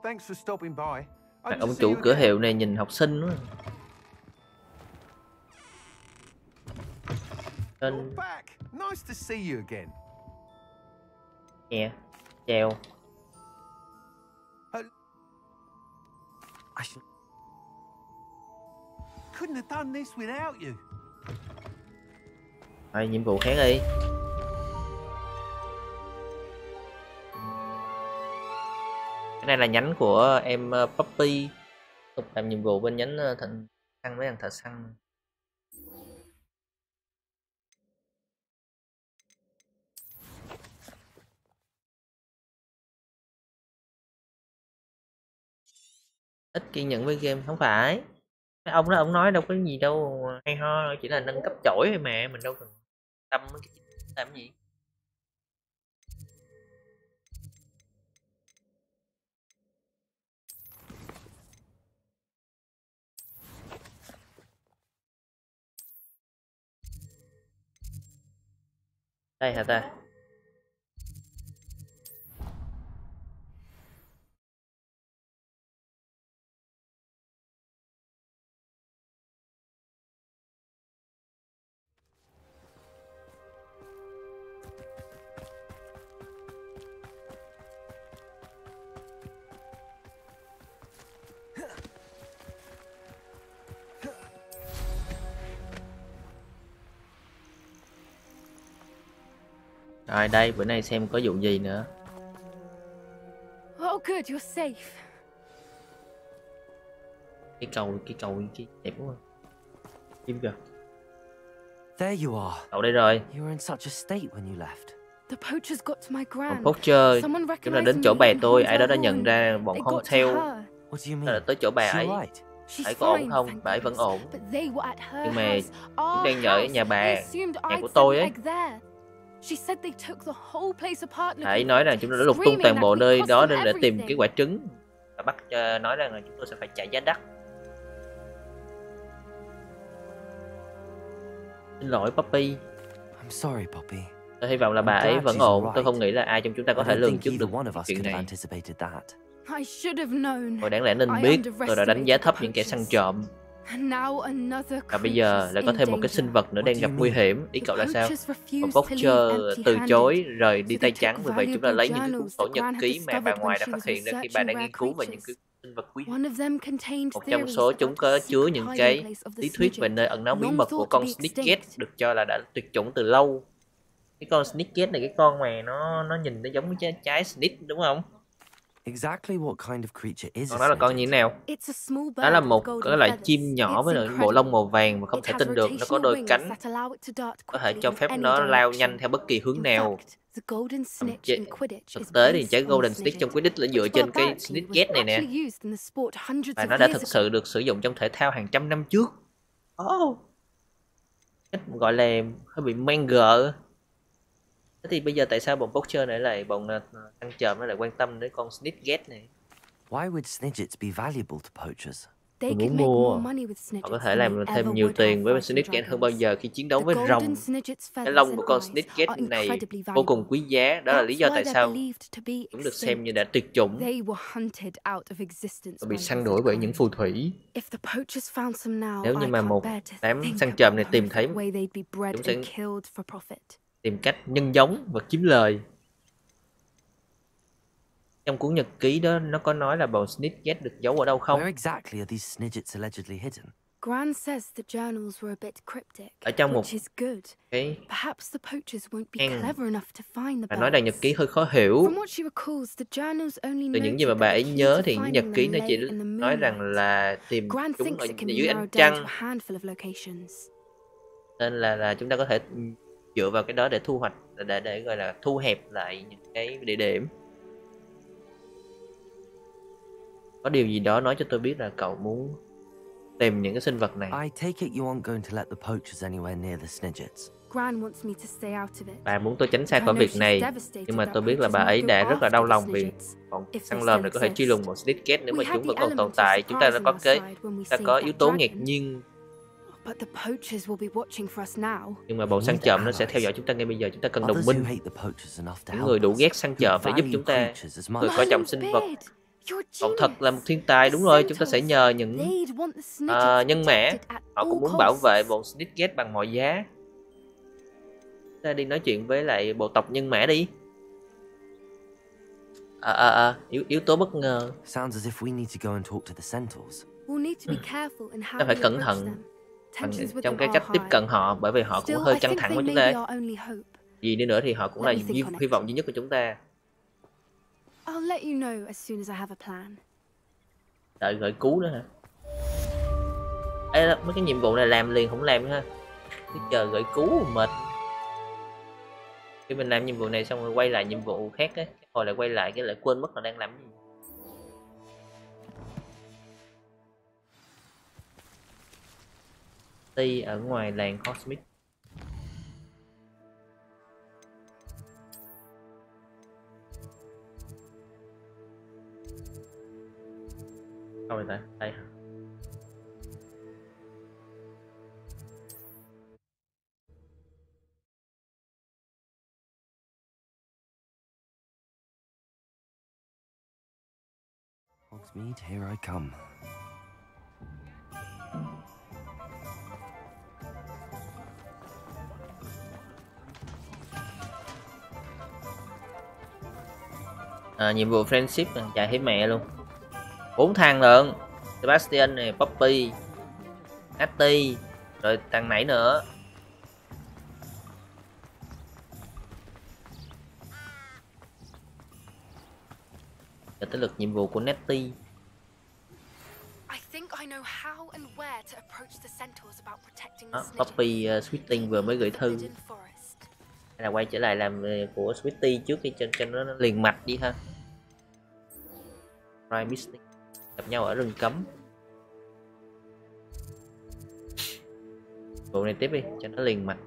Speaker 9: Thanks for stopping by. Just
Speaker 2: ông chủ cửa hiệu này nhìn học sinh quá
Speaker 9: back. Nice to see you again.
Speaker 2: nghe Treo
Speaker 6: I should...
Speaker 9: Couldn't have done this without you.
Speaker 2: Rồi nhiệm vụ khác đi Cái này là nhánh của em ờ, Puppy Tục làm nhiệm vụ bên nhánh ờ, săn với thằng thợ săn. Ít kiên nhẫn với game không phải. Cái ông đó ông nói đâu có gì đâu hay ho chỉ là nâng cấp chổi thôi mà mình đâu cần tâm mấy cái làm gì? Đây hả ta? Rồi đây bữa nay xem có vụ gì nữa
Speaker 1: Oh, good, you're safe.
Speaker 2: cái cầu cái cầu cái đẹp quá chim kìa
Speaker 3: There you are.
Speaker 2: Cậu đây rồi.
Speaker 3: You were in such a state when you left.
Speaker 13: The poachers got to my grand.
Speaker 2: Poacher,
Speaker 13: Someone
Speaker 2: chúng ta
Speaker 13: recognized
Speaker 2: đến
Speaker 13: me
Speaker 2: chỗ bà tôi, ai đó đã nhận ra bọn
Speaker 13: to
Speaker 2: theo.
Speaker 13: her.
Speaker 3: What do you
Speaker 2: Đó
Speaker 3: mean?
Speaker 2: là tới chỗ bà ấy. ấy có ổn không? Bà ấy vẫn ổn.
Speaker 13: But they were at her
Speaker 2: Nhưng mà
Speaker 13: our
Speaker 2: đang ở
Speaker 13: house.
Speaker 2: nhà bà, nhà của tôi ấy.
Speaker 13: Egg there. She said they took the whole place apart
Speaker 2: Bà ấy
Speaker 13: looking
Speaker 2: nói rằng chúng ta đã lục tung toàn
Speaker 13: that
Speaker 2: bộ nơi đó
Speaker 13: them
Speaker 2: để tìm cái quả trứng và bắt ờ, nói rằng là chúng tôi sẽ phải trả giá đắt. Xin lỗi Poppy,
Speaker 3: I'm sorry, Poppy.
Speaker 2: tôi hy vọng là
Speaker 3: I'm
Speaker 2: bà ấy vẫn ổn. Tôi không nghĩ là ai trong chúng ta có
Speaker 3: I
Speaker 2: thể lường trước được chuyện này.
Speaker 3: anticipated that.
Speaker 13: I should have known.
Speaker 2: Tôi đáng lẽ nên
Speaker 13: I
Speaker 2: biết tôi đã đánh giá thấp những kẻ săn trộm và bây giờ lại có thêm một cái sinh vật nữa đang gặp nguy hiểm. Ý cậu là sao? Một
Speaker 13: leave
Speaker 2: từ chối rời đi tay trắng vì vậy chúng ta lấy những cái cuốn sổ nhật ký mà bà
Speaker 13: when
Speaker 2: đã phát hiện ra khi bà đang nghiên cứu về những cái sinh vật quý Một trong số chúng có chứa những cái lý thuyết về nơi ẩn náu bí mật của con Snicket được cho là đã tuyệt chủng từ lâu. Cái con Snicket này cái con mà nó nó nhìn nó giống cái trái, trái Snitch đúng không?
Speaker 3: Exactly what kind of creature is
Speaker 2: đó là con như thế nào? Đó là một cái
Speaker 13: golden
Speaker 2: loại chim nhỏ
Speaker 13: It's
Speaker 2: với lại bộ lông màu vàng mà không thể tin được nó có đôi cánh có thể cho
Speaker 13: in
Speaker 2: phép nó lao nhanh theo bất kỳ hướng
Speaker 13: In
Speaker 2: nào.
Speaker 13: snitch
Speaker 2: Thực tế thì trái Golden
Speaker 13: the
Speaker 2: Snitch trong Quidditch là dựa trên cái
Speaker 13: was
Speaker 2: Snicket này nè.
Speaker 13: actually used in the sport hundreds
Speaker 2: Và
Speaker 13: of
Speaker 2: nó đã
Speaker 13: years
Speaker 2: thực sự được sử dụng trong thể thao hàng trăm năm trước. Oh. Gọi là hơi bị men gờ. Thế thì bây giờ tại sao bọn Poacher này lại bọn uh, ăn trộm nó lại quan tâm đến con Snicket này?
Speaker 3: Why would snidgets be valuable to poachers?
Speaker 13: They
Speaker 2: Tôi
Speaker 13: could
Speaker 2: muốn
Speaker 13: make
Speaker 2: mua.
Speaker 13: more money with
Speaker 2: Họ có
Speaker 13: snidgets
Speaker 2: thể làm thêm nhiều tiền với Snicket hơn bao giờ khi chiến đấu với rồng. Cái lông của con
Speaker 13: are
Speaker 2: này vô cùng quý giá. Đó là lý do tại sao chúng được xem như đã tuyệt chủng và bị săn đuổi bởi những phù thủy. Nếu như mà một đám săn trộm này tìm thấy chúng sẽ tìm cách nhân giống và kiếm lời. Trong cuốn nhật ký đó nó có nói là bầu Snicket được giấu ở đâu không?
Speaker 3: Where exactly are these snidgets allegedly hidden?
Speaker 13: Gran says the journals were a bit cryptic,
Speaker 2: Ở trong một
Speaker 13: which is good.
Speaker 2: cái
Speaker 13: Perhaps the poachers won't be clever enough to find the
Speaker 2: nói rằng nhật ký hơi khó hiểu.
Speaker 13: From what she recalls, the journals only
Speaker 2: Từ những gì mà bà
Speaker 13: that
Speaker 2: ấy nhớ thì những nhật ký nó chỉ nói rằng là tìm
Speaker 13: Gran
Speaker 2: chúng
Speaker 13: thinks
Speaker 2: ở dưới ánh trăng
Speaker 13: a handful of locations.
Speaker 2: nên là là chúng ta có thể dựa vào cái đó để thu hoạch để để gọi là thu hẹp lại những cái địa điểm. Có điều gì đó nói cho tôi biết là cậu muốn tìm những cái sinh vật này.
Speaker 3: I take it you aren't going to let the poachers anywhere near the snidgets.
Speaker 2: Bà muốn tôi tránh xa khỏi việc này nhưng mà tôi biết là bà ấy đã rất là đau lòng vì
Speaker 13: if
Speaker 2: săn
Speaker 13: still
Speaker 2: này có thể truy lùng một Snicket nếu mà chúng vẫn còn tồn tại chúng ta đã có cái ta có yếu tố ngạc nhiên nhưng mà bọn săn trộm nó sẽ theo dõi chúng ta ngay bây giờ chúng ta cần đồng minh. những người đủ ghét săn trộm để giúp chúng ta. người coi trọng sinh vật. Cậu thật là một thiên tài đúng rồi chúng ta sẽ nhờ những ờ, nhân
Speaker 13: at
Speaker 2: họ cũng muốn bảo vệ bọn Snicket bằng mọi giá. Ta đi nói chuyện với lại bộ tộc nhân mã đi. À à à yếu yếu tố bất ngờ. Ta phải cẩn thận
Speaker 13: with
Speaker 2: trong cái cách tiếp cận họ bởi vì họ cũng hơi căng thẳng với chúng ta. gì đi nữa thì họ cũng là hy, hy vọng duy nhất của chúng ta. Đợi gợi cứu nữa hả? Ê, mấy cái nhiệm vụ này làm liền không làm nữa ha. Cứ chờ gợi cứu mệt. Khi mình làm nhiệm vụ này xong rồi quay lại nhiệm vụ khác á hồi lại quay lại cái lại quên mất là đang làm gì Ti ở ngoài làng Cosmic Đâu rồi ta? Đây hả?
Speaker 3: Here I come.
Speaker 2: À, nhiệm vụ friendship nè, chạy thấy mẹ luôn. Bốn thằng lận. Sebastian này Poppy Hattie rồi thằng nãy nữa. Giờ tới lượt nhiệm vụ của Nettie
Speaker 13: I think I know how and where to approach the centaurs about protecting the
Speaker 2: Đó,
Speaker 13: snitches.
Speaker 2: Poppy uh, Sweetie vừa mới gửi thư hay là quay trở lại làm ờ, của Sweetie trước đi, cho cho nó liền mạch đi ha. Prime Mystic gặp nhau ở rừng cấm. Bộ này tiếp đi, cho nó liền mạch.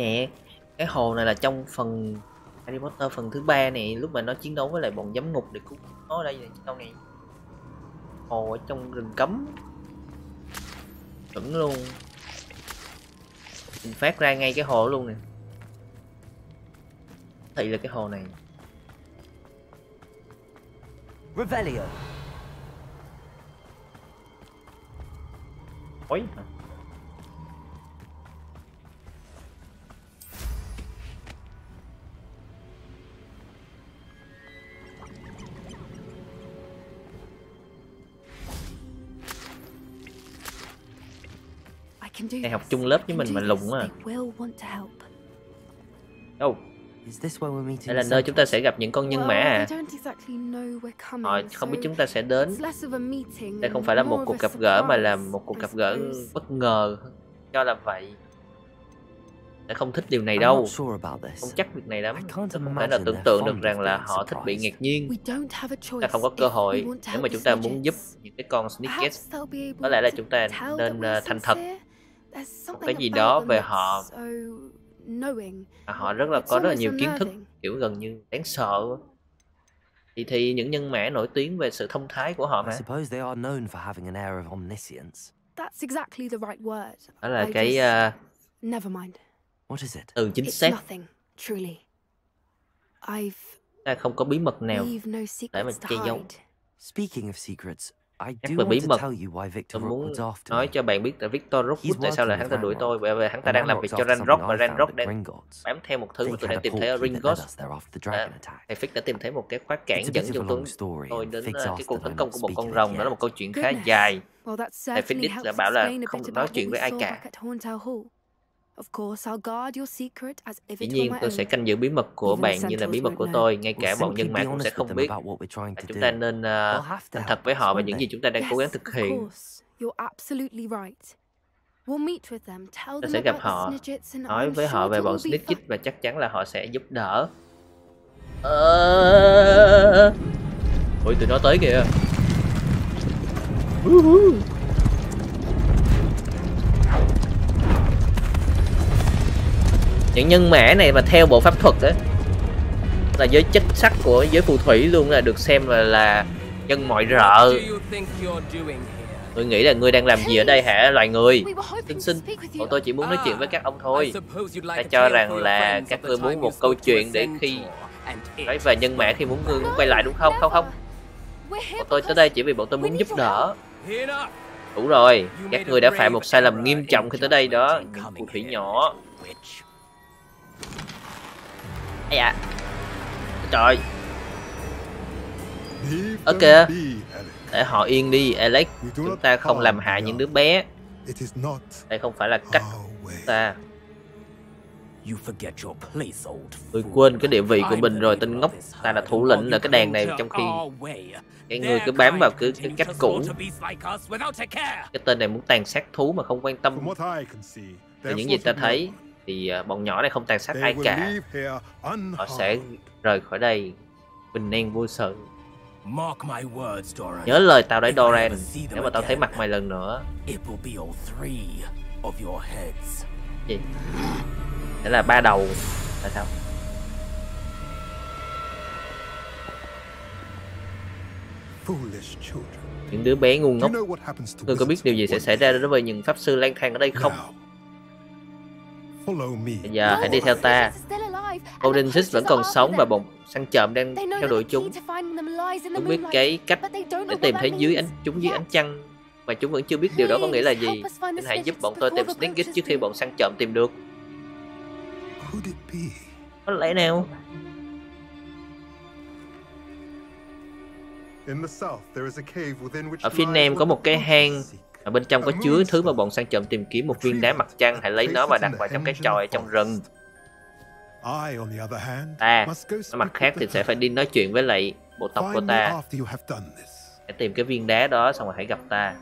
Speaker 2: Nè. Cái hồ này là trong phần Harry Potter phần thứ ba này lúc mà nó chiến đấu với lại bọn giám ngục để cứu nó ở đây này đâu này hồ ở trong rừng cấm. Chuẩn luôn. Mình phát ra ngay cái hồ luôn nè. Thị là cái hồ này.
Speaker 3: Revelio.
Speaker 2: Ôi hả?
Speaker 13: I can do
Speaker 2: Này học chung lớp với mình mà lùng
Speaker 13: help.
Speaker 2: đâu?
Speaker 3: Is this where we're meeting?
Speaker 2: đây là nơi chúng ta sẽ gặp những con nhân mã à?
Speaker 13: they don't exactly know we're coming,
Speaker 2: họ không biết chúng ta sẽ đến. đây không phải là một cuộc gặp gỡ mà là một cuộc
Speaker 13: I
Speaker 2: gặp gỡ bất ngờ. Cho là vậy. Sẽ không thích điều này đâu. không chắc việc này lắm. Không thể nào tưởng tượng được rằng là họ thích bị ngạc nhiên. Ta không có cơ hội nếu mà chúng ta muốn giúp những cái con sneakers có lẽ là
Speaker 13: to
Speaker 2: chúng ta nên ờ,
Speaker 13: we're
Speaker 2: thành thật một cái gì đó về họ mà họ rất là có rất là nhiều kiến thức kiểu gần như đáng sợ thì thì những nhân mã nổi tiếng về sự thông thái của họ
Speaker 3: I
Speaker 2: mà
Speaker 3: suppose they are known for having an air of omniscience.
Speaker 13: That's exactly the right word.
Speaker 2: đó là
Speaker 13: I
Speaker 2: cái
Speaker 13: just- Never mind.
Speaker 3: What is it?
Speaker 2: từ chính
Speaker 13: It's
Speaker 2: xác
Speaker 13: nothing, truly. I've
Speaker 2: ta không có bí mật nào để mà che giấu.
Speaker 3: Speaking of secrets, Do
Speaker 2: về bí
Speaker 3: want to
Speaker 2: mật,
Speaker 3: tell you why Victor
Speaker 2: tôi muốn nói cho bạn biết là Victor
Speaker 3: He's
Speaker 2: Rookwood tại sao là
Speaker 3: working
Speaker 2: hắn ta đuổi tôi bởi vì hắn ta đang làm việc cho Ranrock và
Speaker 3: I found
Speaker 2: Ranrock đang bám theo một thứ mà tôi
Speaker 3: a
Speaker 2: tìm thấy ở Ringos à, thầy Fix đã tìm thấy một cái khóa cản dẫn
Speaker 3: a
Speaker 2: tôi tôi đến ờ, cái cuộc tấn
Speaker 3: I
Speaker 2: công của một con rồng đó là một câu chuyện khá dài. Thầy Fix đã bảo là không được nói chuyện
Speaker 13: what
Speaker 2: với ai cả dĩ
Speaker 13: it were
Speaker 2: nhiên tôi sẽ canh giữ bí mật của bạn như là bí mật của tôi ngay cả
Speaker 3: We'll
Speaker 2: bọn nhân mã cũng sẽ
Speaker 3: with
Speaker 2: không
Speaker 3: them
Speaker 2: biết. chúng
Speaker 3: do.
Speaker 2: ta nên
Speaker 3: to
Speaker 2: thành thật với họ về những gì chúng ta đang cố gắng
Speaker 13: Yes,
Speaker 2: thực
Speaker 13: of
Speaker 2: hiện.
Speaker 13: course. You're absolutely right. We'll meet with them, tell
Speaker 2: tôi
Speaker 13: them
Speaker 2: sẽ gặp
Speaker 13: about the
Speaker 2: họ nói
Speaker 13: I'm
Speaker 2: với họ
Speaker 13: sure
Speaker 2: về bọn Snitchit và chắc chắn là họ sẽ giúp đỡ. Ờ... ôi tụi nó tới kìa những nhân mã này mà theo bộ pháp thuật á là giới chất sắc của giới phù thủy luôn là được xem là là nhân mọi rợ. Tôi nghĩ là ngươi đang làm gì ở đây hả? Loài người.
Speaker 13: Speak with
Speaker 2: bọn tôi chỉ muốn nói chuyện với các ông thôi. Ta cho rằng là các ngươi muốn một câu chuyện để khi nói về nhân mã khi muốn ngươi muốn quay lại đúng không? Không không. Bọn tôi tới đây chỉ vì bọn tôi muốn giúp đỡ. đủ rồi. Các ngươi đã phạm một sai lầm nghiêm trọng khi tới đây đó. những phù thủy nhỏ Ây da. Trời. Ở kìa. Để họ yên đi Alex. Chúng ta không làm hại những đứa bé. Đây không phải là cách của ta Tôi quên cái địa vị của mình rồi tên ngốc. Ta là thủ lĩnh ở cái đàn này trong khi Cái người cứ bám vào cái, cái cách cũ. Cái tên này muốn tàn sát thú mà không quan tâm. Từ những gì ta thấy Thì à, bọn nhỏ này không tàn sát ai cả. Họ sẽ rời khỏi đây Bình an vô sự. Nhớ lời tao đấy Doran. Nếu mà tao thấy mặt mày lần nữa.
Speaker 10: It will be all three of your heads.
Speaker 2: gì? Sẽ là ba đầu. Tại sao? Những đứa bé ngu ngốc. Ngươi có biết điều gì sẽ xảy ra đối với những pháp sư lang thang ở đây không Bây giờ hãy đi theo ta. Golden Six vẫn còn sống và bọn săn trộm đang theo đuổi chúng. Chúng biết cái cách để tìm thấy dưới ánh chúng dưới ánh trăng mà chúng vẫn chưa biết điều đó có nghĩa là gì. Nên hãy giúp bọn tôi tìm Snicket trước khi bọn săn trộm tìm được. Có lẽ nào? Ở phía nam có một cái hang ở bên trong có chứa thứ mà bọn săn trộm tìm kiếm một viên đá mặt trăng hãy lấy nó và đặt vào trong cái chòi trong rừng. Ta ở mặt khác thì sẽ phải đi nói chuyện với lại bộ tộc của ta. hãy tìm cái viên đá đó xong rồi hãy gặp ta.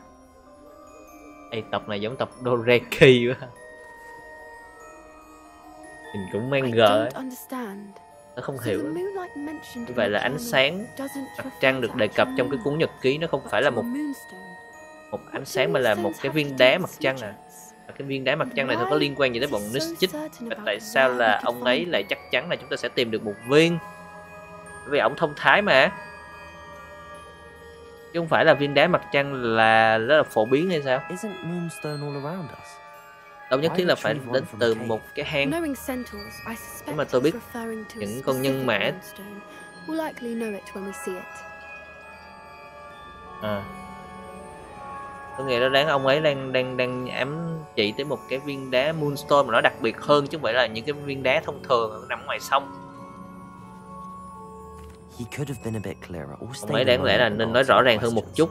Speaker 2: Ê, tộc này giống tộc Doreki quá. Nhìn cũng mang gờ ấy. Nó không hiểu Như vậy là ánh sáng mặt trăng được đề cập trong cái cuốn nhật ký nó không phải là một một ánh sáng mà là một cái viên đá mặt trăng à. Và cái viên đá mặt trăng này thì có liên quan gì tới bọn Nischit và tại sao là ông ấy lại chắc chắn là chúng ta sẽ tìm được một viên? Bởi vì ổng thông thái mà. Chứ không phải là viên đá mặt trăng là rất là phổ biến hay sao? Đâu nhất thiết là phải đến từ một cái hang. Nhưng mà tôi biết những con nhân mã. à tôi nghĩ nó đáng ông ấy đang đang đang ám chỉ tới một cái viên đá moonstone mà nó đặc biệt hơn chứ không phải là những cái viên đá thông thường nằm ngoài sông. Ông ấy đáng lẽ là nên nói rõ ràng hơn một chút.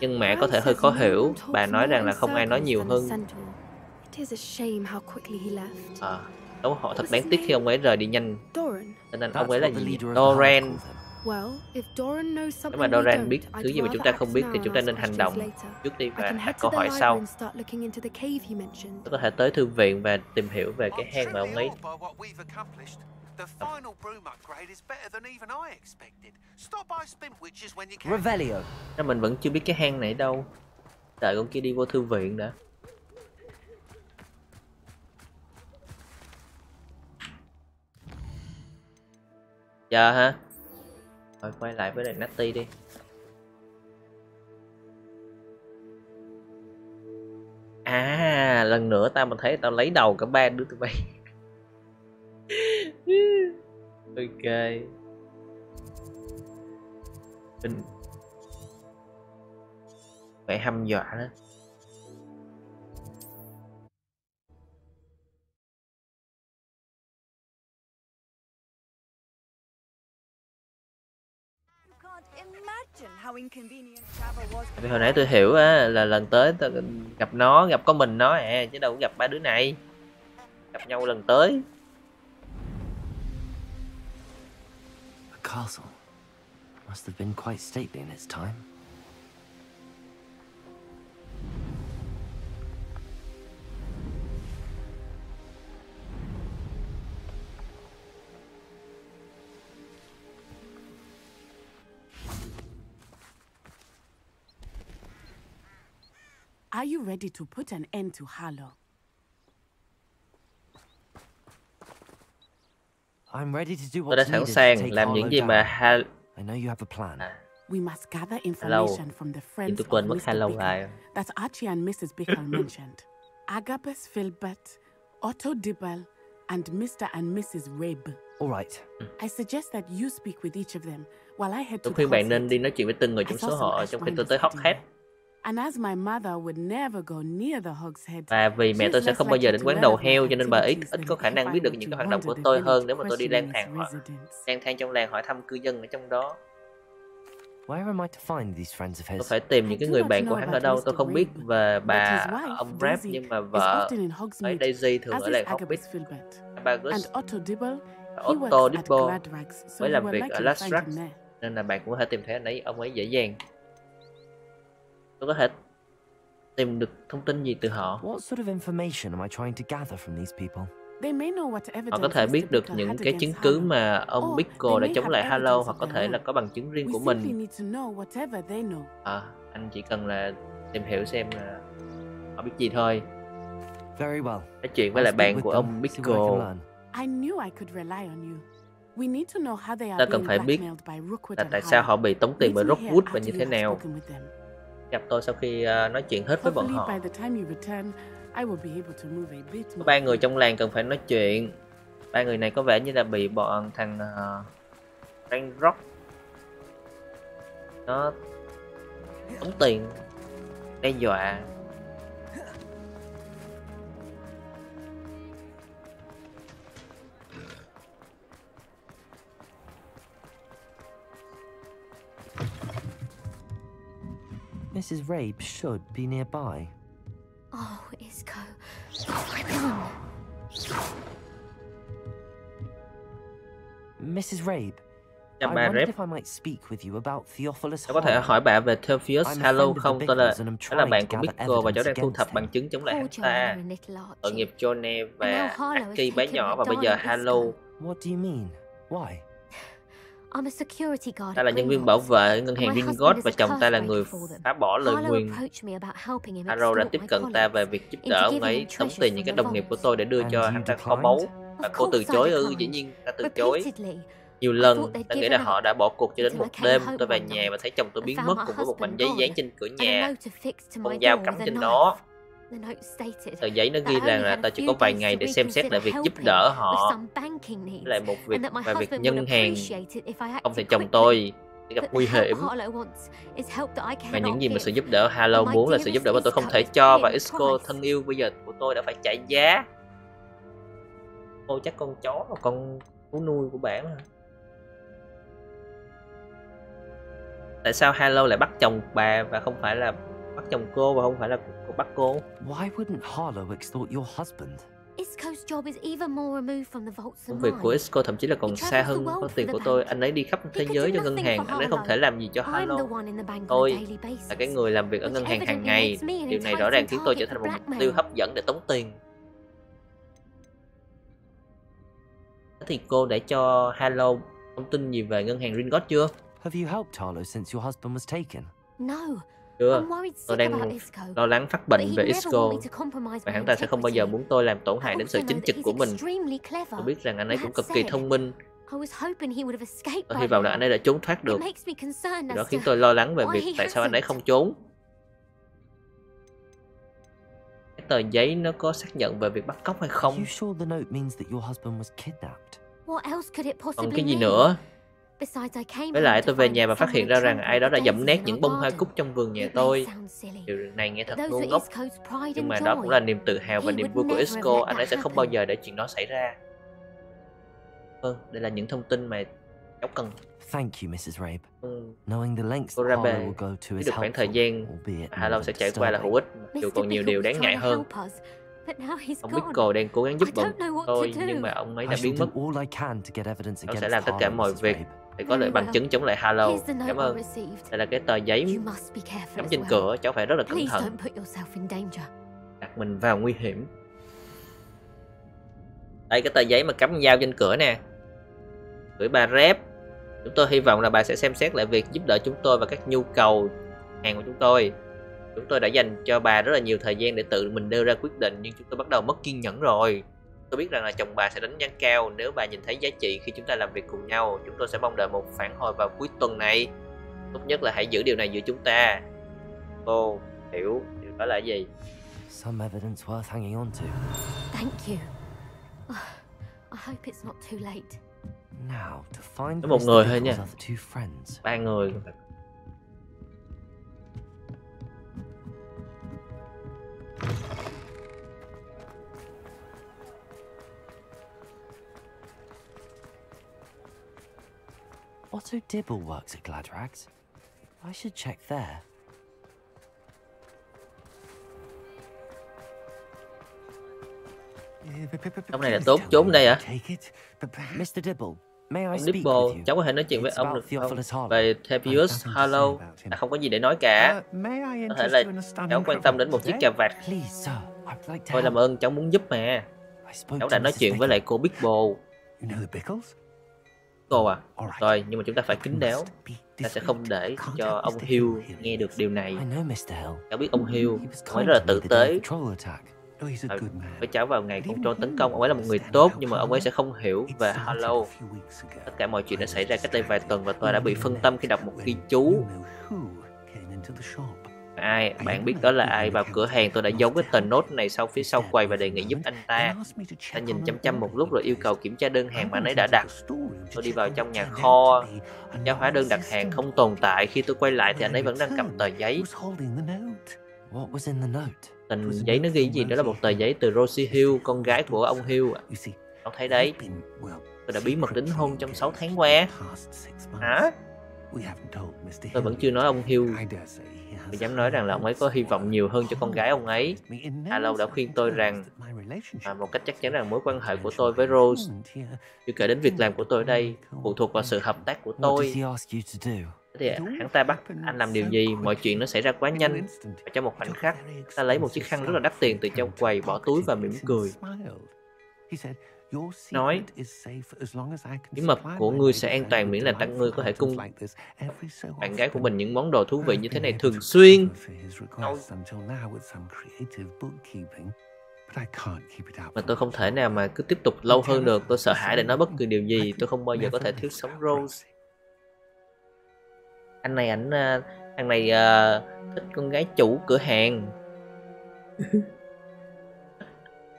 Speaker 2: Nhưng mẹ có thể hơi khó hiểu. Bà nói rằng là không ai nói nhiều hơn. À, đúng họ thật đáng tiếc khi ông ấy rời đi nhanh. Cho nên ông ấy là gì Doran nếu mà Doran biết thứ gì mà chúng ta không biết thì chúng ta nên hành động trước đi và đặt câu hỏi sau. Tôi có thể tới thư viện và tìm hiểu về cái hang mà ông ấy
Speaker 3: Revelio.
Speaker 2: Nên mình vẫn chưa biết cái hang này đâu. Đợi con kia đi vô thư viện đã. Giờ hả? Thôi, quay lại với lại Natty đi. À lần nữa tao mình thấy tao lấy đầu cả ba đứa tụi bay. Ok. Mình Phải hăm dọa đó. Hồi nãy tôi hiểu á là lần tới tôi gặp nó, gặp có mình nó à chứ đâu có gặp ba đứa này. Gặp nhau lần tới.
Speaker 3: The castle must have been quite stately in its time.
Speaker 14: Are you ready to put an end to Harlow?
Speaker 3: I'm ready to do
Speaker 2: Tôi đã
Speaker 3: what's
Speaker 2: sẵn sàng
Speaker 3: take
Speaker 2: làm những
Speaker 3: Harlow
Speaker 2: gì
Speaker 3: down.
Speaker 2: mà Hal
Speaker 3: I know you have a plan.
Speaker 14: We must gather
Speaker 2: Hello.
Speaker 14: information from the friends of Mr. Bickle that Archie and Mrs. Bickle mentioned. Agabus Filbert, Otto Dibble, and Mr. and Mrs. Rabe.
Speaker 3: All right.
Speaker 14: I suggest that you speak with each of them while I head to
Speaker 2: Tôi khuyên bạn nên đi nói chuyện với từng người trong số họ trong khi tôi tới Hogshead. Và vì mẹ tôi sẽ không bao giờ đến
Speaker 14: to
Speaker 2: quán đầu heo cho nên bà ít
Speaker 14: activities
Speaker 2: ít có khả năng
Speaker 14: I
Speaker 2: biết được những
Speaker 14: to
Speaker 2: cái hoạt động của tôi hơn nếu mà tôi đi lang thang
Speaker 14: residents.
Speaker 2: lang thang trong làng hỏi thăm cư dân ở trong đó.
Speaker 3: Where am I to find these friends of
Speaker 2: Tôi
Speaker 3: his?
Speaker 2: phải tìm những cái người bạn của hắn ở đâu tôi không biết và bà ông Rap nhưng mà vợ ấy Daisy thường ở làng Hobbit. Abagus
Speaker 14: And Otto Dibble,
Speaker 2: và Otto Dibble
Speaker 14: so
Speaker 2: mới làm việc ở Lastrax nên là bạn cũng có thể tìm thấy anh ấy ông ấy dễ dàng tôi có thể tìm được thông tin gì từ họ
Speaker 3: What sort of information am I trying to gather from these people?
Speaker 14: They may know what
Speaker 2: họ có thể biết được những cái chứng cứ mà ông Bickle
Speaker 14: they
Speaker 2: đã chống lại
Speaker 14: of
Speaker 2: hoặc có thể là có bằng chứng riêng
Speaker 14: We
Speaker 2: của mình
Speaker 14: need to know whatever they know.
Speaker 2: à, anh chỉ cần là tìm hiểu xem là họ biết gì thôi
Speaker 3: Very well.
Speaker 2: nói chuyện với lại bạn
Speaker 3: with
Speaker 2: của ông Bickle
Speaker 3: learn.
Speaker 14: I knew I could rely on you. We need to know how they
Speaker 2: ta
Speaker 14: are
Speaker 2: cần phải biết
Speaker 14: blackmailed by Rookwood
Speaker 2: là tại sao họ bị tống tiền bởi Rockwood và như thế nào
Speaker 14: spoken with them.
Speaker 2: Gặp tôi sau khi ờ, nói chuyện hết với bọn họ. ba người trong làng cần phải nói chuyện. Ba người này có vẻ như là bị bọn thằng uh, Rank Rock nó tống tiền đe dọa
Speaker 3: Mrs. Rabe should be nearby.
Speaker 1: Oh, Isco.
Speaker 3: Mrs. Rabe,
Speaker 2: Chào
Speaker 3: I
Speaker 2: bà
Speaker 3: wondered
Speaker 2: Rep.
Speaker 3: if I might speak with you about Theophilus
Speaker 2: Cháu có thể hỏi bạn về Theophilus Hallow không? Tôi là tôi là bạn của Bickle và cháu đang thu thập bằng chứng chống lại hắn ta. Tội nghiệp Johnny và Archie bé nhỏ và bây giờ Hallow.
Speaker 3: What do you mean? Why?
Speaker 2: Ta là nhân viên bảo vệ ngân hàng Ringgold và chồng ta là người phá bỏ lời nguyền. Harrow đã tiếp cận ta về việc giúp đỡ ông ấy tống tiền những cái đồng nghiệp của tôi để đưa cho hắn ta kho báu. Và cô từ chối ư,
Speaker 1: declined.
Speaker 2: dĩ nhiên ta từ chối. Nhiều lần, ta nghĩ là họ đã bỏ cuộc cho đến một đêm tôi về nhà và thấy chồng tôi biến mất cùng với một mảnh giấy dán trên cửa nhà. Con dao cắm trên đó. Tờ giấy nó ghi rằng là ta chỉ có vài ngày để xem xét lại việc giúp đỡ họ. lại một việc và việc nhân hàng. Không thì chồng tôi gặp nguy hiểm. Và những gì mà sự giúp đỡ Halo muốn là sự giúp đỡ mà tôi không thể cho và
Speaker 1: is
Speaker 2: Isco thân yêu bây giờ của tôi đã phải trả giá. Ô chắc con chó là con thú nuôi của bạn hả? Tại sao Halo lại bắt chồng bà và không phải là bắt chồng cô và không phải là cô bắt cô?
Speaker 3: Why wouldn't Harlow extort your husband?
Speaker 1: Isco's job is even more removed from the vaults
Speaker 2: Công việc của Isco thậm chí là còn xa hơn có tiền của tôi. Anh ấy đi khắp thế giới cho ngân hàng, anh ấy không thể làm gì cho
Speaker 1: I'm
Speaker 2: Halo.
Speaker 1: the one in the bank on a
Speaker 2: Tôi là cái người làm việc ở ngân hàng hàng ngày. Điều này rõ ràng khiến tôi trở thành một mục tiêu hấp dẫn để tống tiền. Thế thì cô đã cho Halo thông tin gì về ngân hàng Ringgold chưa?
Speaker 3: Have you helped Harlow since your husband was taken?
Speaker 1: No,
Speaker 2: Chưa. Tôi đang lo lắng phát bệnh về Isco và hắn ta sẽ không bao giờ muốn tôi làm tổn hại đến sự chính trực của mình. Tôi biết rằng anh ấy cũng cực kỳ thông minh.
Speaker 1: I was hoping he would have escaped
Speaker 2: Tôi hy vọng là anh ấy đã trốn thoát được. Điều đó khiến tôi lo lắng về việc tại sao anh ấy không trốn. Cái tờ giấy nó có xác nhận về việc bắt cóc hay không?
Speaker 3: you sure the note means that your husband was kidnapped?
Speaker 1: What else could it
Speaker 2: Còn
Speaker 1: possibly
Speaker 2: cái gì nữa?
Speaker 1: Besides, I came
Speaker 2: Với lại
Speaker 1: to
Speaker 2: tôi về nhà và
Speaker 1: that
Speaker 2: phát hiện ra rằng ai đó đã dẫm
Speaker 1: daisies
Speaker 2: những bông hoa cúc trong vườn nhà tôi. Điều này nghe thật ngu ngốc. Nhưng mà đó cũng là niềm tự hào và niềm vui của Isco. Anh ấy sẽ không bao giờ để chuyện đó xảy ra. Vâng, đây là những thông tin mà cháu cần.
Speaker 3: Thank you, Mrs. Rabe.
Speaker 2: Ừ.
Speaker 3: Knowing the lengths
Speaker 2: Cô
Speaker 3: that
Speaker 2: ra
Speaker 3: Harlow
Speaker 2: về
Speaker 3: will go to is
Speaker 2: được khoảng thời gian mà
Speaker 3: more
Speaker 2: sẽ trải qua là hữu ích, dù còn nhiều điều
Speaker 1: was
Speaker 2: đáng ngại hơn.
Speaker 1: help us, but now he's
Speaker 2: Ông
Speaker 1: gone.
Speaker 2: Bickle đang cố gắng giúp
Speaker 1: I
Speaker 2: bọn
Speaker 1: don't know what
Speaker 2: tôi
Speaker 1: to
Speaker 2: nhưng
Speaker 1: do.
Speaker 2: mà ông ấy đã biến mất.
Speaker 3: all I can to get evidence
Speaker 2: Tôi sẽ
Speaker 3: against
Speaker 2: làm tất cả
Speaker 3: Harlow,
Speaker 2: mọi việc
Speaker 3: Rabe.
Speaker 2: Để có lợi bằng chứng chống lại Halo. Cảm ơn. Đây là cái tờ giấy cắm trên cửa, cháu phải rất là cẩn thận, đặt mình vào nguy hiểm. Đây cái tờ giấy mà cắm dao trên cửa nè. Gửi bà Rep. Chúng tôi hy vọng là bà sẽ xem xét lại việc giúp đỡ chúng tôi và các nhu cầu hàng của chúng tôi. Chúng tôi đã dành cho bà rất là nhiều thời gian để tự mình đưa ra quyết định nhưng chúng tôi bắt đầu mất kiên nhẫn rồi. Tôi biết rằng là chồng bà sẽ đánh giá cao nếu bà nhìn thấy giá trị khi chúng ta làm việc cùng nhau. Chúng tôi sẽ mong đợi một phản hồi vào cuối tuần này. Tốt nhất là hãy giữ điều này giữa chúng ta. Cô hiểu điều đó là gì?
Speaker 3: Some evidence worth hanging on to.
Speaker 1: Thank you. I hope it's not too late.
Speaker 3: Now, to find
Speaker 2: Có một người thôi nha.
Speaker 3: other two friends.
Speaker 2: Ba người.
Speaker 3: Otto Dibble works at Gladrags. I should check there.
Speaker 2: Ông này là tốt trốn đây hả?
Speaker 3: Mr. Dibble, may I
Speaker 2: Ông
Speaker 3: speak with you?
Speaker 2: cháu có thể nói chuyện với ông được không? Về Thepius Harlow là không có gì để nói cả.
Speaker 9: Uh, may I
Speaker 2: Có thể là cháu quan tâm đến một chiếc cà vạt. Thôi làm ơn cháu muốn giúp mà. Cháu
Speaker 3: to
Speaker 2: đã nói chuyện với lại cô Bigble. Cô à? Rồi, nhưng mà chúng ta phải kín đáo. Ta sẽ không để cho ông Hill nghe được điều này. Cháu biết ông Hill, ông ấy rất là tử tế.
Speaker 9: man.
Speaker 2: với cháu vào ngày con trôn tấn công ông ấy là một người tốt nhưng mà ông ấy sẽ không hiểu về Harlow tất cả mọi chuyện đã xảy ra cách đây vài tuần và tôi đã bị phân tâm khi đọc một ghi chú Ai bạn biết đó là ai vào cửa hàng tôi đã giấu cái tờ nốt này sau phía sau quầy và đề nghị giúp anh ta. Ta nhìn chăm chăm một lúc rồi yêu cầu kiểm tra đơn hàng mà anh ấy đã đặt. tôi đi vào trong nhà kho giá hóa đơn đặt hàng không tồn tại. Khi tôi quay lại thì anh ấy vẫn đang cầm tờ giấy. Tờ giấy nó ghi gì? Đó là một tờ giấy từ Rosie Hill con gái của ông Hill. Ạ ông thấy đấy. tôi đã bí mật đính hôn trong 6 tháng qua. hả? tôi vẫn chưa nói ông Hill Tôi dám nói rằng là ông ấy có hy vọng nhiều hơn cho con gái ông ấy. Alo đã khuyên tôi rằng à, một cách chắc chắn rằng mối quan hệ của tôi với Rose, chưa kể đến việc làm của tôi ở đây, phụ thuộc vào sự hợp tác của tôi. Thì hắn ta bắt anh làm điều gì, mọi chuyện nó xảy ra quá nhanh. Và trong một khoảnh khắc, ta lấy một chiếc khăn rất là đắt tiền từ trong quầy, bỏ túi và mỉm cười. Nói, bí mật của ngươi sẽ an toàn miễn là tăng ngươi có thể cung bạn gái của mình những món đồ thú vị như thế này thường xuyên. Mà tôi không thể nào mà cứ tiếp tục lâu hơn được, tôi sợ hãi để nói bất kỳ điều gì, tôi không bao giờ có thể thiếu sống Rose. Anh này ảnh ờ, thằng này uh, thích con gái chủ cửa hàng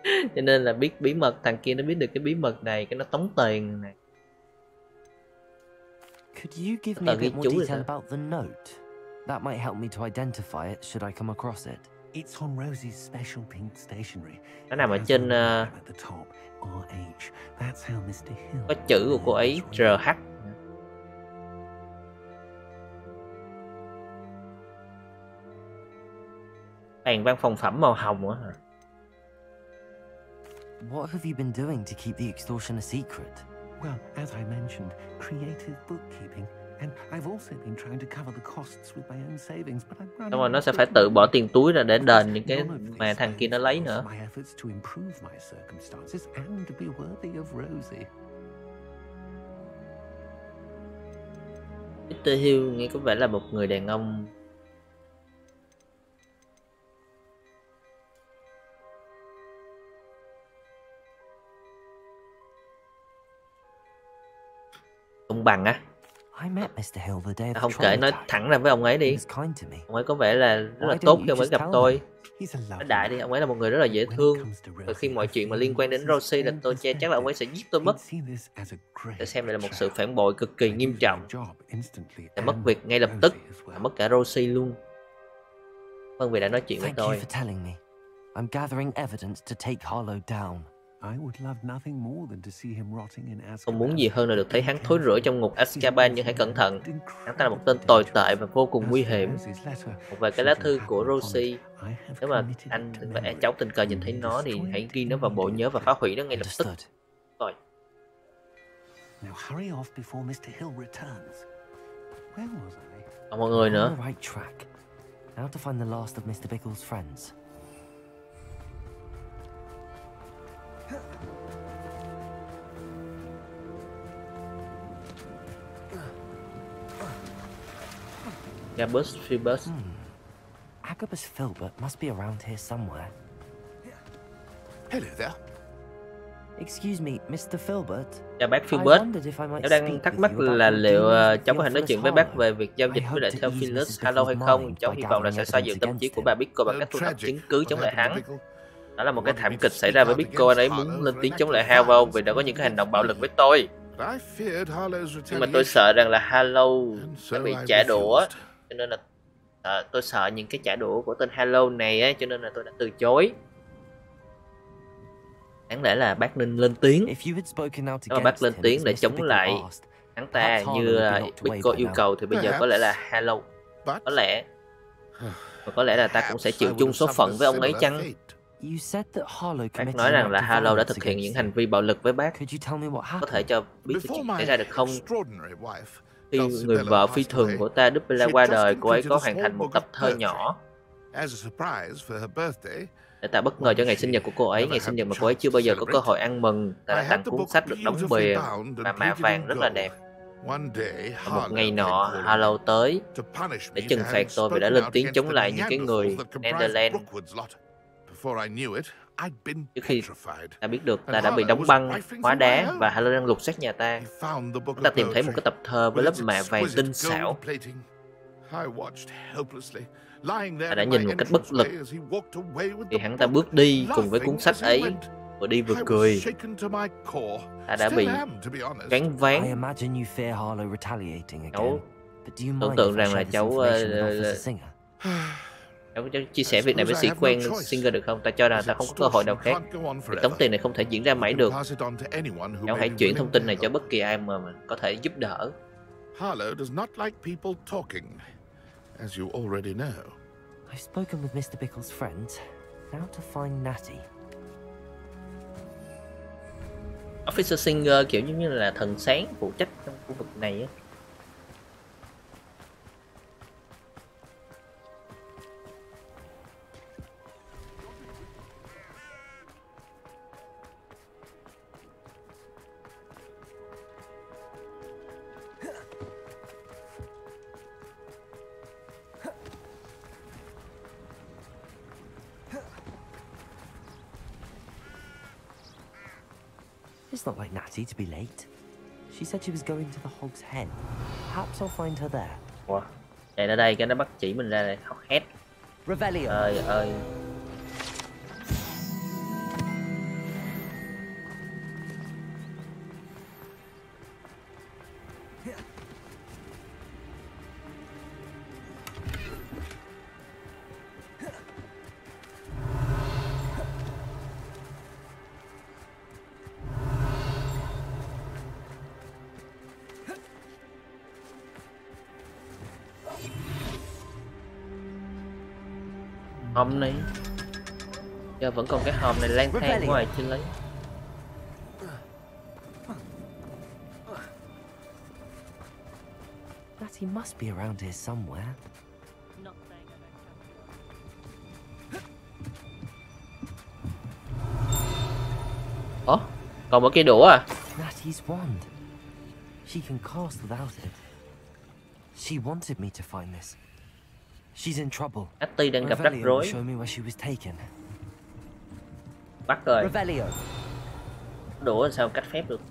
Speaker 2: cho nên là biết bí mật thằng kia nó biết được cái bí mật này cái nó tống tiền này
Speaker 3: Could you give me a bit more detail about the note? That might help me to identify it should I come across it.
Speaker 9: It's on Rosie's special pink stationery.
Speaker 2: Nó nằm ở trên uh, có chữ của cô ấy RH bàn văn phòng phẩm màu hồng á hả?
Speaker 3: What have you been doing to keep the extortion a secret?
Speaker 9: Well, as I mentioned, creative bookkeeping. And I've also been trying to cover the costs with my own savings, but I'm running.
Speaker 2: Rồi nó sẽ phải tự bỏ tiền túi ra để đền những cái mà thằng kia nó lấy nữa.
Speaker 9: My efforts to improve my circumstances and to be worthy of Rosie.
Speaker 2: Mr. Hill nghe có vẻ là một người đàn ông bằng á. Không kể nói thẳng ra với ông ấy đi. Ông ấy có vẻ là rất là tốt khi ông ấy gặp tôi? nói đại đi ông ấy là một người rất là dễ thương. và khi mọi chuyện mà liên quan đến Rosie là tôi che chắc là ông ấy sẽ giết tôi mất. Để xem đây là một sự phản bội cực kỳ nghiêm trọng. để mất việc ngay lập tức và mất cả Rosie luôn. Vâng vì đã nói chuyện với tôi.
Speaker 3: I'm gathering evidence to take Harlow down.
Speaker 2: Không muốn gì hơn là được thấy hắn thối rữa trong ngục Azkaban nhưng hãy cẩn thận. Hắn ta là một tên tồi tệ và vô cùng nguy hiểm. Một vài cái lá thư của Rosie. Nếu mà anh và cháu tình cờ nhìn thấy nó thì hãy ghi nó vào bộ nhớ và phá hủy nó ngay lập tức. Rồi. Còn mọi người nữa.
Speaker 3: Now to find the last of Mr. Bickle's friends.
Speaker 2: Gabus Phoebus.
Speaker 3: Hmm. Agabus Filbert must be around here somewhere.
Speaker 11: Hello there.
Speaker 3: Excuse me, Mr. Filbert.
Speaker 2: Chào bác Philbert. Cháu đang thắc mắc là liệu uh, cháu có thể nói chuyện với bác về việc giao dịch với lại Theophilus Hello hay không? Cháu hy vọng là sẽ xoa dịu tâm trí của bà Bicco bằng cách thu thập chứng cứ chống lại hắn. Đó là một cái thảm kịch xảy ra với Bicco, anh ấy muốn lên tiếng chống lại Harrow vì đã có những cái hành động bạo lực với tôi. Nhưng mà tôi sợ rằng là Harlow sẽ bị trả đũa. cho nên là à, tôi sợ những cái trả đũa của tên Hello này á cho nên là tôi đã từ chối. Đáng lẽ là bác nên lên tiếng. Nếu mà bác lên tiếng để chống lại hắn ta như Bitco yêu cầu thì bây giờ có lẽ là Hello. Có lẽ và có lẽ là ta cũng sẽ chịu chung số phận với ông ấy chăng Bác nói rằng là Harlow đã thực hiện những hành vi bạo lực với bác. Có thể cho biết chuyện xảy ra được không? Khi người vợ phi thường của ta Dupla qua đời, cô ấy có hoàn thành một tập thơ nhỏ để tạo bất ngờ cho ngày sinh nhật của cô ấy, ngày sinh nhật mà cô ấy chưa bao giờ có cơ hội ăn mừng. Ta đã tặng cuốn sách được đóng bìa và mạ vàng rất là đẹp. Và một ngày nọ, Harlow tới để trừng phạt tôi vì đã lên tiếng chống lại những cái người Netherlands. Trước khi ta biết được ta đã bị đóng băng, hóa đá và Harlow đang lục soát nhà ta. Ta tìm thấy một cái tập thơ với lớp mạ vàng tinh xảo. Ta đã nhìn một cách bất lực. thì hắn ta bước đi cùng với cuốn sách ấy vừa đi vừa cười. Ta đã bị cán ván. Cháu tưởng tượng rằng là cháu uh, cháu, cháu chia sẻ việc này với sĩ quen Singer được không? Ta cho rằng ta không có cơ hội nào khác. Việc tống tiền này không thể diễn ra mãi được. Cháu hãy chuyển thông tin này cho bất kỳ ai mà mình có thể giúp đỡ.
Speaker 11: as you already know.
Speaker 3: I've spoken with Mr. Bickle's friends. Now to find Natty.
Speaker 2: Officer Singer kiểu như là thần sáng phụ trách trong khu vực này á.
Speaker 3: It's not like Natty to be late. She said she was going to the Hog's Head. Perhaps I'll find her there.
Speaker 2: Wow. Chạy ra đây cái nó bắt chỉ mình ra đây hóc hét.
Speaker 3: Revelio.
Speaker 2: Trời ơi. Vẫn còn cái hòm này lang thang ngoài chưa lấy
Speaker 3: Natty must be around here somewhere.
Speaker 2: Ủa? Còn một cây đũa à?
Speaker 3: Natty's wand. She can cast without it. She wanted me to find this. She's in trouble.
Speaker 2: Natty đang gặp rắc rối.
Speaker 3: show me where she was taken.
Speaker 2: Bắt rồi. Làm sao cách phép được?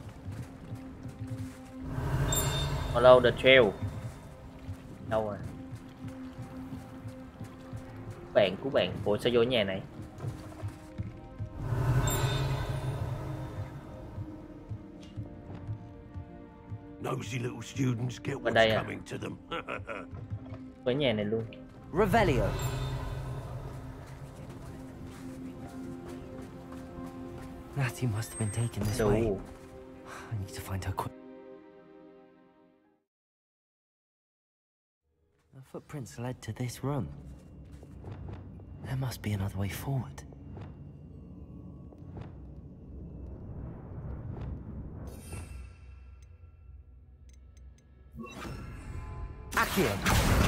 Speaker 2: Follow the trail. Đâu rồi? Bạn của bạn. Ủa sao vô nhà này?
Speaker 10: Nosy little students get what's
Speaker 2: đây à?
Speaker 10: coming to them.
Speaker 2: Với nhà này luôn.
Speaker 3: Revelio. Natty must have been taken this way.
Speaker 2: Đủ.
Speaker 3: I need to find her quick. The footprints led to this room. There must be another way forward. Accio.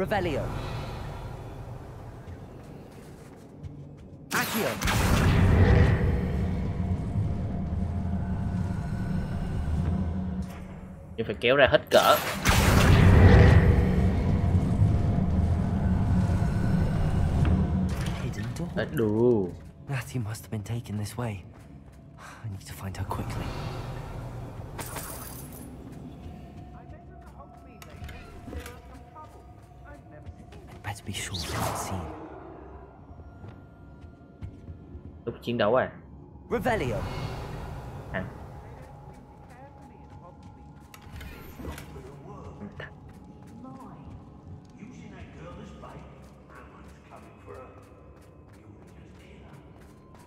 Speaker 3: Revelio. Accio.
Speaker 2: Nhưng phải kéo ra hết cỡ.
Speaker 3: Hidden door.
Speaker 2: Đã đủ.
Speaker 3: Natty must have been taken this way. I need to find her quickly. I'd better be sure to not seen.
Speaker 2: Lúc chiến đấu à?
Speaker 3: Revelio.
Speaker 2: À.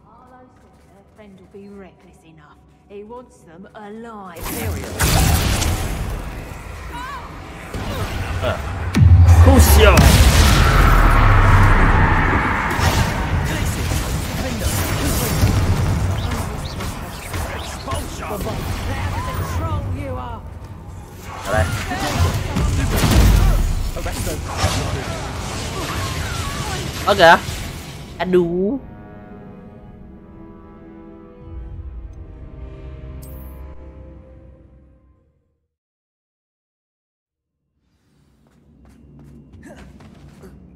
Speaker 15: Harlow said their friend will be reckless enough. He wants them alive.
Speaker 2: Crucio. Ơ kìa. À đủ.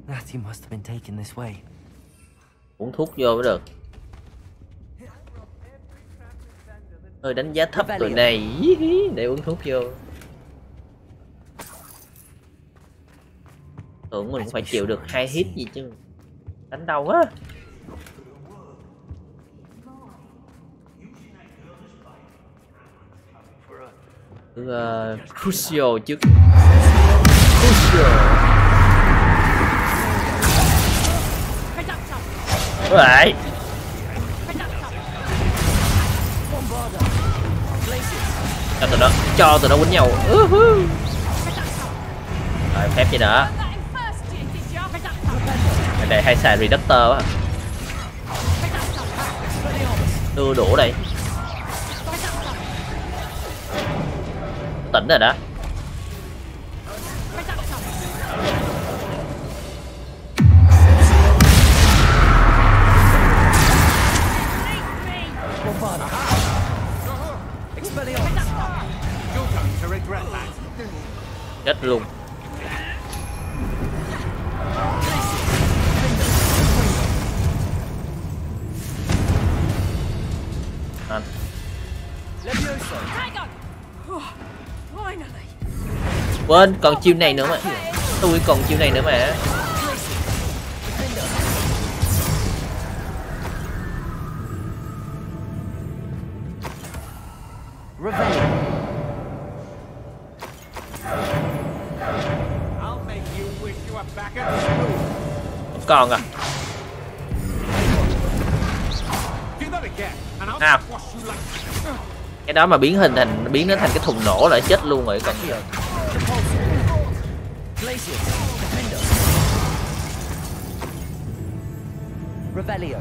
Speaker 3: Natty must have been taken this way.
Speaker 2: Uống thuốc vô mới được. Hơi đánh giá thấp tụi này để uống thuốc vô. Tưởng mình cũng phải chịu được hai hit gì chứ. Đánh đau á. Cứ uh, Crucio trước. Crucio. Vậy. tụi nó cho tụi nó quýnh nhau rồi phép gì nữa ở đây hay xài reductor quá. Đưa đủ đây. Tỉnh rồi đó. Chết luôn. Quên còn chiêu này nữa mà. Tôi còn chiêu này nữa mà. Còn à? Cái đó mà biến hình thành biến nó thành cái thùng nổ lại chết luôn rồi còn gì?
Speaker 6: Revelio.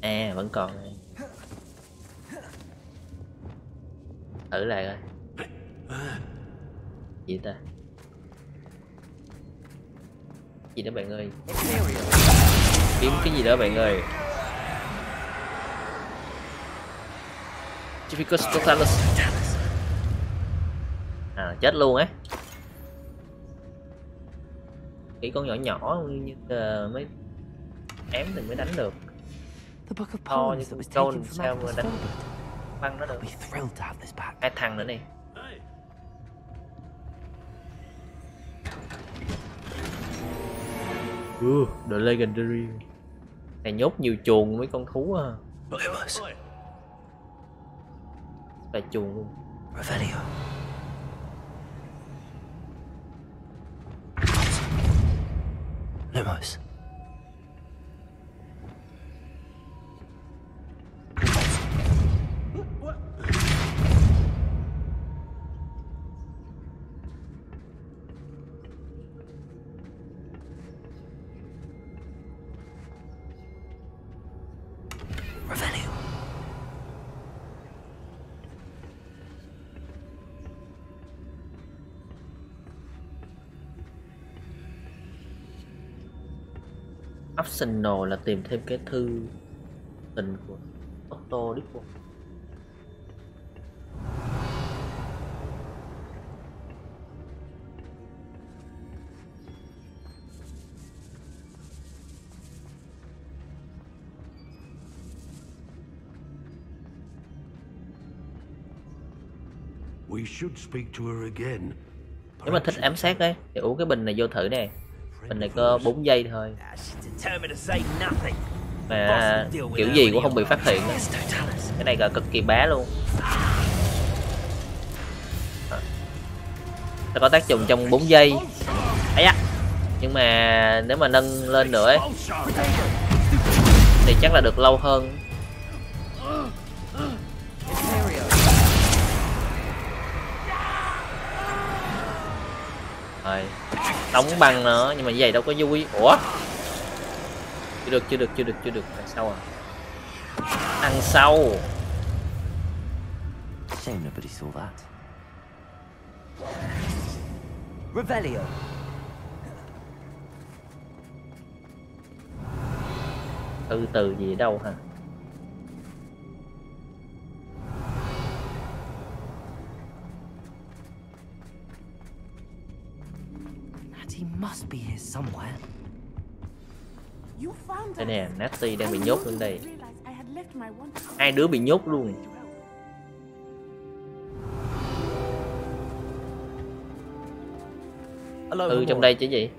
Speaker 2: à vẫn còn. Thử lại coi gì ta? Gì đó bạn ơi? Kiếm cái gì đó bạn ơi? Typhicus totalus. À chết luôn á. Cái con nhỏ nhỏ như uh, mấy ém thì mới đánh được. To như con sao mà đánh băng nó được. Hai thằng nữa này Uh, the legendary này nhốt nhiều chuồng mấy con thú à là chuồng luôn
Speaker 3: Revelio. Lumos.
Speaker 2: Optional là tìm thêm cái thư tình của Otto Dippo
Speaker 10: We should speak to her again.
Speaker 2: nếu mà thích ám sát ấy thì uống cái bình này vô thử nè bình này có 4 giây thôi. Mà kiểu gì cũng không bị phát hiện. Cái này là cực kỳ bá luôn. Ờ. Nó có tác dụng trong 4 giây. Ấy á nhưng mà nếu mà nâng lên nữa ấy, thì chắc là được lâu hơn. Đóng băng nữa nhưng mà vậy đâu có vui. Ủa? Chưa được chưa được chưa được chưa được. Đằng sau à? Ăn sau.
Speaker 6: Shame nobody saw that. Revelio.
Speaker 2: từ từ gì đâu hả đây nè Natty đang bị nhốt lên đây. hai đứa bị nhốt luôn. Ừ trong đây chứ gì?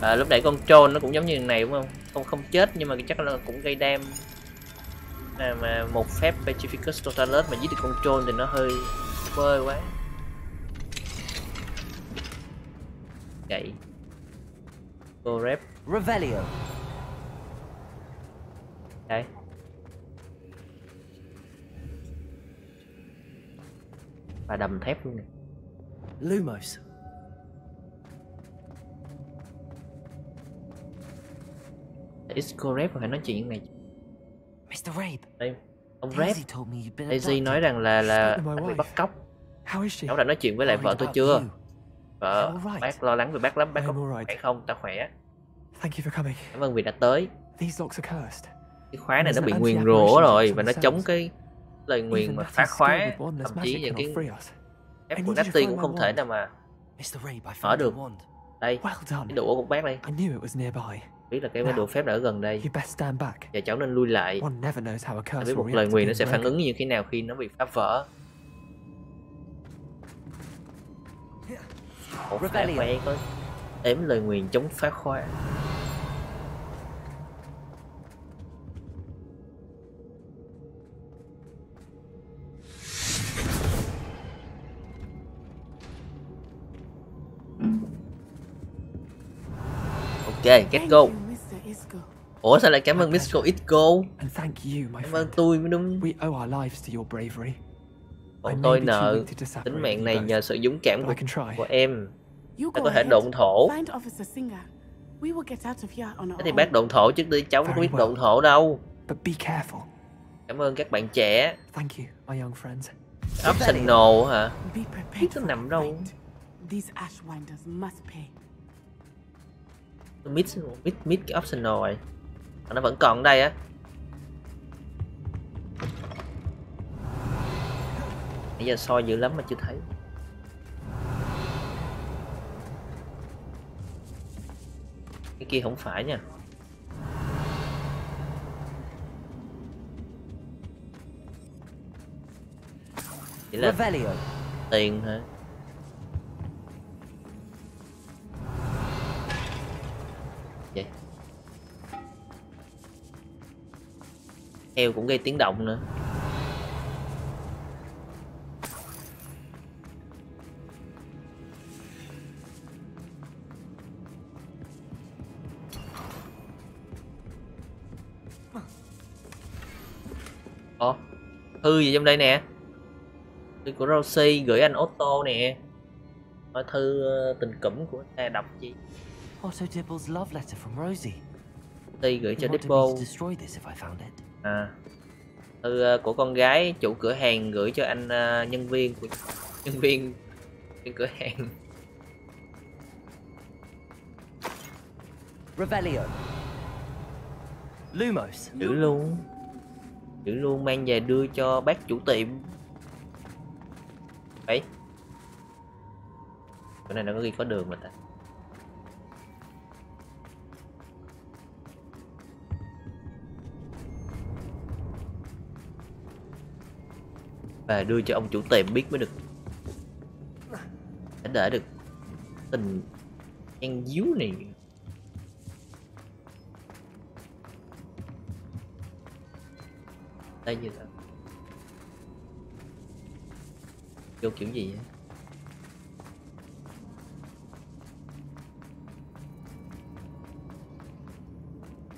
Speaker 2: À, lúc nãy con trôn nó cũng giống như này đúng không? Không không chết nhưng mà chắc là cũng gây đam. À, mà một phép Pacificus Totalus mà giết được con trôn thì nó hơi bơi quá Gậy Cô rep
Speaker 3: Revelio.
Speaker 2: Đây Và đầm thép luôn nè
Speaker 3: Lumos.
Speaker 2: Isco rep phải nói chuyện này
Speaker 3: Mr. Rabe.
Speaker 2: Đây Ông rep
Speaker 3: Daisy
Speaker 2: nói rằng là là anh bị bắt cóc? Cháu đã nói chuyện với lại vợ tôi chưa
Speaker 3: Right.
Speaker 2: Bác lo lắng về bác lắm Bác có khỏe không? Ta khỏe
Speaker 16: Thank you for coming.
Speaker 2: Cảm ơn vì đã tới
Speaker 16: These locks are cursed.
Speaker 2: Cái khóa này nó bị nguyền rủa rồi Và nó chống cái lời nguyền mà phá khóa Thậm chí những cái
Speaker 16: I
Speaker 2: của Natty cũng không thể nào mà mở được. Đây. Cái đũa của bác đây. Biết là cái cái đũa phép đã ở gần đây. Và cháu nên lui lại biết một lời nguyền nó sẽ phản ứng như thế nào khi nó bị phá vỡ Ủa khỏe có đếm lời nguyền chống phá khóa. Ok, get go.
Speaker 14: Mr.
Speaker 2: Ủa sao lại cảm ơn Misco Itco
Speaker 16: And thank you, my
Speaker 2: Cảm ơn
Speaker 16: friend.
Speaker 2: tôi mới đúng.
Speaker 16: We owe our lives to your bravery. I
Speaker 2: Bọn tôi nợ tính mạng này nhờ sự dũng cảm của, của em
Speaker 14: Go
Speaker 2: có thể độn thổ
Speaker 14: Find Officer Singer. We will get out of here on
Speaker 2: Thế
Speaker 14: our
Speaker 2: thì
Speaker 14: own.
Speaker 2: bác độn thổ chứ đi cháu không biết độn thổ đâu
Speaker 16: But be careful.
Speaker 2: Cảm ơn các bạn trẻ
Speaker 16: Thank you, my young friends.
Speaker 2: Optional hả? Biết nó nằm đâu mix mix mix cái optional rồi Mà nó vẫn còn ở đây á Nãy giờ soi dữ lắm mà chưa thấy Cái kia không phải nha. Chỉ là tiền hả? Vậy. Heo cũng gây tiếng động nữa thư gì trong đây nè? Thư của Rosie gửi anh Otto nè. Hỏi thư ờ, tình cẩm của ta đọc chi?
Speaker 3: Otto Dibble's love letter from Rosie.
Speaker 2: Ty gửi cho Dippo. à. Thư ờ, của con gái chủ cửa hàng gửi cho anh ờ, nhân viên của nhân viên trên cửa hàng.
Speaker 3: Revelio. Lumos.
Speaker 2: giữ luôn giữ luôn mang về đưa cho bác chủ tiệm. Ấy chỗ này nó có ghi có đường mà ta. Và đưa cho ông chủ tiệm biết mới được. Để đỡ được tình ăn díu này. Đây như sao? Vô kiểu gì vậy?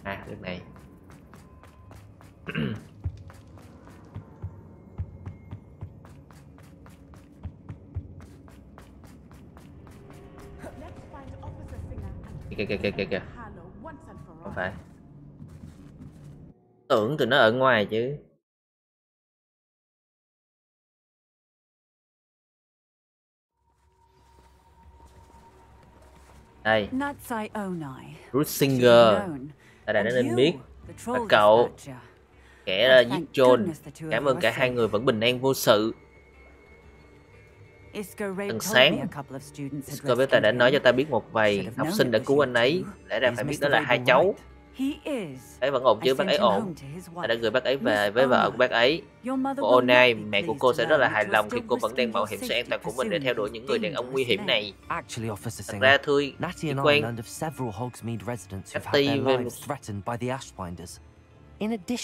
Speaker 2: À cái này. Kìa kìa kìa kìa kìa. Không phải. Tưởng tụi nó ở ngoài chứ. Đây. Ruth Singer. Ta đã nên biết và cậu kẻ giết John. cảm ơn cả hai người vẫn bình an vô sự. Tầng sáng Score với ta đã nói cho ta biết một vài học sinh đã cứu anh ấy. lẽ ra phải biết đó là hai cháu ấy vẫn ổn chứ bác ấy ổn. ta đã gửi bác ấy về với vợ của bác ấy. cô Onai mẹ của cô sẽ rất là hài lòng khi cô vẫn đang mạo hiểm sự an toàn của mình để theo đuổi những người đàn ông nguy hiểm này. Thật ra thưa
Speaker 3: Natty I
Speaker 2: quen Natty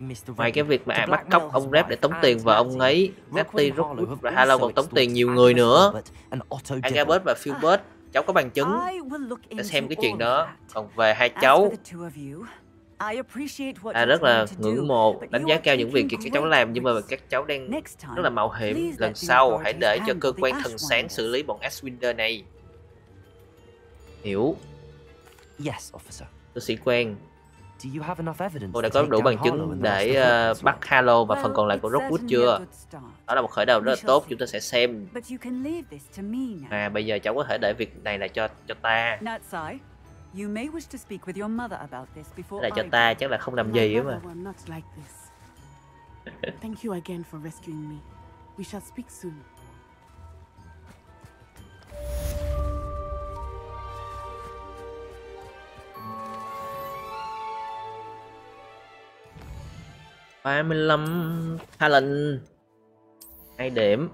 Speaker 3: Mr.
Speaker 2: Ngoài cái việc mà
Speaker 3: to
Speaker 2: bắt cóc ông Rep để tống tiền vào ông ấy, Matty,
Speaker 3: Rockwood
Speaker 2: và Harlow còn tống tiền nhiều người nữa. Agabus và Philbert, cháu có bằng chứng để xem cái chuyện đó. Còn về hai cháu,
Speaker 4: you're
Speaker 2: rất là ngưỡng mộ, đánh giá cao những việc các cháu làm nhưng mà các cháu đang rất là mạo hiểm. Lần sau hãy để cho cơ quan thần sáng xử lý bọn Ashwinder này. Hiểu,
Speaker 3: Yes, officer.
Speaker 2: tôi sĩ quan.
Speaker 3: Do you have enough evidence
Speaker 2: Cô
Speaker 3: to
Speaker 2: đã có đủ bằng chứng để
Speaker 3: footprints,
Speaker 2: bắt? Halo và phần còn lại của Rockwood chưa?
Speaker 4: good start.
Speaker 2: Đó là một khởi đầu rất là tốt, chúng ta sẽ xem.
Speaker 4: But you can leave this to me now.
Speaker 2: À bây giờ cháu có thể để việc này là cho cho ta.
Speaker 4: Natsai, you may wish to speak with your mother about this before
Speaker 2: Là cho
Speaker 4: I
Speaker 2: ta chắc là không làm gì
Speaker 14: mother
Speaker 2: mà.
Speaker 14: were not like this. Thank you again for rescuing me. We shall speak soon.
Speaker 2: Ba mươi lăm talent. Hai điểm.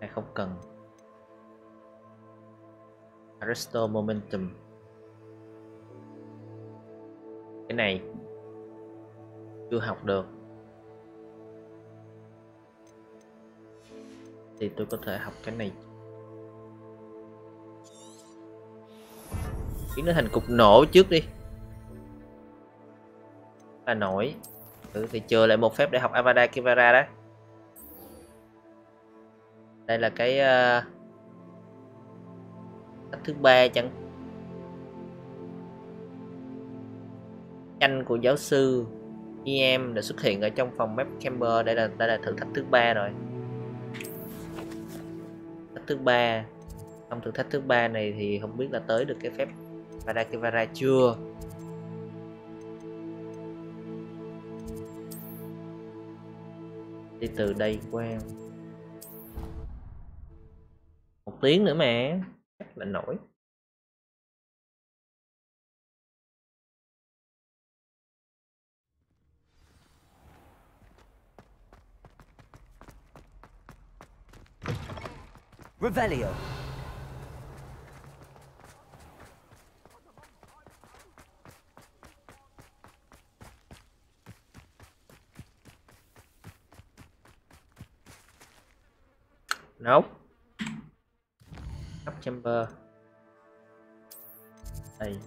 Speaker 2: Hay không cần. Aristo Momentum. Cái này chưa học được. Thì tôi có thể học cái này biến nó thành cục nổ trước đi. Là nổi. Ừ, thì chờ lại một phép để học Avada Kedavra đó đây là cái ờ, uh, cách thứ ba chẳng. Tranh của giáo sư em đã xuất hiện ở trong phòng map camber đây là đây là thử thách thứ ba rồi. Thách thứ ba. Trong thử thách thứ ba này thì không biết là tới được cái phép Vadakevara chưa đi từ đây qua. Một tiếng nữa mà. Chắc là nổi.
Speaker 3: Revelio.
Speaker 2: Nope. Up chamber. Đây.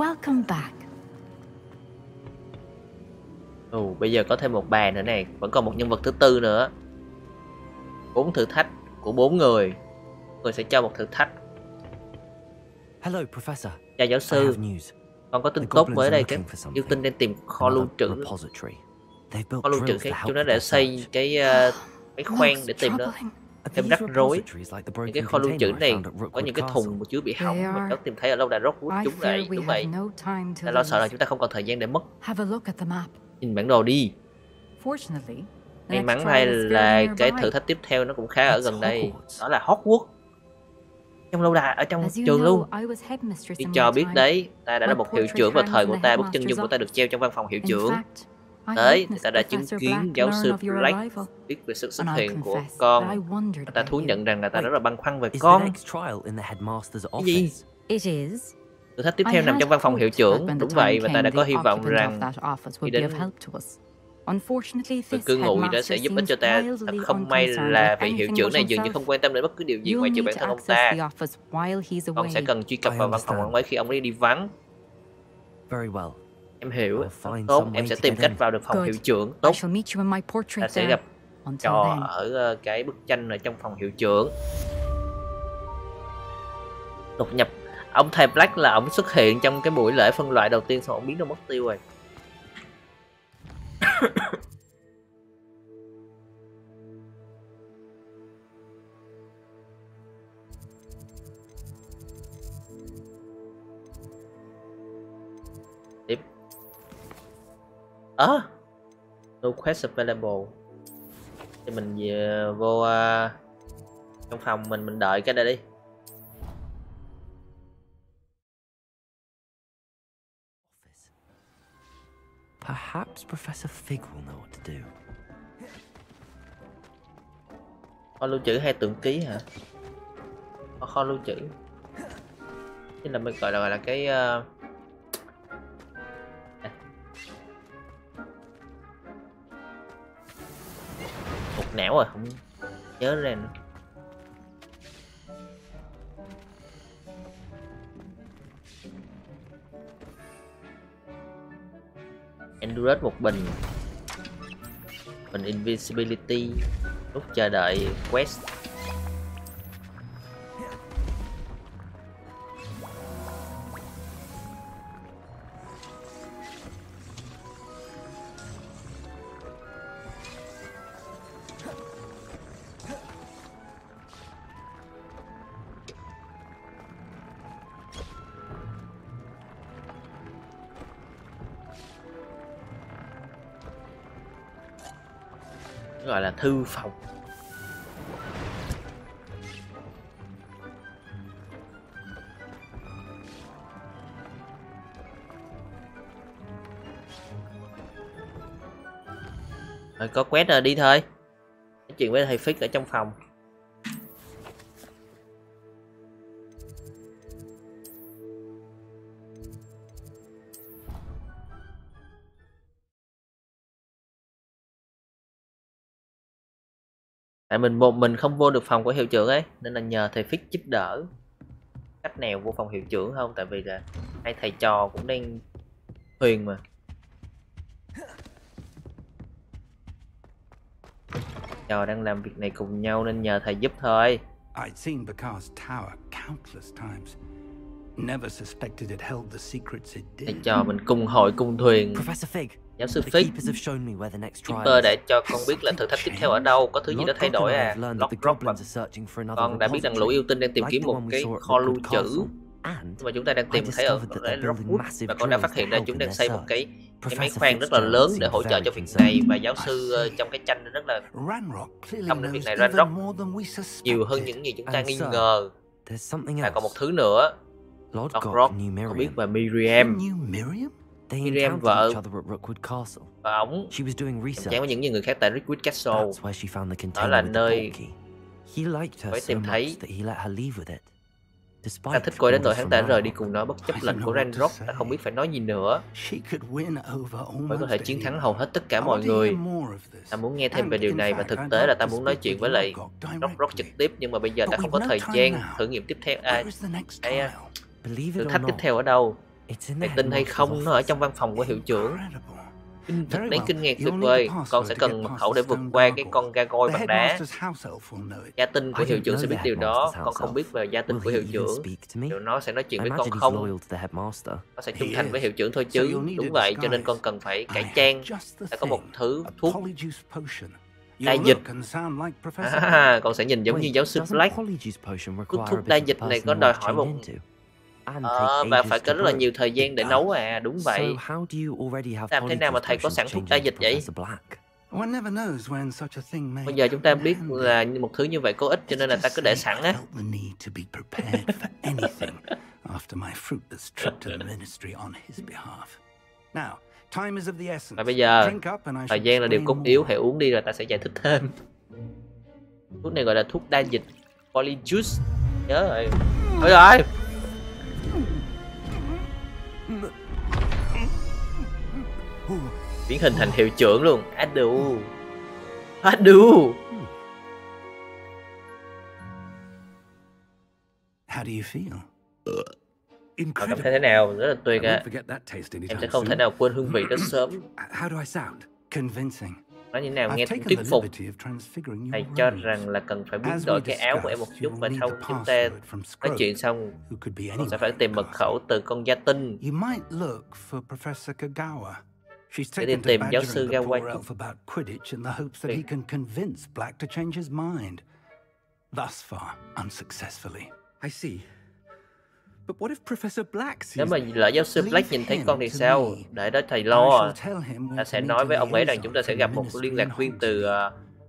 Speaker 17: Welcome back.
Speaker 2: Ồ, bây giờ có thêm một bàn nữa này, vẫn còn một nhân vật thứ tư nữa. Bốn thử thách của bốn người. Người sẽ cho một thử thách
Speaker 3: Hello, Professor.
Speaker 2: cho giáo
Speaker 3: I
Speaker 2: sư. Con có tin tốt mới đây, các yêu tinh đang tìm kho lưu trữ. Kho lưu trữ
Speaker 3: to
Speaker 2: chúng nó để xây cái ờ, cái khoan để tìm nó. Thêm rắc rối. Những cái kho lưu trữ này có những cái thùng mà chứa bị hỏng
Speaker 17: are.
Speaker 2: cháu tìm thấy ở lâu đài Rockwood chúng
Speaker 17: we
Speaker 2: đúng vậy. Ta lo sợ là chúng ta không còn thời gian để mất. Nhìn bản đồ đi. May mắn hay là cái thử thách tiếp theo nó cũng khá ở gần đây. Đó là Hogwarts. Trong lâu đài, ở trong trường luôn. Đi cho biết đấy, ta đã là một hiệu trưởng vào thời của ta, bức chân dung của ta được treo trong văn phòng hiệu trưởng.
Speaker 17: Fact, I
Speaker 2: Đấy, thì
Speaker 17: witnessed
Speaker 2: ta đã chứng kiến giáo sư Black biết về sự xuất hiện của con. Và ta thú nhận rằng là ta rất là băn khoăn về con. Cái gì?
Speaker 3: office?
Speaker 17: It is.
Speaker 2: Thử thách tiếp theo nằm trong văn phòng hiệu trưởng. Đúng vậy, và ta đã có hy vọng rằng khi đến Tôi
Speaker 17: this
Speaker 2: cứ ngụ ý đó sẽ giúp ích cho ta. Thật không may là vị hiệu trưởng này dường như không quan tâm đến bất cứ điều gì ngoài trừ bản thân ông ta. Con sẽ cần truy cập vào văn phòng quản lý khi ông ấy đi vắng.
Speaker 3: Very well.
Speaker 2: Em hiểu. Tốt, em sẽ tìm cách vào được phòng hiệu trưởng. Tốt, ta sẽ gặp trò ở ờ, cái bức tranh ở trong phòng hiệu trưởng. Đột nhập ông thầy Black là ông xuất hiện trong cái buổi lễ phân loại đầu tiên xong ông biến đâu mất tiêu rồi. Tiếp. Ơ, no quest available thì mình về vô uh, trong phòng mình mình đợi cái đây đi
Speaker 3: Perhaps Professor Fig will know what to do.
Speaker 2: kho lưu trữ hay tượng ký hả kho, kho lưu trữ chứ là mình gọi là gọi là cái uh... nẻo rồi không nhớ ra nữa. Endurance một bình Bình Invisibility. Lúc chờ đợi quest gọi là thư phòng. Rồi có quét rồi, đi thôi. Nói chuyện với thầy Fix ở trong phòng. Tại mình một mình không vô được phòng của hiệu trưởng ấy nên là nhờ thầy Fix giúp đỡ. Cách nào vô phòng hiệu trưởng không? Tại vì là hai thầy trò cũng đang thuyền mà. Trò đang làm việc này cùng nhau nên nhờ thầy giúp thôi.
Speaker 9: I'd seen Bakar's tower countless times. Never suspected it held the secrets it
Speaker 2: thầy
Speaker 9: did.
Speaker 2: trò mình cùng hội cùng thuyền.
Speaker 3: Professor Fig,
Speaker 2: giáo sư Fix. Keeper đã cho con biết là thử thách tiếp theo ở đâu có thứ gì đó thay đổi à? Lock Rock và con đã biết rằng lũ yêu tinh đang tìm kiếm một cái kho lưu trữ. Mà chúng ta đang tìm thấy ở Rockwood và con đã phát hiện ra chúng đang xây một cái cái máy khoan rất là lớn để hỗ trợ cho việc này. Và giáo sư ờ, trong cái tranh rất là thông đến việc này Ranrock. nhiều hơn những gì chúng ta nghi ngờ. và còn một thứ nữa.
Speaker 3: Lord
Speaker 2: Rock có biết về Miriam
Speaker 9: Miriam?
Speaker 3: Encountered
Speaker 2: vợ
Speaker 3: Rookwood
Speaker 2: và ống
Speaker 3: She was doing
Speaker 2: chạm
Speaker 3: research.
Speaker 2: với những người khác tại Rickwood Castle.
Speaker 3: That's where she found the
Speaker 2: đó là nơi mới
Speaker 3: so
Speaker 2: tìm thấy
Speaker 3: much that he let her leave with it. Despite
Speaker 2: ta thích cô ấy đến nỗi hắn ta rời đi cùng nó bất chấp lệnh của Ranrock ta không biết phải nói gì nữa.
Speaker 9: She could win over
Speaker 2: mới có thể chiến thắng hầu hết tất cả mọi người. ta muốn nghe thêm về điều này và thực tế là
Speaker 9: to
Speaker 2: ta muốn nói chuyện với lại Rock trực tiếp nhưng mà bây giờ ta không có thời gian thử nghiệm tiếp theo. À, à, thử thách tiếp theo ở đâu Mày tin hay không? Nó ở trong văn phòng của hiệu trưởng. Thật đáng kinh ngạc tuyệt vời. con sẽ cần mật khẩu để vượt qua cái con gargoyle
Speaker 9: The
Speaker 2: bằng đá. gia tinh của hiệu trưởng sẽ biết điều đó. con không biết về gia tinh của hiệu trưởng. liệu nó sẽ nói chuyện với con không. nó sẽ trung thành với hiệu trưởng thôi chứ. đúng vậy cho nên con cần phải cải trang. ta có một thứ thuốc. đa dịch. à, con sẽ nhìn giống như giáo sư Black. thuốc đa dịch này có đòi hỏi một Ờ, và phải có rất là nhiều thời gian để nấu à đúng vậy.
Speaker 3: So how do you already have
Speaker 2: làm thế nào mà thầy có sẵn thuốc đa dịch vậy?
Speaker 3: Professor Black?
Speaker 9: One never knows when such a thing may
Speaker 2: bây giờ chúng ta biết là một thứ như vậy có ích cho nên là ta cứ để sẵn á.
Speaker 9: Felt the need to be prepared for anything after my fruitless trip to the ministry on his behalf. Now, time is of the essence.
Speaker 2: và bây giờ thời gian là điều cốt yếu hãy uống đi rồi ta sẽ giải thích thêm. Thuốc này gọi là thuốc đa dịch polyjuice. Nhớ rồi. Ôi rồi biến hình thành hiệu trưởng luôn. Adu Adu
Speaker 9: How do you feel?
Speaker 2: Cậu cảm thấy thế nào? Rất là tuyệt à
Speaker 18: taste
Speaker 2: em sẽ không thể nào quên hương vị đó sớm.
Speaker 18: How do I sound?
Speaker 9: Convincing.
Speaker 2: Nói như nào nghe thuyết
Speaker 9: the
Speaker 2: phục thầy cho rằng là cần phải biến đổi cái áo của em một chút và sau chúng ta nói chuyện xong
Speaker 9: who could be
Speaker 2: con sẽ phải tìm mật khẩu từ con gia tinh
Speaker 9: You might look for Professor Kagawa. She's
Speaker 2: Để đi
Speaker 9: taken to
Speaker 2: tìm giáo sư
Speaker 9: badgering the poor
Speaker 2: Gawaii.
Speaker 9: elf about Quidditch in the hopes that he
Speaker 2: Việc.
Speaker 9: can convince Black to change his mind. Thus far, unsuccessfully.
Speaker 18: I see.
Speaker 2: Nếu mà lỡ giáo sư Black nhìn thấy con thì sao? Để đó thầy lo à. Ta sẽ nói với ông ấy rằng chúng ta sẽ gặp một liên lạc viên từ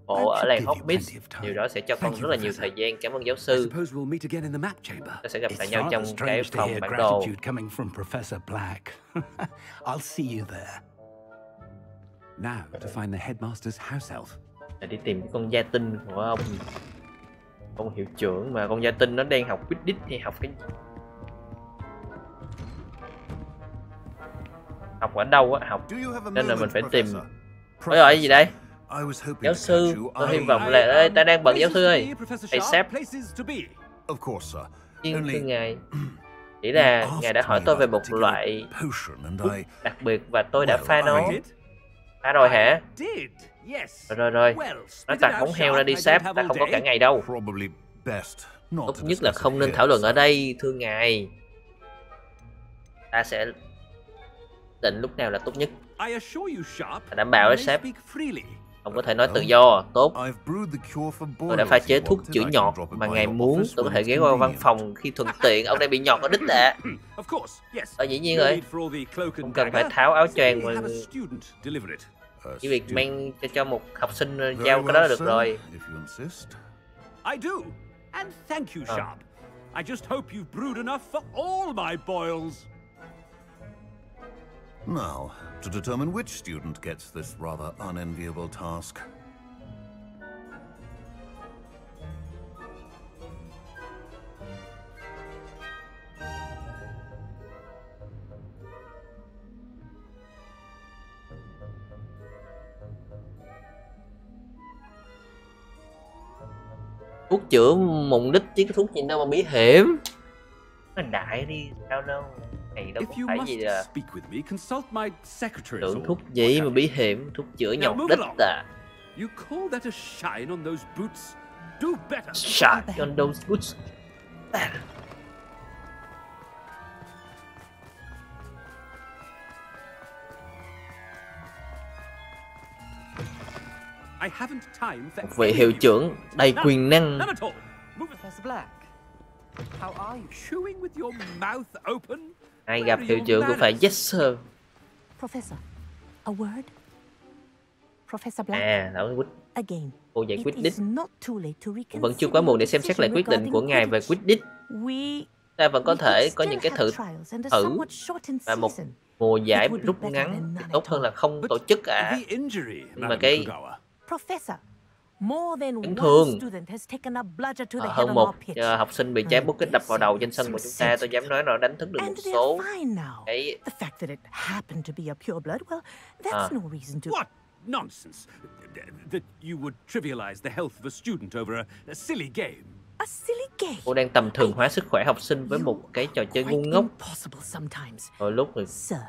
Speaker 2: bộ ở làng Hogsmeade. Điều đó sẽ cho con rất là nhiều thời gian. Cảm ơn giáo sư. Ta sẽ gặp lại nhau trong cái phòng bản đồ.
Speaker 10: gratitude coming from Professor Black. I'll see you there. Now to find the headmaster's house elf.
Speaker 2: Là đi tìm con gia tinh của ông ông hiệu trưởng mà con gia tinh nó đang học Quidditch hay học cái học ở đâu á học. Nên là mình phải tìm ôi rồi gì đây? Giáo sư tôi hy vọng là ta đang bận giáo sư ơi. thầy sếp.
Speaker 10: Places to be.
Speaker 11: Of course, sir.
Speaker 2: nhưng thưa ngài chỉ là ngài đã hỏi tôi về một loại đặc biệt và tôi đã pha nó. pha rồi hả? rồi rồi rồi. Nói hóng
Speaker 10: out,
Speaker 2: heo ra đi sếp. ta không có cả ngày đâu. Tốt nhất là không nên thảo luận ở đây thưa ngài. Ta sẽ định lúc nào là tốt nhất. Đảm bảo đấy, sếp. ông có thể nói tự do tốt. Tôi đã pha chế thuốc chữa nhọt mà ngài muốn tôi có thể ghé qua văn phòng khi thuận tiện. Ông đang bị nhọt ở đích ạ ờ dĩ nhiên rồi. không cần phải tháo áo choàng mà chỉ việc mang cho, cho một học sinh ờ, giao cái đó là được rồi.
Speaker 10: I do. And thank you,
Speaker 2: Oh.
Speaker 10: Sharp. I just hope you've brewed enough for all my boils.
Speaker 11: Now, to determine which student gets this rather unenviable task.
Speaker 2: thuốc chữa mụn đích chứ cái thuốc gì đâu mà bí hiểm nó đại đi sao đâu này đâu
Speaker 10: If
Speaker 2: có
Speaker 10: you
Speaker 2: phải
Speaker 10: must
Speaker 2: gì là
Speaker 10: speak with me, consult my secretary.
Speaker 2: tưởng thuốc gì mà bí hiểm thuốc chữa
Speaker 10: move
Speaker 2: đích à
Speaker 10: You call that a shine on those boots? Do better.
Speaker 2: shot on those boots
Speaker 10: I haven't time for
Speaker 2: một vị hiệu trưởng đầy quyền năng
Speaker 10: None at all. Move it.
Speaker 19: Professor Black, how are you?
Speaker 10: Chewing with your mouth open?
Speaker 2: Ai gặp hiệu trưởng cũng phải yes sir.
Speaker 19: Professor, a word? Professor Black,
Speaker 2: à lão quyết
Speaker 19: again.
Speaker 2: cô dạy quyết đích vẫn chưa quá muộn để xem xét lại quyết định của ngài về quyết đích
Speaker 19: We
Speaker 2: ta vẫn có
Speaker 19: we
Speaker 2: thể có những cái thử thử và một mùa giải rút ngắn thì tốt hơn là không tổ chức à nhưng mà cái
Speaker 10: Kugawa.
Speaker 19: Professor, more than
Speaker 2: chấn
Speaker 19: one
Speaker 2: thương
Speaker 19: student has taken a bludger to the
Speaker 2: Ờ,
Speaker 19: head
Speaker 2: hơn
Speaker 19: on
Speaker 2: một ờ, học sinh bị trái bút kích đập vào đầu trên sân của chúng ta tôi dám nói nó đánh thức được một số cái
Speaker 19: The fact that it happened to be a pure blood, well, that's
Speaker 2: À.
Speaker 19: no reason to.
Speaker 10: What nonsense! That you would trivialize the health of a student over a, a silly game.
Speaker 19: A silly game.
Speaker 2: cô đang tầm thường hóa sức khỏe học sinh với một cái trò chơi ngu ngốc đôi lúc thì
Speaker 19: Sir,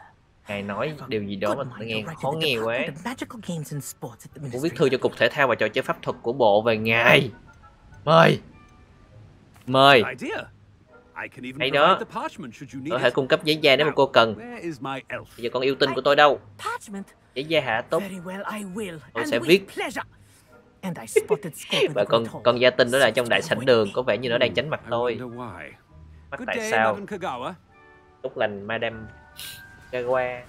Speaker 2: ngài nói điều gì đó mà tôi nghe khó nghe quá. cô viết thư cho cục thể thao và trò chơi pháp thuật của bộ về ngài. Mời! Mời! Hay đó. có thể cung cấp giấy da nếu mà cô cần. bây giờ con yêu tinh của tôi đâu? Giấy da hả? Tốt. Tôi sẽ viết. và con con gia tinh đó là trong đại sảnh đường có vẻ như nó đang tránh mặt tôi. mắt tại sao? Tốt lành madam Gawa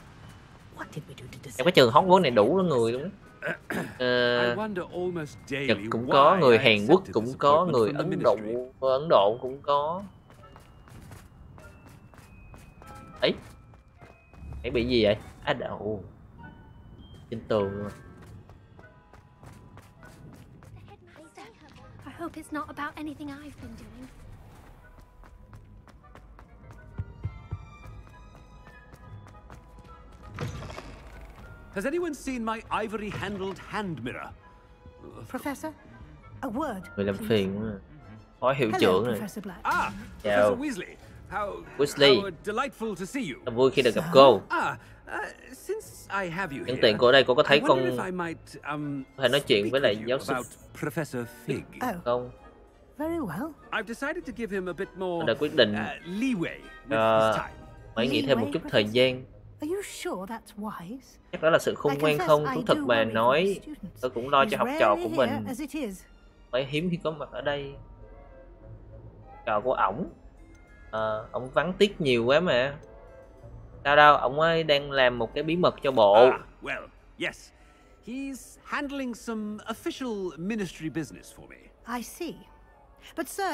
Speaker 19: What did we do to deserve
Speaker 2: trong cái trường Hogwarts này đủ người luôn
Speaker 10: I
Speaker 2: Ờ,
Speaker 10: wonder almost daily
Speaker 2: Nhật cũng có người
Speaker 10: I
Speaker 2: Hàn Quốc cũng có người Ấn Độ. Ấn Độ cũng có. Ấy ấy bị gì vậy? Á đậu trên tường luôn.
Speaker 1: I hope it's not about anything I've been doing.
Speaker 10: Has anyone seen my ivory-handled hand mirror?
Speaker 20: Professor, a word.
Speaker 2: người làm phiền quá phó hiệu
Speaker 20: Hello,
Speaker 2: trưởng này
Speaker 20: Professor Black.
Speaker 10: Ah,
Speaker 2: Chào.
Speaker 10: Professor Weasley. How,
Speaker 2: Weasley.
Speaker 10: how delightful to see you.
Speaker 2: Rất vui khi được gặp cô
Speaker 10: Ah, uh, since I have you
Speaker 2: nhân
Speaker 10: here,
Speaker 2: tiện cô ở đây cô có thấy
Speaker 10: I
Speaker 2: con
Speaker 10: wonder if I might um,
Speaker 2: có thể nói chuyện
Speaker 10: speak
Speaker 2: với lại giáo sư
Speaker 10: about Professor Fig.
Speaker 20: Oh,
Speaker 2: không
Speaker 20: very well.
Speaker 10: I've decided to give him a bit
Speaker 2: tôi
Speaker 10: more
Speaker 2: đã quyết định
Speaker 10: uh, leeway with his time.
Speaker 2: mấy nghỉ thêm một chút thời gian
Speaker 20: Are you sure that's wise?
Speaker 2: chắc đó là sự khôn ngoan không thú thực mà nói tôi cũng lo cho học trò của mình phải hiếm khi có mặt ở đây trò của ổng Ờ, ông vắng tiết nhiều quá mà sao đâu ông ấy đang làm một cái bí mật cho bộ
Speaker 9: Ah, well, yes. He's handling some official ministry business for me.
Speaker 20: I see.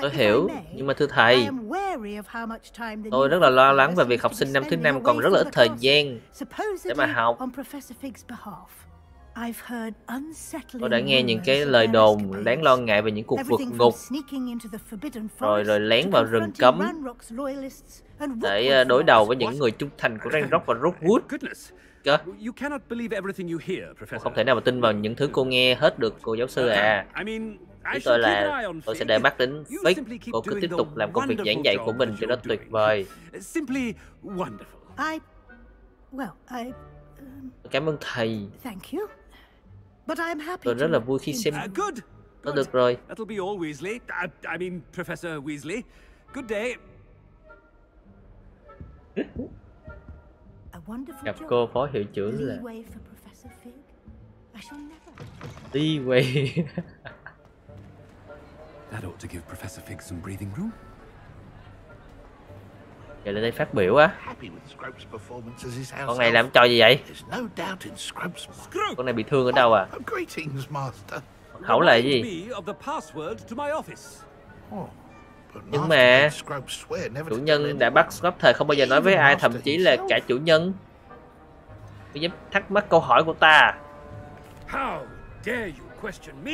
Speaker 2: Tôi hiểu nhưng mà thưa thầy tôi rất là lo lắng về việc học sinh năm thứ năm còn rất là ít thời gian để mà học. tôi đã nghe những cái lời đồn đáng lo ngại về những cuộc vượt ngục. rồi rồi lén vào rừng cấm để ờ, đối đầu với những người trung thành của Ranrock và Rookwood.
Speaker 9: Goodness.
Speaker 2: Cơ?
Speaker 9: You cannot believe everything you hear,
Speaker 2: cô
Speaker 9: Professor.
Speaker 2: không thể nào mà tin vào những thứ cô nghe hết được cô giáo sư à.
Speaker 9: I mean, I
Speaker 2: ý tôi là tôi sẽ để mắt đến
Speaker 9: You
Speaker 2: Fake
Speaker 9: simply keep
Speaker 2: cô cứ
Speaker 9: doing
Speaker 2: tiếp tục làm công việc giảng
Speaker 9: wonderful
Speaker 2: dạy của mình cho nó
Speaker 9: you're
Speaker 2: tuyệt vời.
Speaker 9: Simply wonderful.
Speaker 20: I, well, I, um,
Speaker 2: cảm ơn thầy.
Speaker 20: thank you. But I'm happy
Speaker 2: tôi rất là vui khi xem
Speaker 9: Uh, good.
Speaker 2: Thôi được rồi gặp cô phó hiệu trưởng là
Speaker 20: Leeway for Professor Fig. I shall never.
Speaker 2: đi quay
Speaker 9: That ought to give Professor Fig some breathing room.
Speaker 2: giờ lên đây phát biểu á.
Speaker 21: Happy with Scrope's performance as his
Speaker 2: con này làm trò gì vậy?
Speaker 21: There's no doubt in Scrope's mind.
Speaker 2: con này bị thương ở đâu à?
Speaker 21: Oh,
Speaker 2: khẩu là gì nhưng mà chủ nhân đã bắt Scrub thời không bao giờ nói với ai thậm chí là cả chủ nhân. Tôi dám thắc mắc câu hỏi của ta.
Speaker 9: How dare you question me?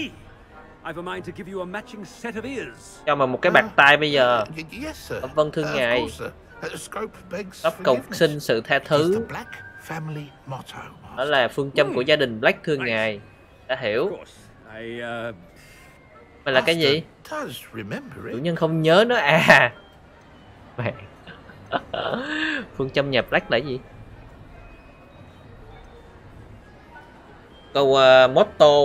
Speaker 9: I've a mind to give you a matching set of ears.
Speaker 2: cho mà một cái bạc tay bây giờ.
Speaker 21: Y- Yes, sir.
Speaker 2: vâng thưa
Speaker 21: Uh, of
Speaker 2: ngài.
Speaker 21: Uh,
Speaker 2: Scrub cầu xin sự tha thứ. Đó là phương châm của gia đình Black thưa ngài đã hiểu.
Speaker 9: I, uh...
Speaker 2: mà là cái gì? chủ nhân không nhớ nó à. Mẹ phương châm nhà Black là gì? Câu uh, motto.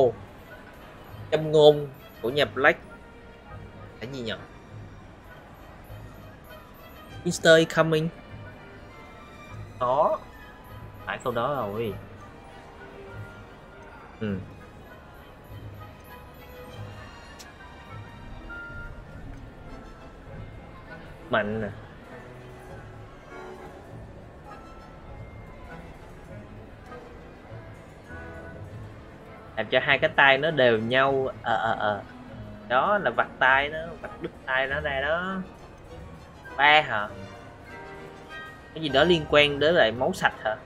Speaker 2: Châm ngôn của nhà Black. Là gì nhỉ? Easter is coming. Đó. Phải câu đó rồi. Ừ mạnh nè. Làm cho hai cái tay nó đều nhau ờ ờ ờ. Đó là vặt tay nó vặt đứt tay nó ra đó. Ba hả? Cái gì đó liên quan đến lại máu sạch hả?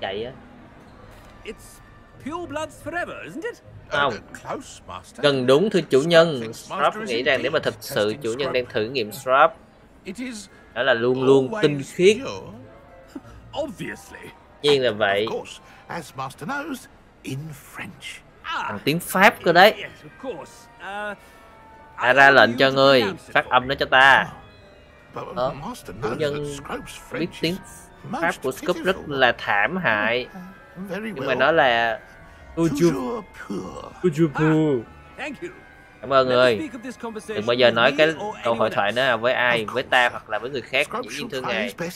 Speaker 2: Chạy á.
Speaker 9: It's pure bloods forever, isn't it?
Speaker 2: Không. Gần đúng thưa chủ nhân. Strap nghĩ rằng nếu mà thực sự chủ nhân đang thử nghiệm Strap đó là luôn luôn tinh khiết. nhiên là vậy.
Speaker 21: French.
Speaker 2: bằng tiếng Pháp cơ đấy.
Speaker 9: Course. Uh,
Speaker 2: ta ra lệnh cho ngươi phát âm nó cho ta. Đó
Speaker 21: Master
Speaker 2: chủ nhân biết tiếng Pháp của Scoop rất là thảm hại. Nhưng mà nó là
Speaker 9: Thank you.
Speaker 2: cảm ơn
Speaker 9: conversation
Speaker 2: đừng bao giờ nói cái câu hội thoại đó với ai với ta hoặc là với người khác dĩ nhiên
Speaker 21: try
Speaker 2: ngài. Scoop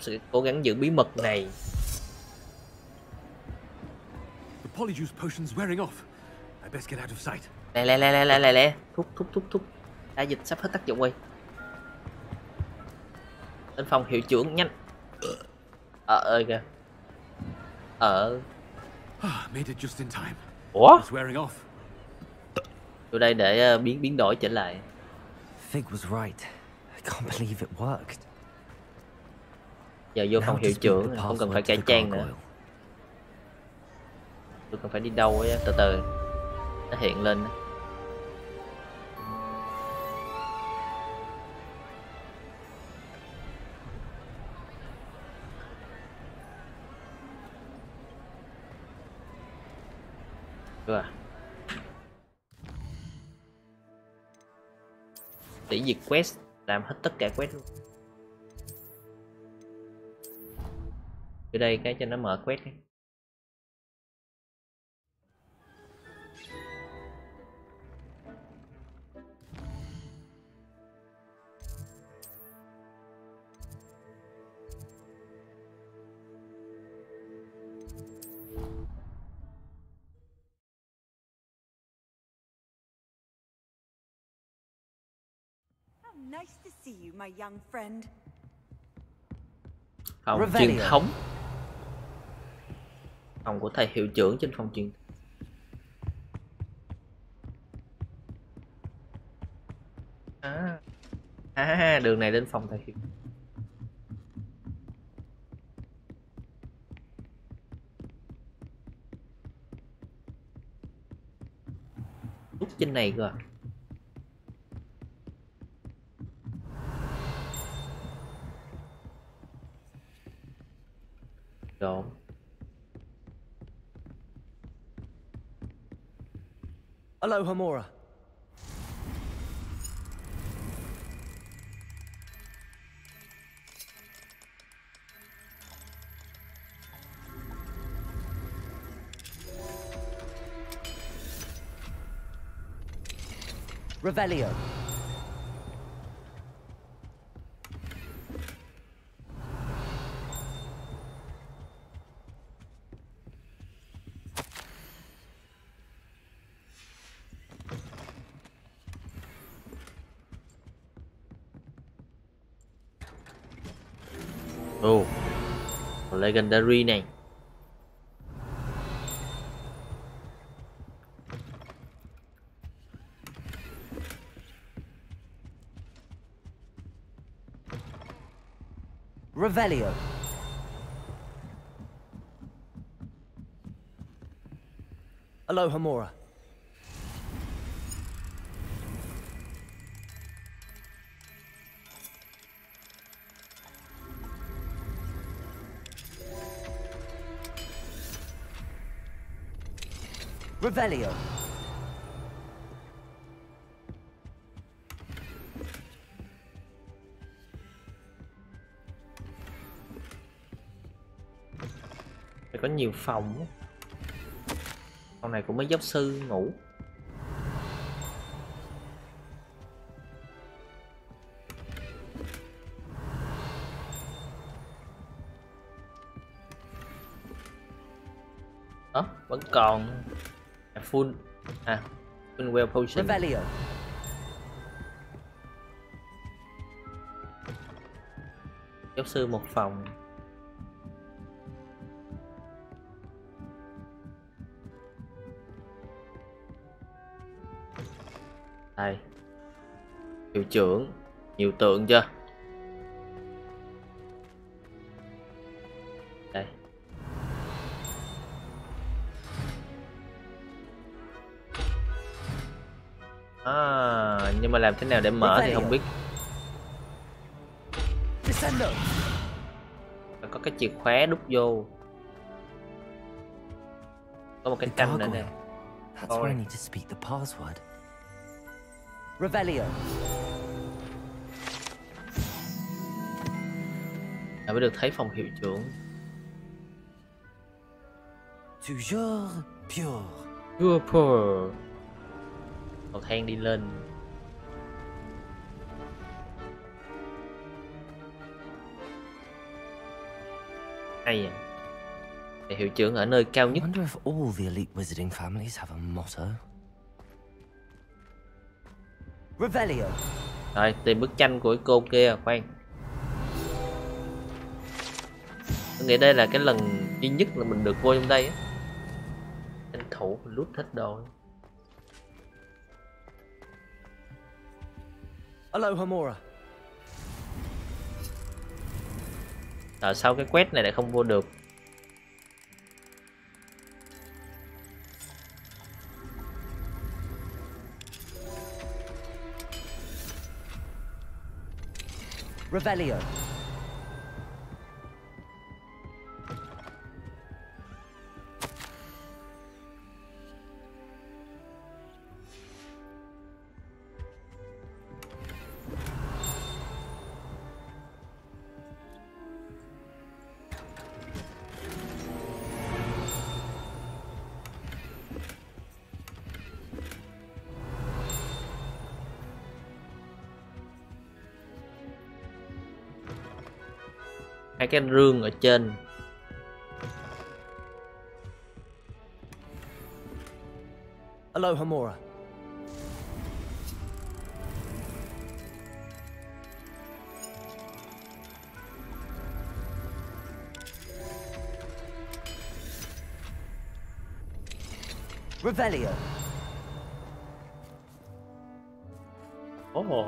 Speaker 2: sẽ cố gắng giữ bí mật này.
Speaker 9: The polyjuice potion's wearing off. I best get out of sight.
Speaker 2: lẹ lẹ lẹ lẹ lẹ lẹ lẹ. Thúc thúc thúc thúc. Đã dịch sắp hết tác dụng rồi. Lên phòng hiệu trưởng nhanh. Ờ ơi kìa. Ờ
Speaker 9: made it just in time.
Speaker 2: ủa
Speaker 9: It's wearing off.
Speaker 2: tôi đây để ờ, biến biến đổi trở lại
Speaker 3: Fig was right. I can't believe it worked.
Speaker 2: giờ vô phòng hiệu trưởng không cần phải cải trang nữa tôi cần phải đi đâu ấy từ từ nó hiện lên Được tỷ diệt quest, làm hết tất cả quest luôn. Từ đây cái cho nó mở quest cái
Speaker 4: Nice to see you, my young friend.
Speaker 2: phòng truyền thống. Phòng của thầy hiệu trưởng trên phòng truyền. À, à đường này lên phòng thầy hiệu. Nút trên này cơ à? go.
Speaker 5: Hello, Hamura.
Speaker 2: Revelio. Legendary này
Speaker 5: Revelio. Alohomora. Revelio.
Speaker 2: Phải có nhiều phòng. Phòng này cũng mấy giáo sư ngủ Đó, vẫn còn full. À full well potion.
Speaker 5: Revelio.
Speaker 2: giáo sư một phòng. Đây. Hiệu trưởng. Nhiều tượng chưa làm thế nào để mở thì không biết. Có cái chìa khóa đút vô. Có một cái canh nữa nè.
Speaker 3: That's where I need to speak the password.
Speaker 5: Revelio.
Speaker 2: mới được thấy phòng hiệu trưởng.
Speaker 3: Toujours pure.
Speaker 2: Super cầu thang đi lên hay à Thầy hiệu trưởng ở nơi cao nhất
Speaker 3: wonder if all the elite wizarding families have a motto.
Speaker 5: Revelio.
Speaker 2: rồi tìm bức tranh của cô kia khoan tôi nghĩ đây là cái lần duy nhất là mình được vô trong đây á tranh thủ mình lút hết đồ
Speaker 5: Alohomora.
Speaker 2: Tại sao cái quét này lại không vô được
Speaker 5: Revelio.
Speaker 2: cái rương ở trên
Speaker 5: Hello Hamura
Speaker 3: Revelio.
Speaker 2: Oh.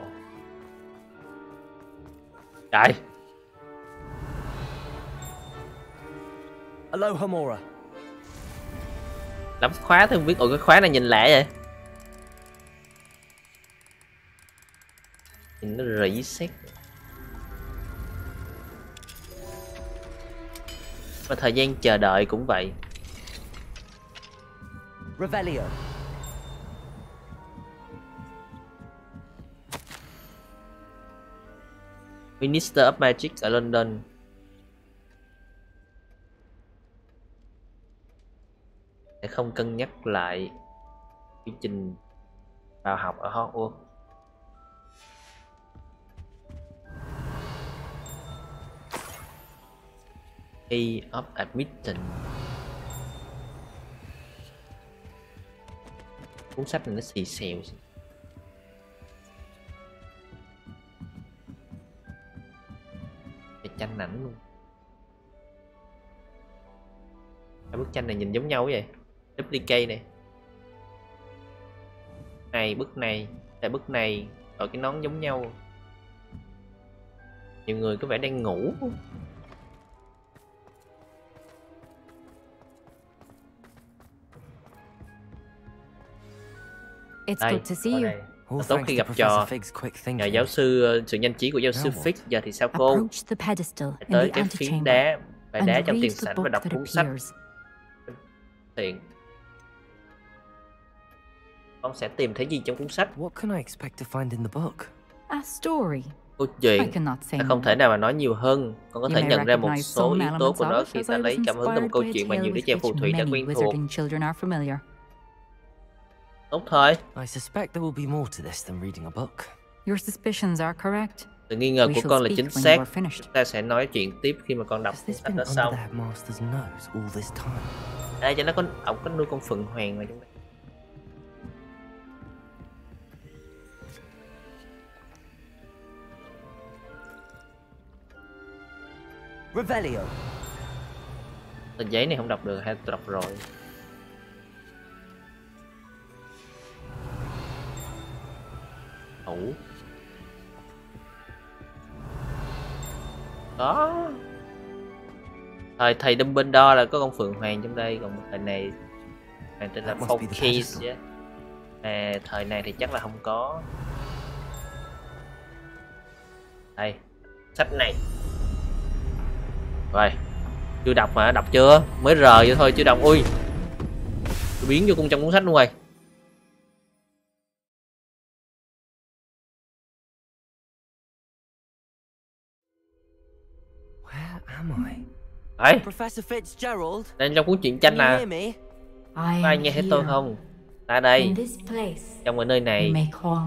Speaker 2: Trời. Trời.
Speaker 3: Alohomora.
Speaker 2: Lắm khóa thì không biết ủa cái khóa này nhìn lạ vậy. Nhìn nó rỉ sét. Và thời gian chờ đợi cũng vậy.
Speaker 3: Revelio.
Speaker 2: Minister of Magic ở London. Không cân nhắc lại quy trình vào học ở Hogwarts. Key of admission Cuốn sách này nó xì xèo. Cái tranh ảnh luôn. Hai bức tranh này nhìn giống nhau vậy duplicate này. Này bức này tại bức này ở cái nón giống nhau. Nhiều người có vẻ đang ngủ. Đây, đây. tốt khi gặp trò
Speaker 3: nhà
Speaker 2: giáo sư ờ, sự nhanh trí của giáo sư Fix giờ thì sao cô.
Speaker 17: Hãy
Speaker 2: tới cái phiến đá bài đá trong tiền sảnh và đọc cuốn sách. Tiền con sẽ tìm thấy gì trong cuốn sách
Speaker 3: What can I expect to find in the book?
Speaker 17: A story.
Speaker 2: câu
Speaker 17: I
Speaker 2: chuyện
Speaker 17: cannot say
Speaker 2: ta không thể nào mà nói nhiều hơn con có thể nhận ra một số yếu tố của nó khi ta lấy cảm hứng từ một câu chuyện mà nhiều đứa trẻ phù thủy đã quen thuộc tốt thôi
Speaker 3: I suspect there will be more to this than reading a book.
Speaker 17: Your suspicions are correct.
Speaker 2: sự nghi ngờ của con là chính xác chúng ta sẽ nói chuyện tiếp khi mà con đọc sách đó xong
Speaker 3: the headmaster's nose all this time?
Speaker 2: đây cho nó có ông có nuôi con phượng hoàng mà trong đây
Speaker 3: Revelio.
Speaker 2: tờ giấy này không đọc được hay đọc rồi? Ủ đó. Thời thầy Dumbledore là có con phượng hoàng trong đây còn một thời này hoàng tên là
Speaker 3: the
Speaker 2: Keys chứ. À, thời này thì chắc là không có. Đây sách này rồi. Chưa đọc mà đọc chưa? Mới rờ vậy thôi chưa đọc ui. Tôi biến vô cung trong cuốn sách luôn rồi.
Speaker 3: Where am I?
Speaker 2: đấy
Speaker 3: Professor Fitzgerald?
Speaker 2: đây trong cuốn truyện tranh nè có
Speaker 17: am
Speaker 2: ai nghe thấy tôi không? Ta đây. Trong cái nơi này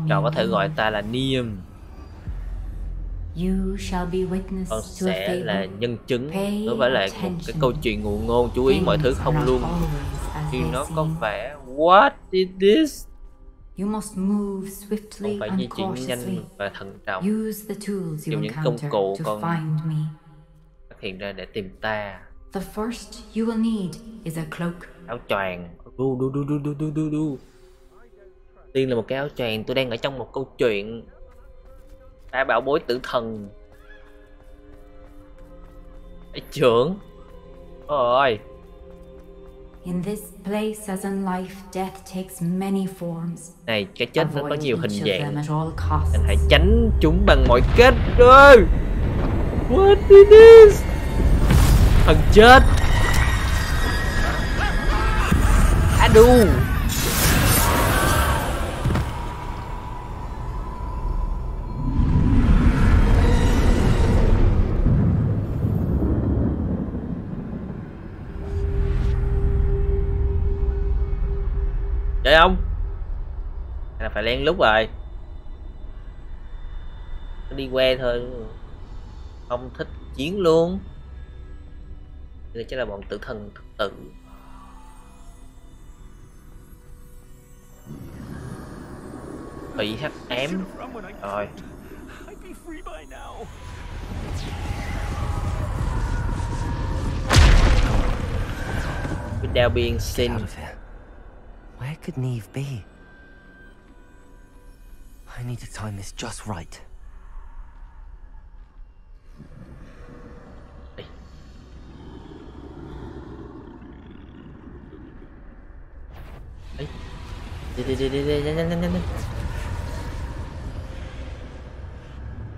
Speaker 2: trò có thể gọi ta là Niêm
Speaker 17: You
Speaker 2: con sẽ là nhân chứng đối với lại một cái câu chuyện ngụ ngôn chú ý mọi thứ không luôn. khi nó có vẻ what is this?
Speaker 17: You must move swiftly
Speaker 2: phải di chuyển nhanh và thận trọng. Dùng những công cụ con phát hiện ra để tìm ta.
Speaker 17: The first you will need is a cloak.
Speaker 2: Áo choàng. Du du du du du du du. Tiên là một cái áo choàng. Tôi đang ở trong một câu chuyện ta bảo bối tử thần. Ê, trưởng. Ôi
Speaker 17: In this place, as in life, death takes many forms.
Speaker 2: này cái chết nó có nhiều hình dạng. anh hãy tránh chúng bằng mọi cách ơi what is this? Thằng chết. Adu Chơi không? Hay là phải len lúc rồi? Đi que thôi. Không thích chiến luôn. Đây chắc là bọn tử thần thực tử Bị hắc ém Rồi. Without being seen
Speaker 3: Where could Neve be? I need to time this just right.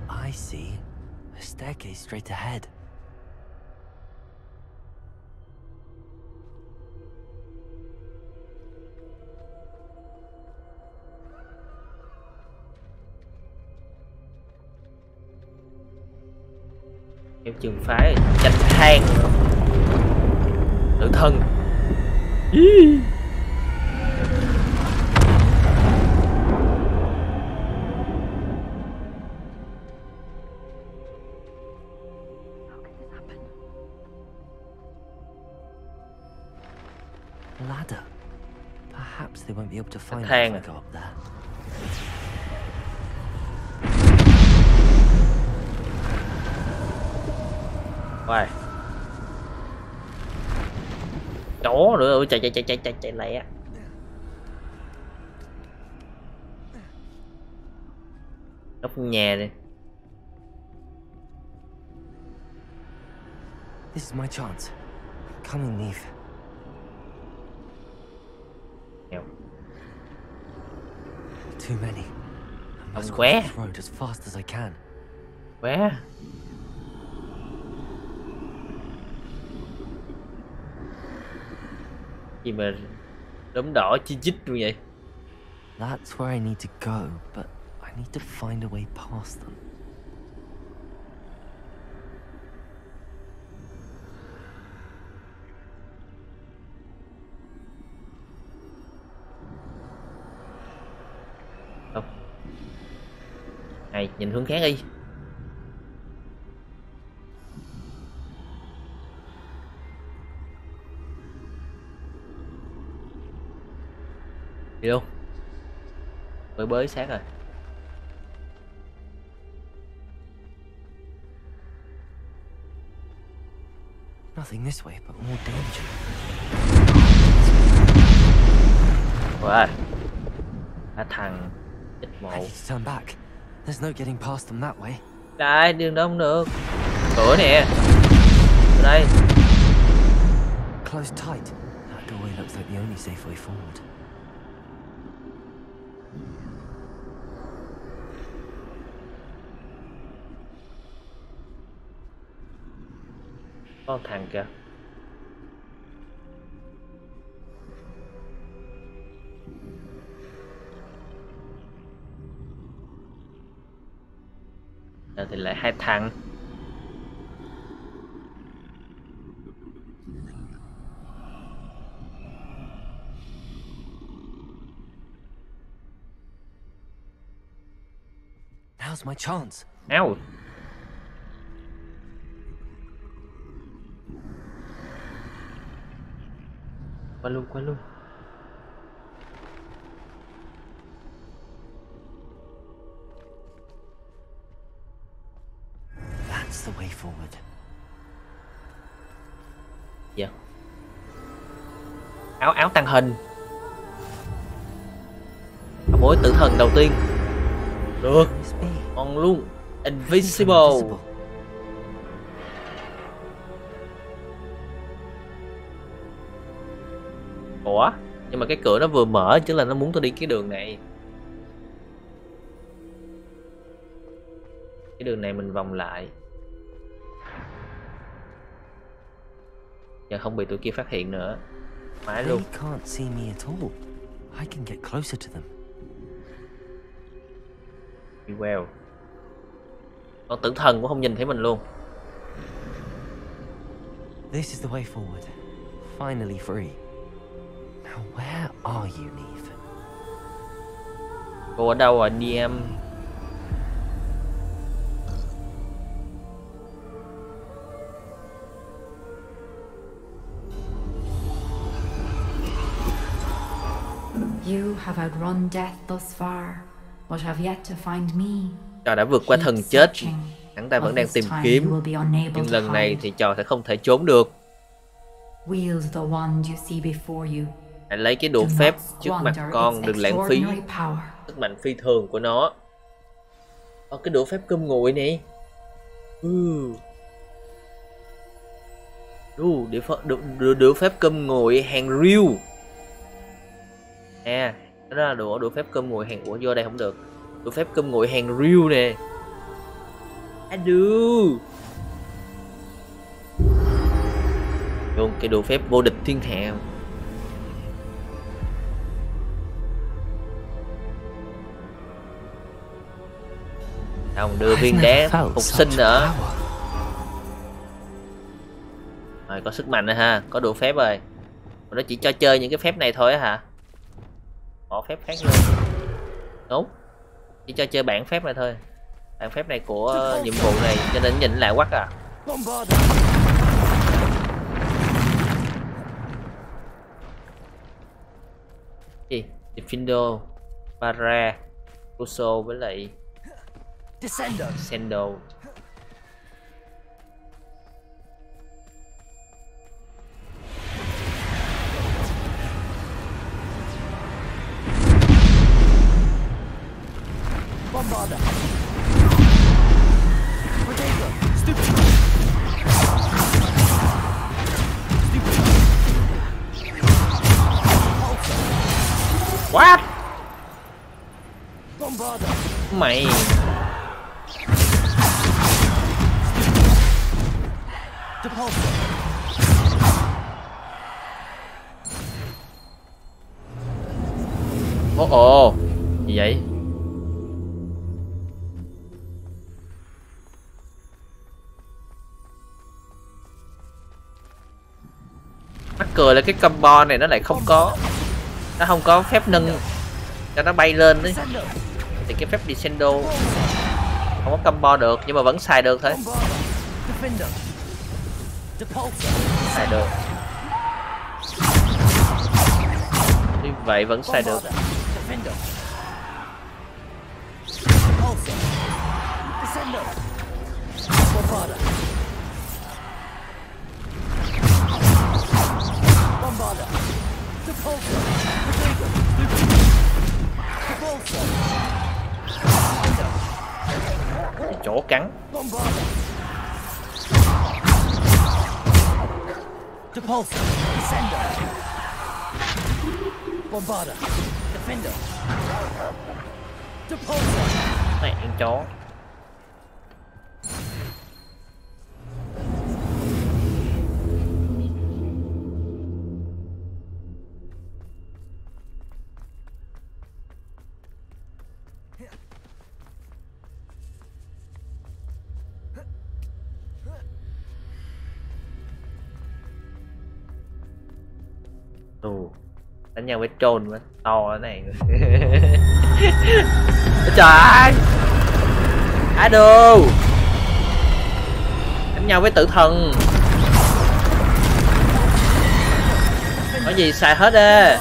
Speaker 3: I see. A staircase straight ahead.
Speaker 2: Theo trường phái tranh thang Tự thân Ý.
Speaker 3: Ladder. Perhaps they won't be able to find it if? I go up there.
Speaker 2: Hoài Chó nữa ơi chạy chạy chạy chạy chạy chạy lẹ Nóc nhà đi
Speaker 3: This is my chance. Coming, Neve.
Speaker 2: Nghèo
Speaker 3: Too many. I must
Speaker 2: khỏe
Speaker 3: road as fast as I can.
Speaker 2: Khỏe Gì mà đốm đỏ chi chít luôn vậy?
Speaker 3: That's where I need to go, but I need to find a way past them.
Speaker 2: Không. Này nhìn hướng khác đi Đi luôn Bơi bới sát rồi
Speaker 3: Nothing this way, but more danger.
Speaker 2: Wow thằng
Speaker 3: I need to turn back. There's no getting past them that way.
Speaker 2: Đây đường đó không được Cửa nè Ở đây
Speaker 3: Close tight. That doorway looks like the only safe way forward.
Speaker 2: Có thằng kìa. Giờ thì lại hai thằng.
Speaker 3: Now's my chance.
Speaker 2: Áo Qua luôn qua luôn
Speaker 3: That's the way forward.
Speaker 2: Dạ. Áo áo tăng hình. Mối tử thần đầu tiên. Được Ngon luôn. Invisible. Ủa? Nhưng mà cái cửa nó vừa mở chứ là nó muốn tôi đi cái đường này. Cái đường này mình vòng lại. Giờ không bị tụi kia phát hiện nữa. Mãi luôn.
Speaker 3: see
Speaker 2: Con tử thần cũng không nhìn thấy mình luôn
Speaker 3: This is the way forward. Finally free. Now where are you, Neve?
Speaker 2: Cô ở đâu rồi đi em
Speaker 17: You have outrun death thus far, but have yet to find me.
Speaker 2: Trò đã vượt qua thần chết. Hắn ta vẫn đang tìm kiếm. Nhưng lần này thì trò sẽ không thể trốn được. Hãy lấy cái đồ phép trước mặt con đừng lãng phí sức mạnh phi thường của nó. Ờ, cái đũa phép cơm nguội này. Ừ. Đu, đũa, phép, đũa, đũa, đũa phép cơm nguội hàng riêu nè đó là đũa đũa phép cơm nguội hàng ủa vô đây không được đũa phép cơm nguội hàng riêu nè. Adu luôn cái đũa phép vô địch thiên hạ. Không đưa viên đá phục sinh nữa Rồi có sức mạnh rồi ha. Có đủ phép rồi. Nó chỉ cho chơi những cái phép này thôi hả? Bỏ phép khác luôn. Đúng Chỉ cho chơi bản phép này thôi. Bản phép này của nhiệm vụ này Cho nên nhìn lại quắc à. Gì? Defindo Para Russo với lại
Speaker 8: Descendo.
Speaker 2: Descendo.
Speaker 8: Bombarda. Protego. Stupid.
Speaker 2: What?
Speaker 8: Bombarda.
Speaker 2: Mày
Speaker 8: Depulso.
Speaker 2: Ồ ồ Gì vậy Mắc cười là cái combo này nó lại không có. Nó không có phép nâng Cho nó bay lên đấy Thì cái phép Descendo Không có combo được, Nhưng mà vẫn xài được thôi. Xài được. Như vậy vẫn xài được.
Speaker 8: Defender. Bombarda. Depulso. Protego. Depulso.
Speaker 2: Cái chỗ cắn
Speaker 8: Bombarda. Depulso. Descendo. Bombarda. Defender. Depulso.
Speaker 2: Mẹ chó Ồ, đánh nhau với trôn mà to thế này. Trời ơi! Ado! Đánh nhau với tử thần. Có gì xài hết á.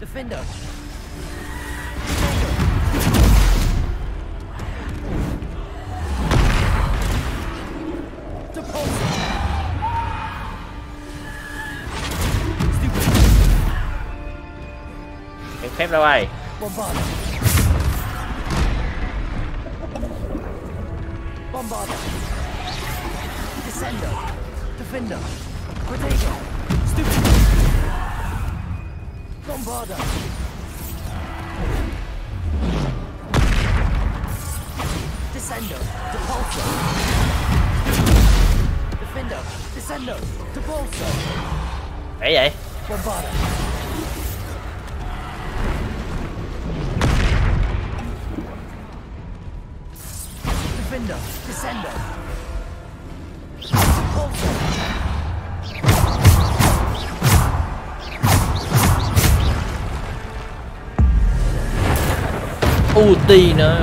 Speaker 8: Defender.
Speaker 2: Cái phép đâu ai
Speaker 8: Bombarda. Bombarda. Descendo. Defender. Protego. Stupid. Bombarda. Descendo. Depulso. Defender. Descendo. Depulso.
Speaker 2: Vậy vậy
Speaker 8: Bombarda. Descendo. Depulso.
Speaker 2: Uti nữa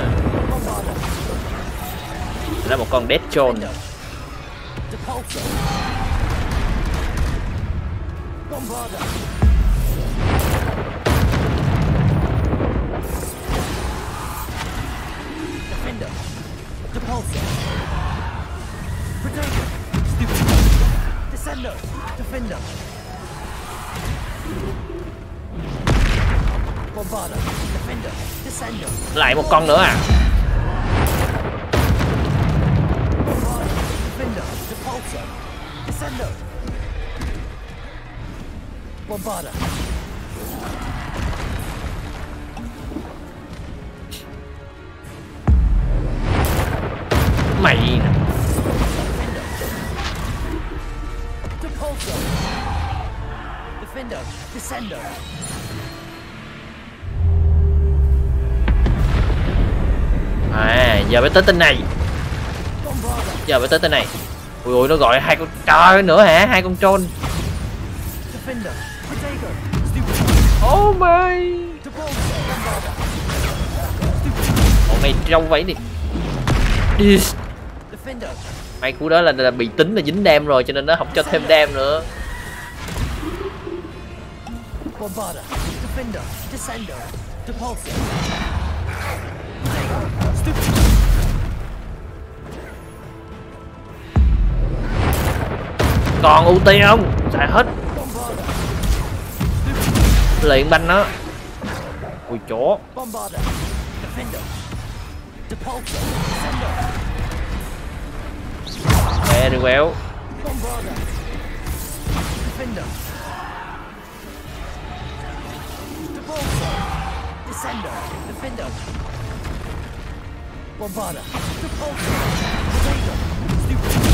Speaker 2: là một con Death Troll
Speaker 8: Depulso.
Speaker 2: Lại một con nữa à? Tới tên này. Giờ phải tới tên này. Ui ui nó gọi hai con trời nữa hả? Hai con trôn oh my. Bọn này trâu vậy đi. Đi
Speaker 8: Defender.
Speaker 2: mấy cú đó là, là bị tính là dính đam rồi cho nên nó không cho thêm đam nữa.
Speaker 8: Bombarder, Defender. Descender, Depulsor
Speaker 2: còn ưu tiên không xài hết luyện banh nó ui chó
Speaker 8: Bombarda.
Speaker 2: đi quéo
Speaker 8: Bombarda. Defender. Defender. Bombarda. Stupid. Defender.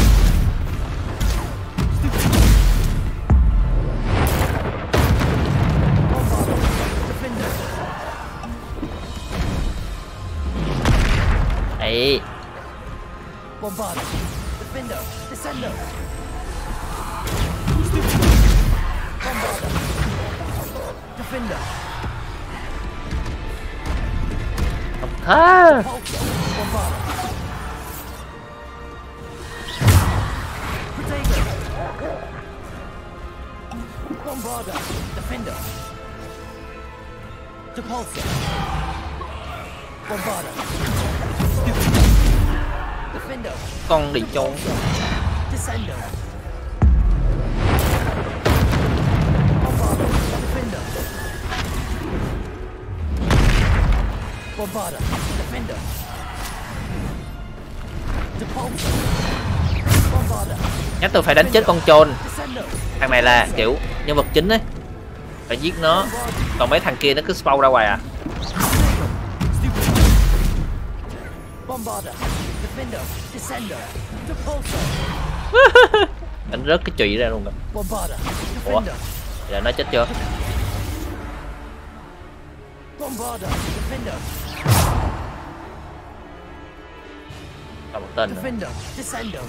Speaker 2: Ấy
Speaker 8: Bombarda. Defender. Descendo. Bombarda. Defender.
Speaker 2: à
Speaker 8: Bombarda. Protego. Bombarda. Defender. Depulso. Bombarda.
Speaker 2: Con đi trốn
Speaker 8: Bombarda. Defender.
Speaker 2: Nhắc tôi phải đánh chết con trôn thằng này là kiểu nhân vật chính ấy phải giết nó còn mấy thằng kia nó cứ spawn ra ngoài à
Speaker 8: Bombarda. Defender. Descendo. Depulso.
Speaker 2: đánh rớt cái chùy ra luôn rồi
Speaker 8: Bombarda.
Speaker 2: ủa là nó chết chưa
Speaker 8: Bombarda. Defender.
Speaker 2: còn một tên
Speaker 8: Defender. Descendo.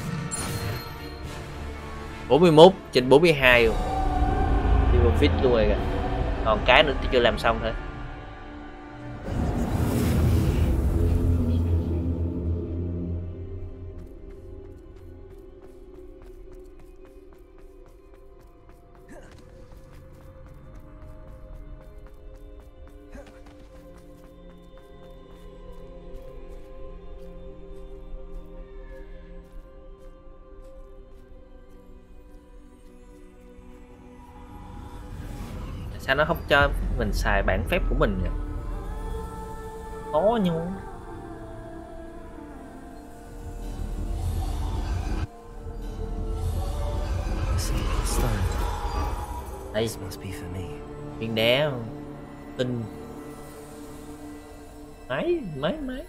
Speaker 2: 41 trên 42 luôn Silver fit luôn rồi kìa còn cái nữa tôi chưa làm xong thôi sao nó không cho mình xài bản phép của mình nhỉ khó
Speaker 8: nhưng
Speaker 2: đây. Viên đá. Tinh. Máy máy máy.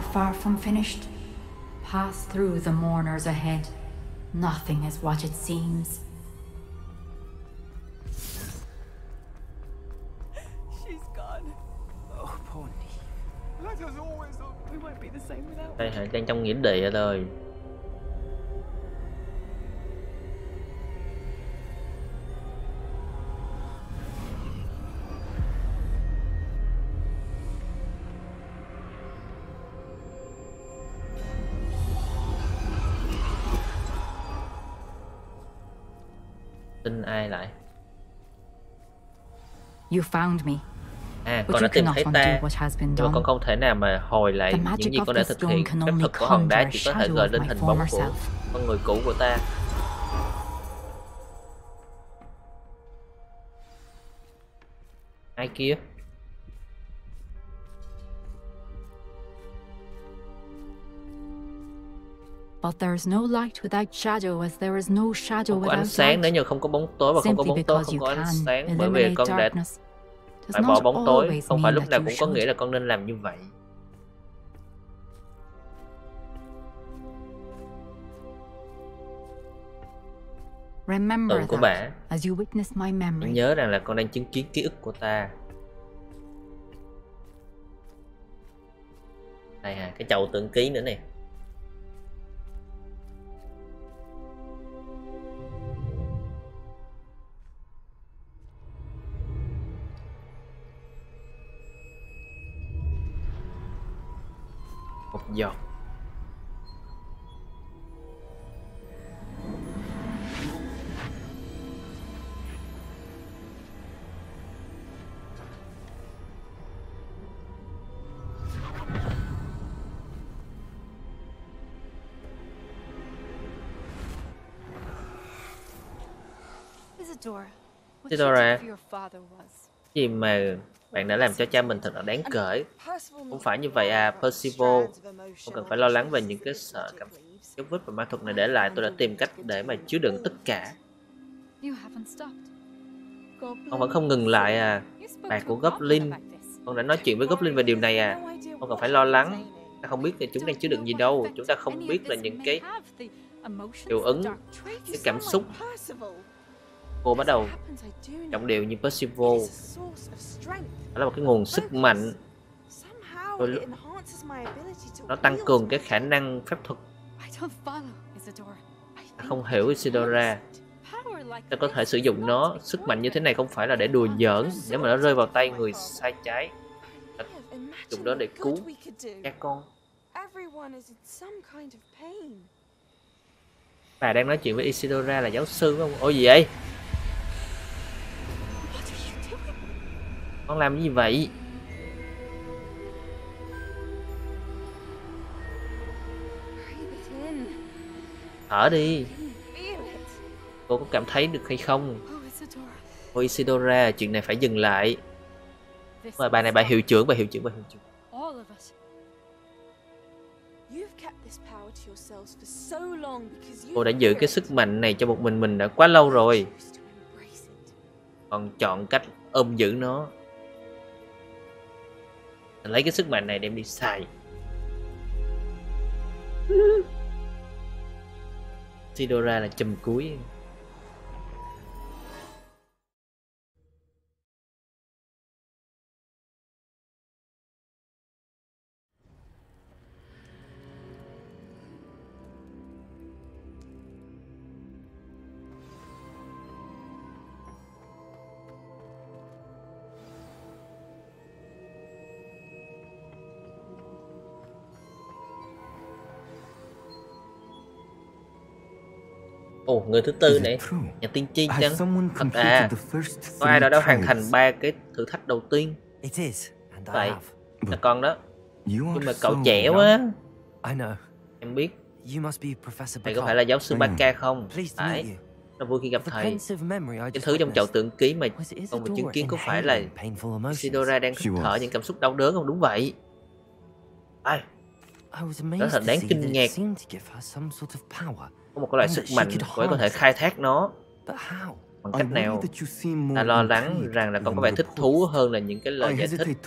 Speaker 17: Are far from finished. Pass through the mourners ahead. Nothing is what it seems.
Speaker 22: She's gone.
Speaker 8: Oh, poor Neve.
Speaker 22: Let us always hope we won't be the same without
Speaker 2: đây hả đang trong nghĩa địa thôi tin ai lại
Speaker 17: You found me.
Speaker 2: À, con đã tìm thấy ta, nhưng mà con không thể nào mà hồi lại những gì con đã thực hiện. Phép thuật của hòn đá chỉ có thể gợi lên hình bóng của con người cũ của ta. Ai kia?
Speaker 17: But there is no light without shadow as there is no shadow
Speaker 2: Không có ánh
Speaker 17: without
Speaker 2: sáng
Speaker 17: light.
Speaker 2: nếu như không có bóng tối và không có bóng tối không có ánh sáng bởi vì con đã phải bỏ
Speaker 17: not
Speaker 2: bóng tối không phải lúc nào cũng có nghĩa là con nên làm như vậy.
Speaker 17: Remember
Speaker 2: Tưởng của
Speaker 17: that
Speaker 2: bà.
Speaker 17: as you witness my memory.
Speaker 2: nhớ rằng là con đang chứng kiến ký ức của ta. Đây à cái chậu tượng ký nữa nè giọt
Speaker 13: Isadora, what
Speaker 2: Isadora.
Speaker 13: you your father was
Speaker 2: gì mà bạn đã làm cho cha mình thật là đáng kể không phải như vậy à Percival. không cần phải lo lắng về những cái sợ cảm dấu vết và ma thuật này để lại tôi đã tìm cách để mà chứa đựng tất cả. Con vẫn không ngừng lại à. Bà của Goblin. Con đã nói chuyện với Goblin về điều này à. Không cần phải lo lắng. Ta không biết là chúng đang chứa đựng gì đâu. Chúng ta không biết là những cái hiệu ứng Cái cảm xúc Cô bắt đầu Trọng điệu như Percival. Đó là một cái nguồn sức mạnh. Nó tăng cường cái khả năng phép thuật. Ta không hiểu Isidora. Ta có thể sử dụng nó. Sức mạnh như thế này không phải là để đùa giỡn. Nếu mà nó rơi vào tay người sai trái Ta dùng đó để cứu các con. Bà đang nói chuyện với Isidora là giáo sư không? Ôi, gì vậy? Con làm cái gì vậy? Thở đi. Cô có cảm thấy được hay không?
Speaker 13: Oh,
Speaker 2: Ôi Isidora, chuyện này phải dừng lại. Mà bà này bà hiệu trưởng, bà hiệu trưởng, bà hiệu trưởng. Cô đã giữ cái sức mạnh này cho một mình mình đã quá lâu rồi. Còn chọn cách ôm giữ nó. Lấy cái sức mạnh này đem đi xài. Isidora là chùm cuối người thứ tư này Nhà tiên tri chăng? Thật à Có ai đó
Speaker 3: three
Speaker 2: đã hoàn thành ba cái thử thách đầu tiên. Vậy là con đó. Nhưng mà cậu trẻ quá. Em biết. Thầy có phải là giáo sư. Baka không? Phải. Rất vui khi gặp thầy.
Speaker 3: just
Speaker 2: thứ trong chậu tượng ký mà con vừa chứng kiến có phải là? Isidora đang thở những cảm xúc đau đớn không? Đúng vậy. Ai, Đó thật đáng kinh ngạc Có một cái loại sức mạnh ấy có thể khai thác nó? Bằng cách nào Ta lo lắng rằng là con có vẻ thích thú hơn là những cái lời giải thích.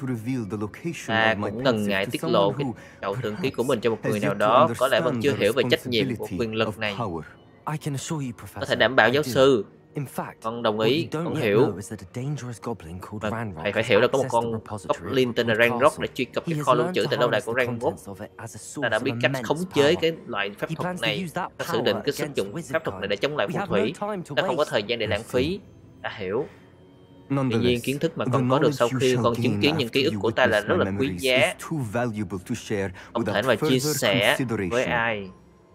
Speaker 2: Ta cũng ngần ngại tiết lộ cái
Speaker 3: who,
Speaker 2: chậu tượng ký của mình cho một người nào đó có lẽ vẫn chưa hiểu về trách nhiệm của quyền lực này. Có thể đảm bảo giáo sư Con đồng ý, con hiểu.
Speaker 3: know is that a dangerous goblin called
Speaker 2: Mà
Speaker 3: Ranrock
Speaker 2: thầy phải
Speaker 3: has
Speaker 2: hiểu là có một con Goblin tên là Ranrock để truy cập cái kho lưu trữ tại lâu đài của Ranrock. Ta đã biết cách khống chế cái loại phép thuật này. Ta sử định cái sử dụng phép thuật này để chống lại phù thủy Ta không có thời gian để lãng phí. Ta hiểu. Tuy nhiên kiến thức mà con có được sau khi con chứng kiến những ký ức của ta là rất là quý giá Không thể mà chia sẻ với ai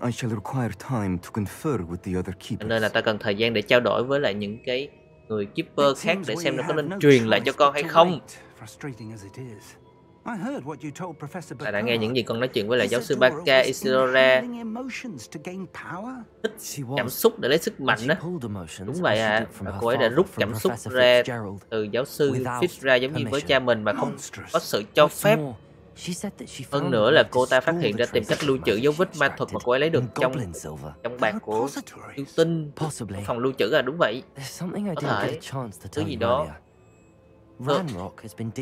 Speaker 23: I shall require time to confer with the other keepers.
Speaker 2: nên là ta cần thời gian để trao đổi với lại những cái người keeper khác để xem nó có nên truyền lại cho con hay không.
Speaker 10: wait, frustrating as it is. I heard what you told Professor
Speaker 2: Ta đã nghe những gì con nói chuyện với lại giáo sư Baka Isidora.
Speaker 10: power.
Speaker 2: cảm xúc để lấy sức mạnh á. đúng vậy à. và cô ấy đã rút cảm xúc ra từ giáo sư Fitz ra giống như với cha mình mà không có sự cho phép hơn nữa là cô ta phát hiện ra tìm cách lưu trữ dấu vết ma thuật mà cô ấy lấy được trong trong bạc của yêu tinh phòng lưu trữ à đúng vậy. Có thể. thứ gì đó.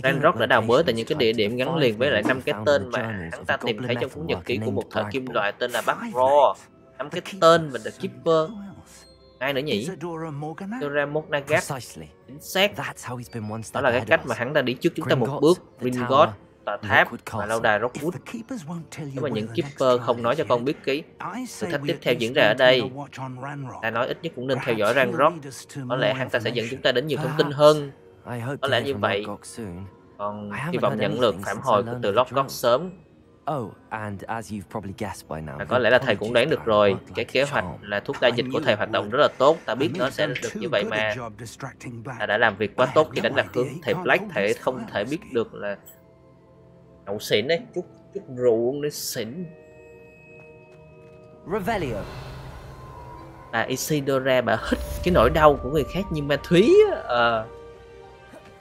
Speaker 2: Ranrock đã đào bới tại những cái địa điểm gắn liền với lại năm cái tên mà hắn ta tìm thấy trong cuốn nhật ký của một thợ kim loại tên là Bác Ro. Năm cái tên và The Keeper. ai nữa nhỉ? Dora Mornagat chính xác. Đó là cái cách mà hắn ta đi trước chúng ta một bước Gringotts tòa tháp và lâu đài Rockwood. nếu mà những Keeper không nói cho con biết ký thử thách tiếp theo diễn ra ở đây. ta nói ít nhất cũng nên theo dõi Ranrock. có lẽ hắn ta sẽ dẫn chúng ta đến nhiều thông tin hơn. Có lẽ như vậy còn hy vọng nhận được phản hồi của từ Lockgott sớm.
Speaker 3: Oh, and as you've probably guessed by now,
Speaker 2: và có lẽ là thầy cũng đoán được rồi. cái kế hoạch là thuốc đa dịch của thầy hoạt động rất là tốt. Ta biết nó sẽ được như vậy mà. ta đã làm việc quá tốt khi đánh lạc hướng thầy Black thầy không thể biết được là nhậu xỉn đấy chút chút rượu để xỉn
Speaker 3: Revelio.
Speaker 2: bà Isidora bà hít cái nỗi đau của người khác như ma thúy á ờ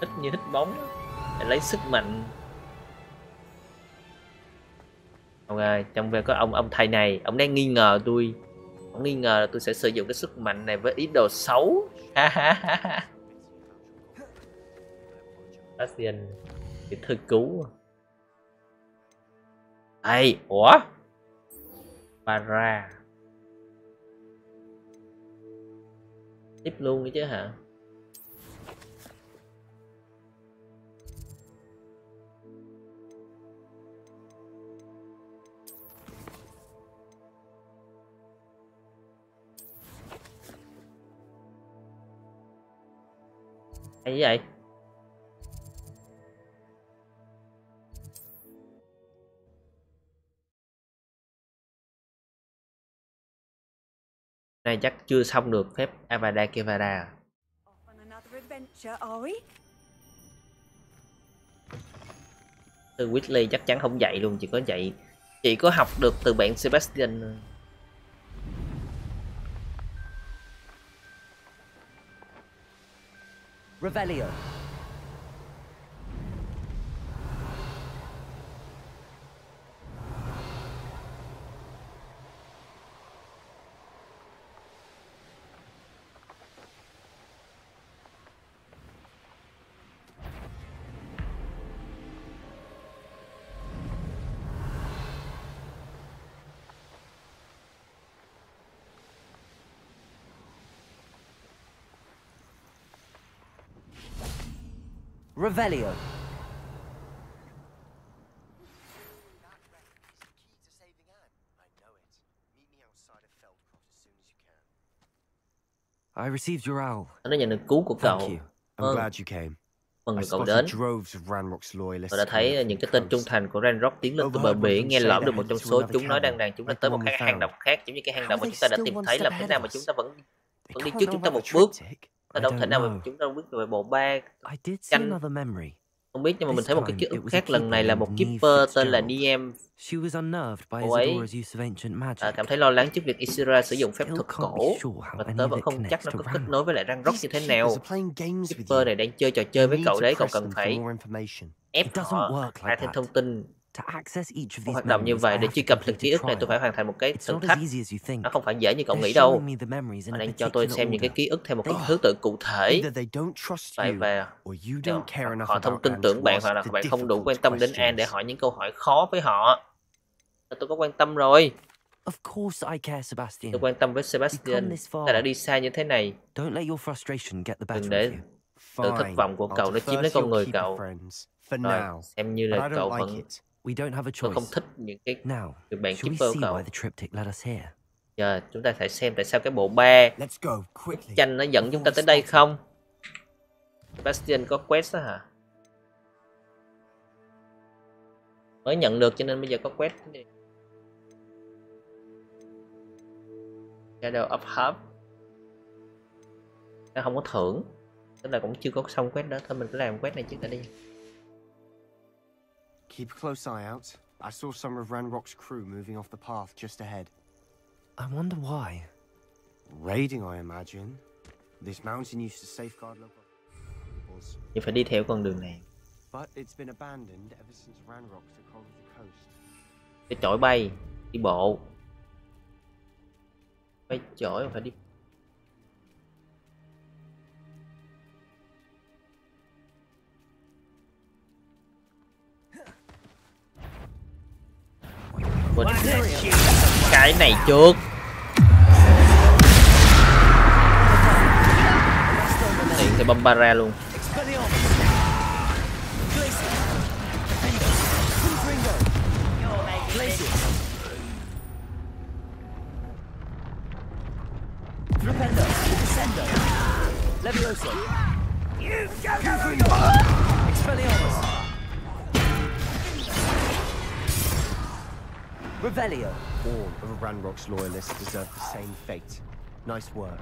Speaker 2: hít như hít bóng để lấy sức mạnh. Ok trong về có ông ông thầy này ông đang nghi ngờ tôi. Ông nghi ngờ là tôi sẽ sử dụng cái sức mạnh này với ý đồ xấu. Ha ha ha ha. Bastian cái thư cứu Ê, ủa? Ra. Tiếp luôn đi chứ hả? Cái gì vậy? Này chắc chưa xong được phép Avada Kedavra. Từ Whitley chắc chắn không dạy luôn, chỉ có dạy chỉ có học được từ bạn Sebastian.
Speaker 3: Revelio. Revelio. I received your owl.
Speaker 2: Nó nhận được cứu của cậu.
Speaker 23: Thank you. I'm
Speaker 2: Vâng.
Speaker 23: glad you came.
Speaker 2: Mừng vì cậu đến. Tôi đã thấy
Speaker 23: coming
Speaker 2: những cái tên trung thành của Ranrock tiến lên từ bờ biển, nghe lỏm được một trong số chúng nói đang rằng chúng đã tới một cái hang động khác, giống như cái hang động mà chúng ta đã tìm thấy, làm thế nào mà chúng ta vẫn vẫn đi trước chúng ta một bước. Ta đâu thể nào mà chúng ta biết về bộ ba. Canh không biết nhưng mà mình thấy một cái ký ức
Speaker 3: a
Speaker 2: khác lần này là một keeper tên là. Niem. Cô ấy à, cảm thấy lo lắng trước việc Isira sử dụng phép thuật cổ và tớ vẫn không chắc nó có kết nối với lại Ranrock như thế nào. Keeper này đang chơi trò chơi với cậu đấy, cậu cần phải ép họ
Speaker 3: like
Speaker 2: thêm thông tin.
Speaker 3: To access each of
Speaker 2: Không
Speaker 3: these
Speaker 2: hoạt động như vậy để truy cập từng ký ức này tôi phải hoàn thành một cái
Speaker 3: It's
Speaker 2: thử thách.
Speaker 3: as easy as you think.
Speaker 2: Nó không phải dễ như cậu nghĩ đâu. Họ đang cho tôi xem những cái ký ức theo một cái thứ tự cụ thể. Vậy
Speaker 23: you,
Speaker 2: và họ không tin tưởng bạn hoặc là bạn không đủ quan tâm đến An để hỏi những câu hỏi khó với họ. Tôi có quan tâm rồi.
Speaker 3: Of course I care, Sebastian.
Speaker 2: Tôi quan tâm với Sebastian. Ta đã đi xa như thế này.
Speaker 3: Don't let your frustration get the
Speaker 2: Đừng để
Speaker 3: of you.
Speaker 2: sự thất vọng của cậu nó chiếm lấy con người cậu. Rồi, xem như là cậu vẫn.
Speaker 3: We don't have a
Speaker 2: tôi không
Speaker 3: choice.
Speaker 2: thích những cái
Speaker 3: Now,
Speaker 2: người bạn keeper
Speaker 3: see
Speaker 2: cậu.
Speaker 3: why the triptych led us here?
Speaker 2: Giờ chúng ta phải xem tại sao cái bộ ba
Speaker 23: Let's go, quickly.
Speaker 2: tranh nó dẫn chúng ta tới đây không? Bastian có quest đó hả? Mới nhận được cho nên bây giờ có quest. Shadow of Hope nó không có thưởng tức là cũng chưa có xong quét đó thôi mình cứ làm quét này trước đã đi
Speaker 23: Keep a close eye out. I saw some of Ranrock's crew moving off the path just ahead.
Speaker 3: I wonder why.
Speaker 23: Raiding, I imagine. This mountain used to safeguard local peoples,
Speaker 2: thì phải đi theo con đường này
Speaker 23: but it's been abandoned ever since Ranrock took hold of the coast.
Speaker 2: cái chổi bay đi bộ bay chổi phải đi Quên cái này trước tiện thì bấm ra luôn
Speaker 6: Flipendo, Descendo, Levioso.
Speaker 12: You go, go, go,
Speaker 6: go. Revelio.
Speaker 23: All of Ranrock's loyalists deserve the same fate. Nice work.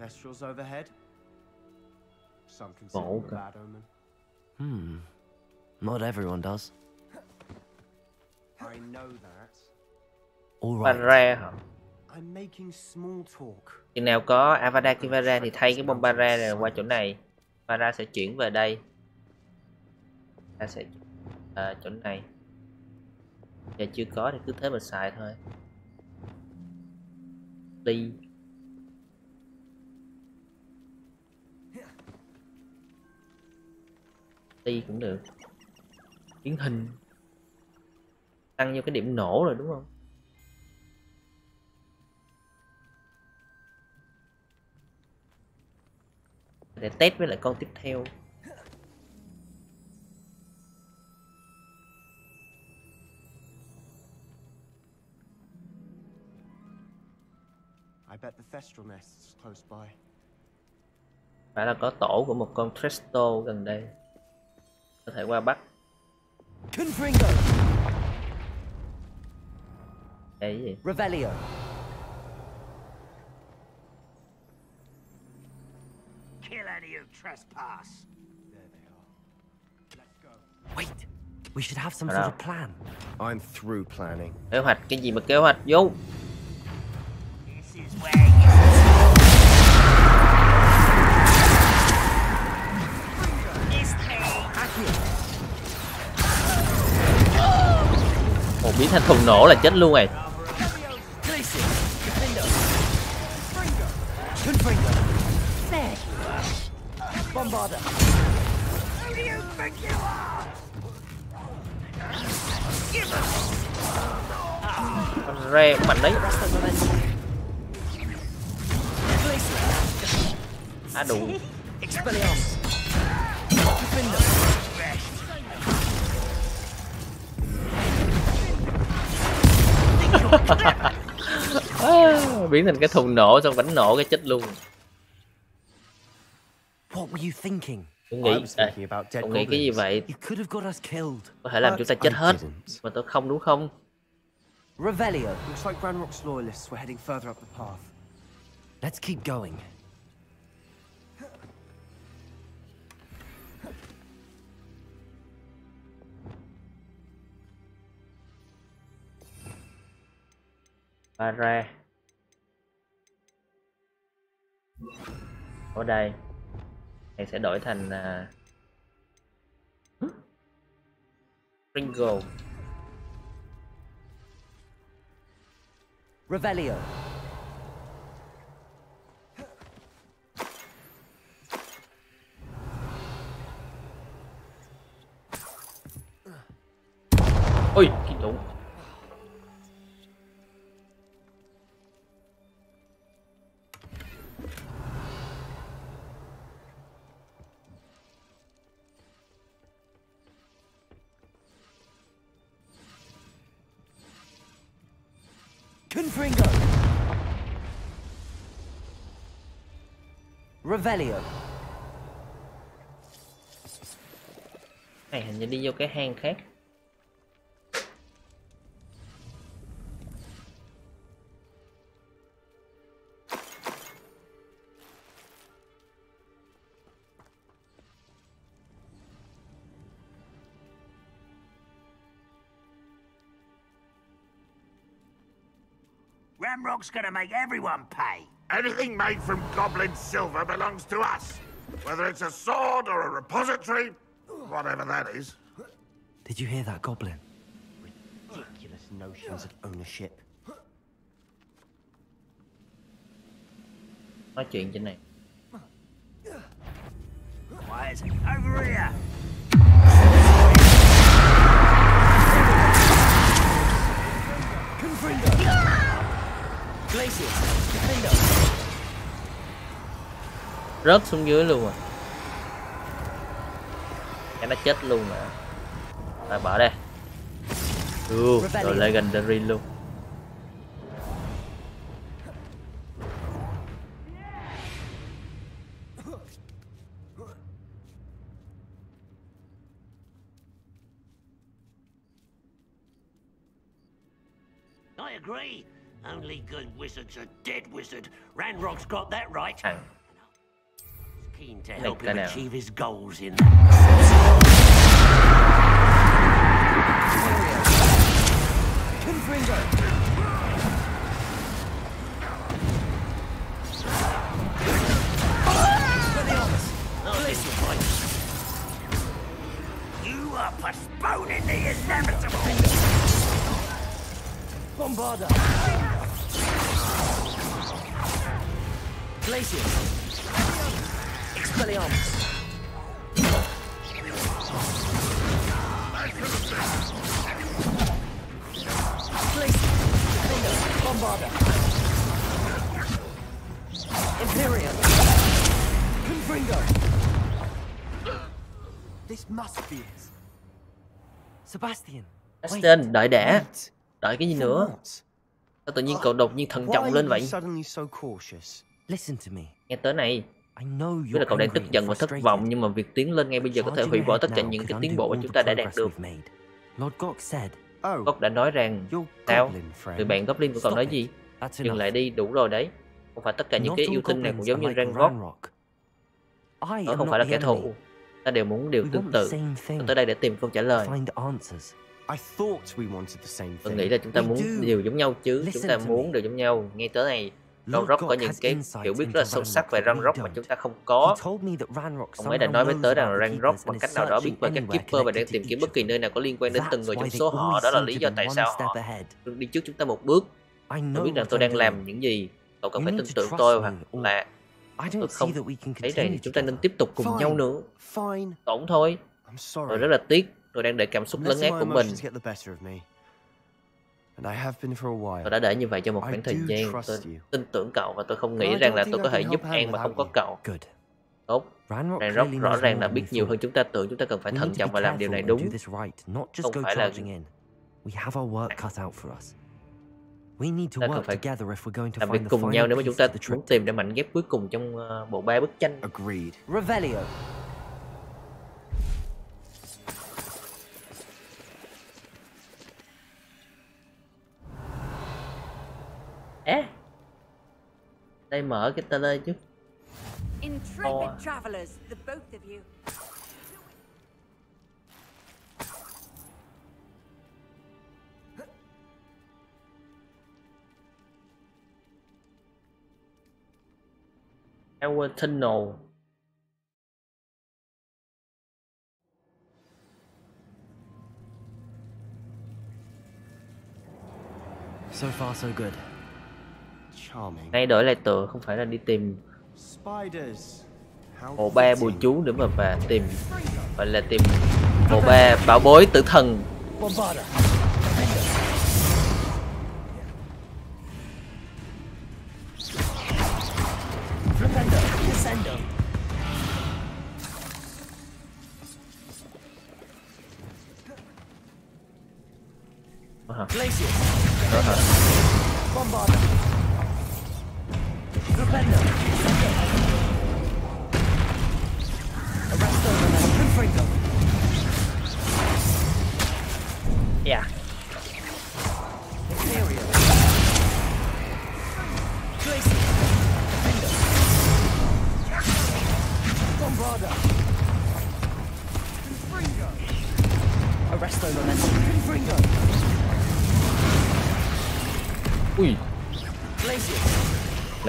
Speaker 23: Thestrals overhead. Some consider
Speaker 3: Oh,
Speaker 23: it a bad omen.
Speaker 3: Hmm. Not everyone does.
Speaker 23: I know that.
Speaker 3: All right.
Speaker 2: bara
Speaker 23: I'm making small talk.
Speaker 2: Chừng nào có Avada Kedavra thì thay cái bom bara này qua chỗ này. Bara sẽ chuyển về đây. Ta sẽ à, chỗ này. Giờ chưa có thì cứ thế mà xài thôi. Đi. Đi cũng được. Biến hình. Tăng vô cái điểm nổ rồi đúng không? Để test với lại con tiếp theo
Speaker 23: I bet the Thestral nest's close by.
Speaker 2: phải là có tổ của một con Tresto gần đây có thể qua bắt
Speaker 6: Confringo.
Speaker 2: cái gì
Speaker 6: Revelio.
Speaker 12: Any who trespass.
Speaker 3: Wait. We should have some
Speaker 2: Hello.
Speaker 3: sort of plan.
Speaker 23: I'm through planning.
Speaker 2: kế hoạch cái gì mà kế hoạch vô một biến thành thùng nổ là chết luôn rồi
Speaker 6: Bombarda.
Speaker 12: Who do you think you are?
Speaker 2: Give us. Rè mạnh đấy À đủ
Speaker 6: Expelliarmus.
Speaker 2: Biến thành cái thùng nổ xong bánh nổ cái chết luôn
Speaker 3: What were you thinking?
Speaker 2: tôi
Speaker 23: I
Speaker 2: nghĩ
Speaker 23: was
Speaker 2: à,
Speaker 23: thinking about dead
Speaker 2: tôi nghĩ cái gì vậy có thể làm chúng ta chết hết mà tôi không đúng không
Speaker 6: Revelio.
Speaker 23: Looks like Ranrock's loyalists were heading further up the path.
Speaker 3: Let's keep going.
Speaker 2: ba ra ở đây này sẽ đổi thành uh, Ringo
Speaker 6: Revelio.
Speaker 2: ui
Speaker 6: Revelio.
Speaker 2: này hình như đi vô cái hang khác
Speaker 21: Ramrock's gonna make everyone pay. Anything made from goblin silver belongs to us. Whether it's a sword or a repository, whatever that is.
Speaker 3: Did you hear that goblin?
Speaker 23: Ridiculous notions of ownership.
Speaker 2: nói chuyện trên này
Speaker 21: Why is it over here?
Speaker 6: Glacius,
Speaker 2: Rớt xuống dưới luôn à? Cái nó chết luôn mà. Rồi bỏ đây. Ừ, rồi legendary luôn
Speaker 24: wizards a dead wizard. Ranrock's got that right.
Speaker 2: Thằng
Speaker 24: Keen to help him achieve his goals in
Speaker 6: Confringo.
Speaker 21: You are postponing the inevitable.
Speaker 6: Bombarda. Glacius. Expelliarmus. Glacius. Defender. Bombarda. Imperium. Confringo.
Speaker 3: This must be it. Sebastian.
Speaker 2: Aston đợi đã đợi cái gì nữa sao tự nhiên cậu đột nhiên thận trọng lên vậy?
Speaker 3: Listen to me.
Speaker 2: nghe tới này. Biết là cậu đang tức giận và thất vọng nhưng mà việc tiến lên ngay bây giờ có thể hủy bỏ tất cả những cái tiến bộ mà chúng ta đã đạt được.
Speaker 3: Lord Gok said,
Speaker 23: Oh,
Speaker 2: Gốc đã nói rằng
Speaker 23: friend.
Speaker 2: người bạn Goblin của cậu nói gì? Dừng lại đi đủ rồi đấy. Không phải tất cả những cái yêu tinh này cũng giống như Ranrock đó không phải là kẻ thù. ta đều muốn điều tương tự. tôi tới đây để tìm câu trả lời. Tôi nghĩ là chúng ta muốn điều giống nhau chứ. Chúng ta muốn điều giống nhau. Ngay tới này
Speaker 3: Lord
Speaker 2: Ranrock có những cái hiểu biết rất là sâu sắc về
Speaker 3: we
Speaker 2: Ranrock mà chúng ta không có.
Speaker 3: He told me that Ranrock
Speaker 2: ông ấy đã nói với tớ rằng Ranrock
Speaker 3: Keepers
Speaker 2: bằng cách nào đó biết về các Keeper và đang tìm kiếm bất kỳ nơi nào có liên quan đến từng người trong số họ đó là lý do tại sao họ. đi trước chúng ta một bước. Tôi biết rằng tôi đang làm những gì. Cậu cần phải tin tưởng tôi hoặc là tôi không
Speaker 3: see that we can
Speaker 2: thấy rằng chúng ta nên tiếp tục cùng nhau nữa.
Speaker 23: Fine.
Speaker 2: ổn thôi. Tôi rất là tiếc. Tôi đang để cảm xúc lấn át của mình tôi đã để như vậy cho một
Speaker 23: I
Speaker 2: khoảng thời
Speaker 23: do
Speaker 2: gian
Speaker 23: trust
Speaker 2: tôi
Speaker 23: you.
Speaker 2: tin tưởng cậu và tôi không nghĩ rằng là tôi
Speaker 23: I
Speaker 2: có thể giúp An mà không có
Speaker 23: you.
Speaker 2: cậu
Speaker 3: Good.
Speaker 2: tốt
Speaker 3: clearly
Speaker 2: rõ ràng là biết nhiều hơn chúng ta tưởng chúng ta cần phải thận trọng và làm điều này đúng Không phải là-
Speaker 3: charging in. We have our work cut out for us. We need to
Speaker 2: ta cần
Speaker 3: work
Speaker 2: phải
Speaker 3: together if we're going to
Speaker 2: làm việc
Speaker 3: find the
Speaker 2: cùng nhau
Speaker 3: final
Speaker 2: nếu mà chúng
Speaker 3: piece
Speaker 2: ta
Speaker 3: of the
Speaker 2: muốn
Speaker 3: trip.
Speaker 2: tìm ra mảnh ghép cuối cùng trong ờ, bộ ba bức tranh
Speaker 23: Agreed.
Speaker 6: Revelio.
Speaker 2: À đây mở cái tele chứ
Speaker 4: Intrepid
Speaker 2: Oh.
Speaker 4: travelers, the both of you.
Speaker 2: Our Tunnel
Speaker 3: So far, so good.
Speaker 2: Nay đổi lại tựa không phải là đi tìm bộ ba bùa chú nữa mà và tìm gọi là tìm bộ ba bảo bối tử thần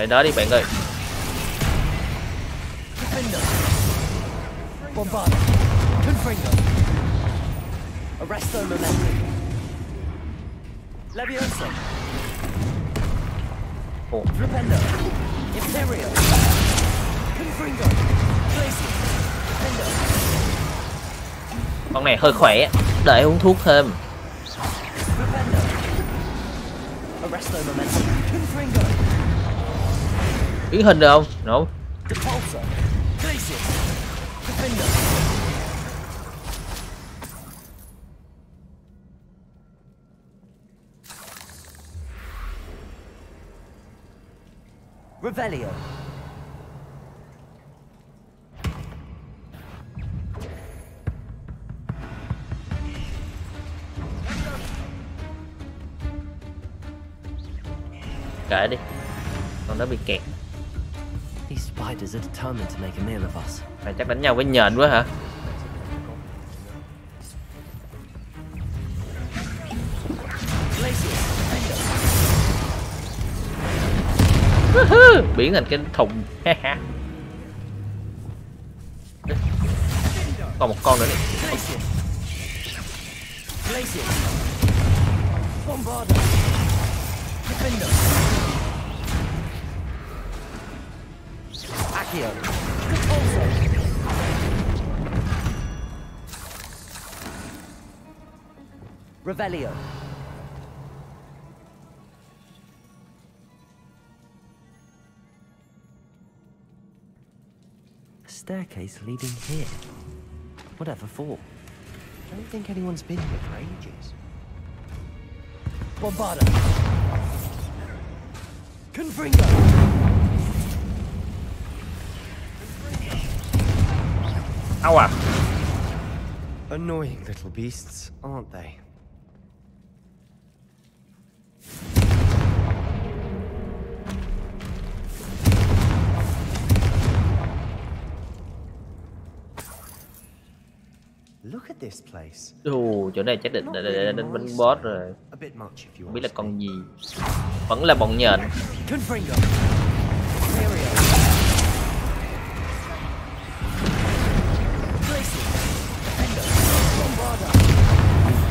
Speaker 2: lại đó đi bạn ơi Ồ. Con này hơi khỏe đợi uống thuốc thêm biến hình được không?
Speaker 8: Nổ Spiders are determined to make a meal of us.
Speaker 2: Mày chắc đánh nhau với nhện quá hả biến thành cái thùng còn một con nữa đi.
Speaker 8: Bombarda. Defender. Accio. Repulso. Revelio. A staircase leading here. Whatever for?
Speaker 23: I Don't think anyone's been here for ages.
Speaker 8: Bombarda. Confringo.
Speaker 2: Aua.
Speaker 23: Annoying little beasts, aren't they? Look at this place.
Speaker 2: Ồ, chỗ này chắc định là để đánh bánh boss rồi
Speaker 23: A bit much if you
Speaker 2: Không
Speaker 23: want
Speaker 2: biết là con gì Vẫn là bọn nhện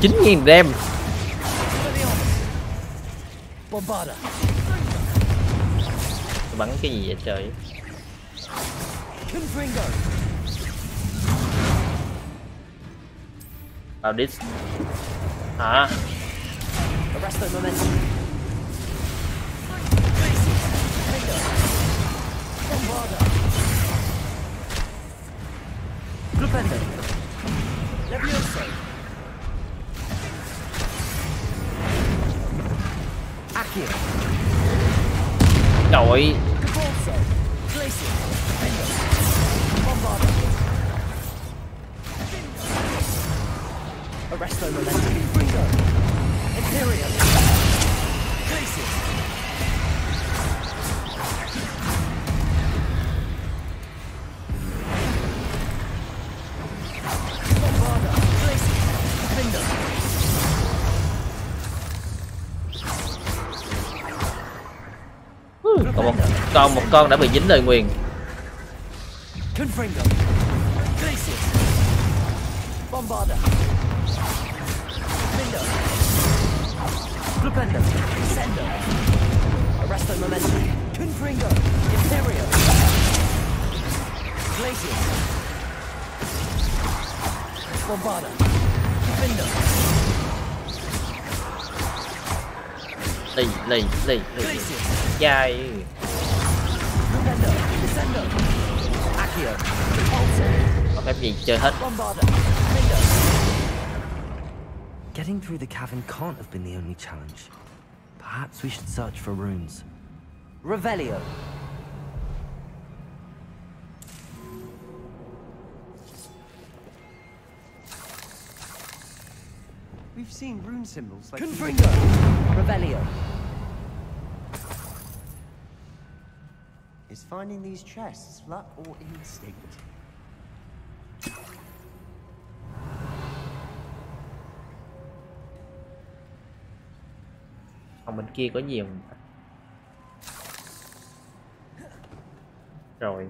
Speaker 2: 9.000 rem Bắn cái gì vậy trời
Speaker 8: Confringo.
Speaker 2: Vào đi Hả
Speaker 8: Arresto momentum. Glacius. Defender. Bombarda. Flipendo. Levioso. Accio.
Speaker 2: Trời
Speaker 8: Repulso. Glacius. Defender. Bombarda. Arresto momentum. Ringo.
Speaker 2: Còn một con đã bị dính lời nguyền.
Speaker 8: Bombarda. Defender.
Speaker 2: lì lì lì lì. Dài có phép gì chơi hết
Speaker 3: Getting through the cavern can't have been the only challenge. Perhaps we should search for runes.
Speaker 8: Revelio.
Speaker 23: We've seen rune symbols like
Speaker 8: Confringo. Revelio.
Speaker 23: Is finding these chests luck or instinct?
Speaker 2: Phòng bên kia có nhiều rồi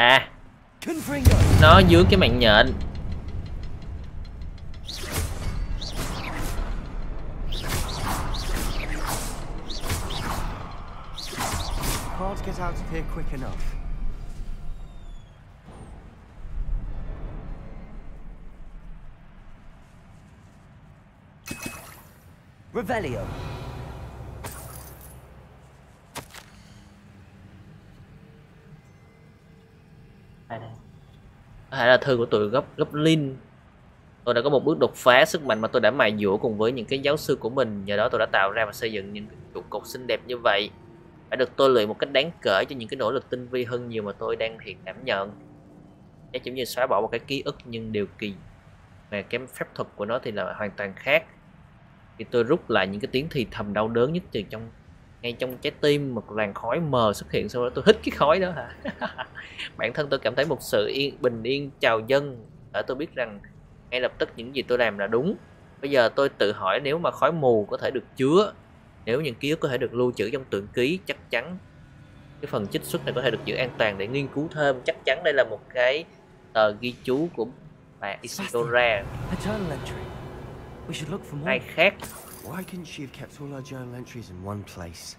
Speaker 2: à nó dưới cái mạng nhện
Speaker 23: Can't get out of here quick enough.
Speaker 3: Revelio.
Speaker 2: Đây đây. Có thể là thư của tụi gốc Goblin. Tôi đã có một bước đột phá sức mạnh mà tôi đã mài dũa cùng với những cái giáo sư của mình. Nhờ đó tôi đã tạo ra và xây dựng những trụ cột xinh đẹp như vậy. Đã được tôi luyện một cách đáng kể cho những cái nỗ lực tinh vi hơn nhiều mà tôi đang hiện cảm nhận. Nó giống như xóa bỏ một cái ký ức, nhưng điều kỳ Về kém phép thuật của nó thì là hoàn toàn khác. Khi tôi rút lại những cái tiếng thì thầm đau đớn nhất từ trong ngay trong trái tim một làn khói mờ xuất hiện sau đó tôi hít cái khói đó hả? Bản thân tôi cảm thấy một sự yên bình yên chào dân ở tôi biết rằng ngay lập tức những gì tôi làm là đúng. Bây giờ tôi tự hỏi nếu mà khói mù có thể được chứa nếu những ký ức có thể được lưu trữ trong tượng ký chắc chắn cái phần trích xuất này có thể được giữ an toàn để nghiên cứu thêm. Chắc chắn đây là một cái tờ ghi chú của bà Isidora. ai khác
Speaker 23: Why couldn't she have kept all her journal entries in one place?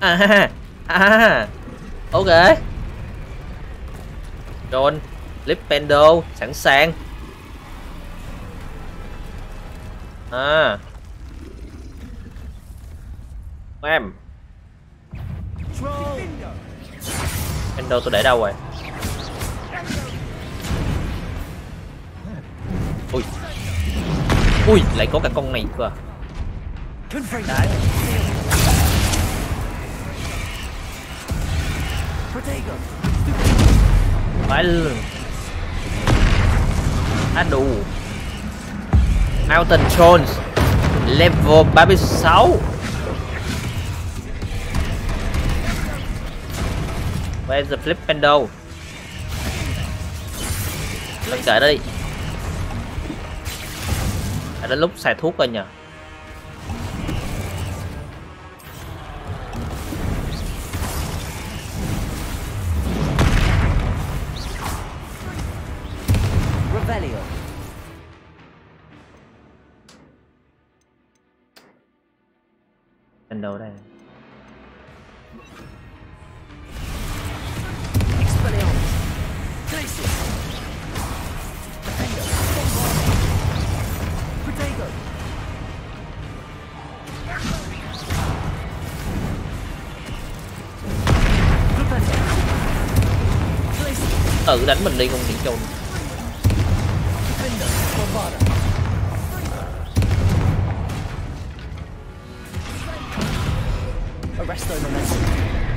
Speaker 2: à à ok. John Lipendo sẵn sàng. À. Em Pendo tôi để đâu rồi ui. Ui, lại có cả con này cơ. Đấy. Phải luôn đủ Mountain Jones, level 36 Where's the flip pendle Lên kệ đi à, đến lúc xài thuốc rồi nhờ
Speaker 3: Revelio.
Speaker 2: pendle đây tự đánh mình đi không điện
Speaker 3: Momentum.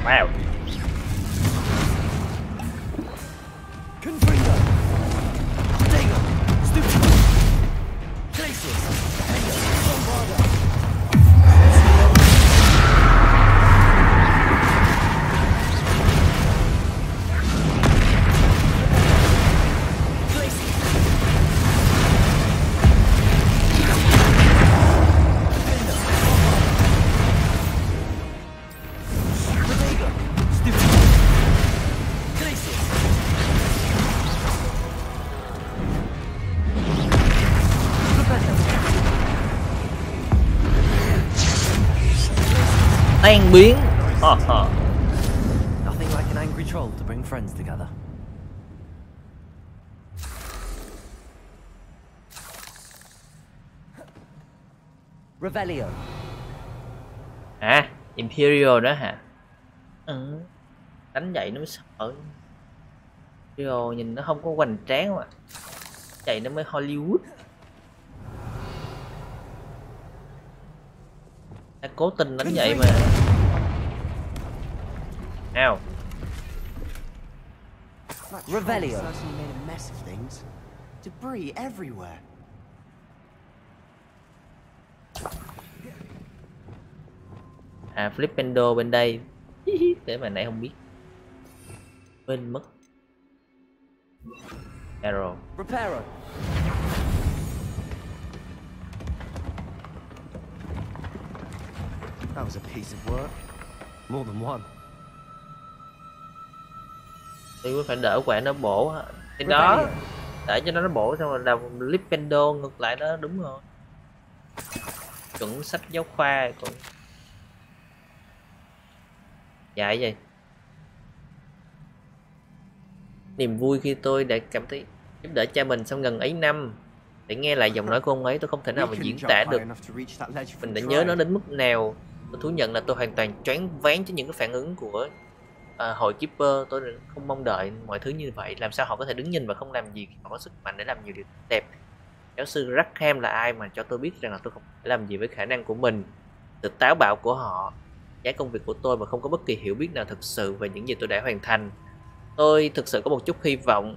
Speaker 2: wow biến.
Speaker 3: Nothing like an angry troll to bring friends together. Revelio.
Speaker 2: à Imperial đó hả? Ừ. đánh vậy nó mới sợ. Imperial nhìn nó không có hoành tráng mà. Vậy nó mới Hollywood. Ta cố tình đánh vậy mà nào
Speaker 23: That troll
Speaker 3: Revelio.
Speaker 23: certainly made a mess of things. Debris everywhere.
Speaker 2: À Flipendo bên đây. Để mà nãy không biết. Quên mất. Arrow.
Speaker 3: Reparo.
Speaker 23: That was a piece of work. More than one.
Speaker 2: Tôi phải đỡ quả nó bổ. Cái đó để cho nó nó bổ xong rồi làm Flipendo ngược lại đó đúng rồi. Chuẩn sách giáo khoa còn. Dạ vậy. Niềm vui khi tôi đã cảm thấy giúp đỡ cha mình sau gần ấy năm. Để nghe lại giọng nói của ông ấy tôi không thể nào mà diễn tả được. Mình đã nhớ nó đến mức nào. Tôi thú nhận là tôi hoàn toàn choáng váng cho những cái phản ứng của à, hội Keeper Tôi không mong đợi mọi thứ như vậy. Làm sao họ có thể đứng nhìn và không làm gì Họ có sức mạnh để làm nhiều điều đẹp? Giáo sư Rackham là ai mà cho tôi biết rằng là tôi không thể làm gì với khả năng của mình? Sự táo bạo của họ Giá công việc của tôi mà không có bất kỳ hiểu biết nào thực sự về những gì tôi đã hoàn thành. Tôi thực sự có một chút hy vọng.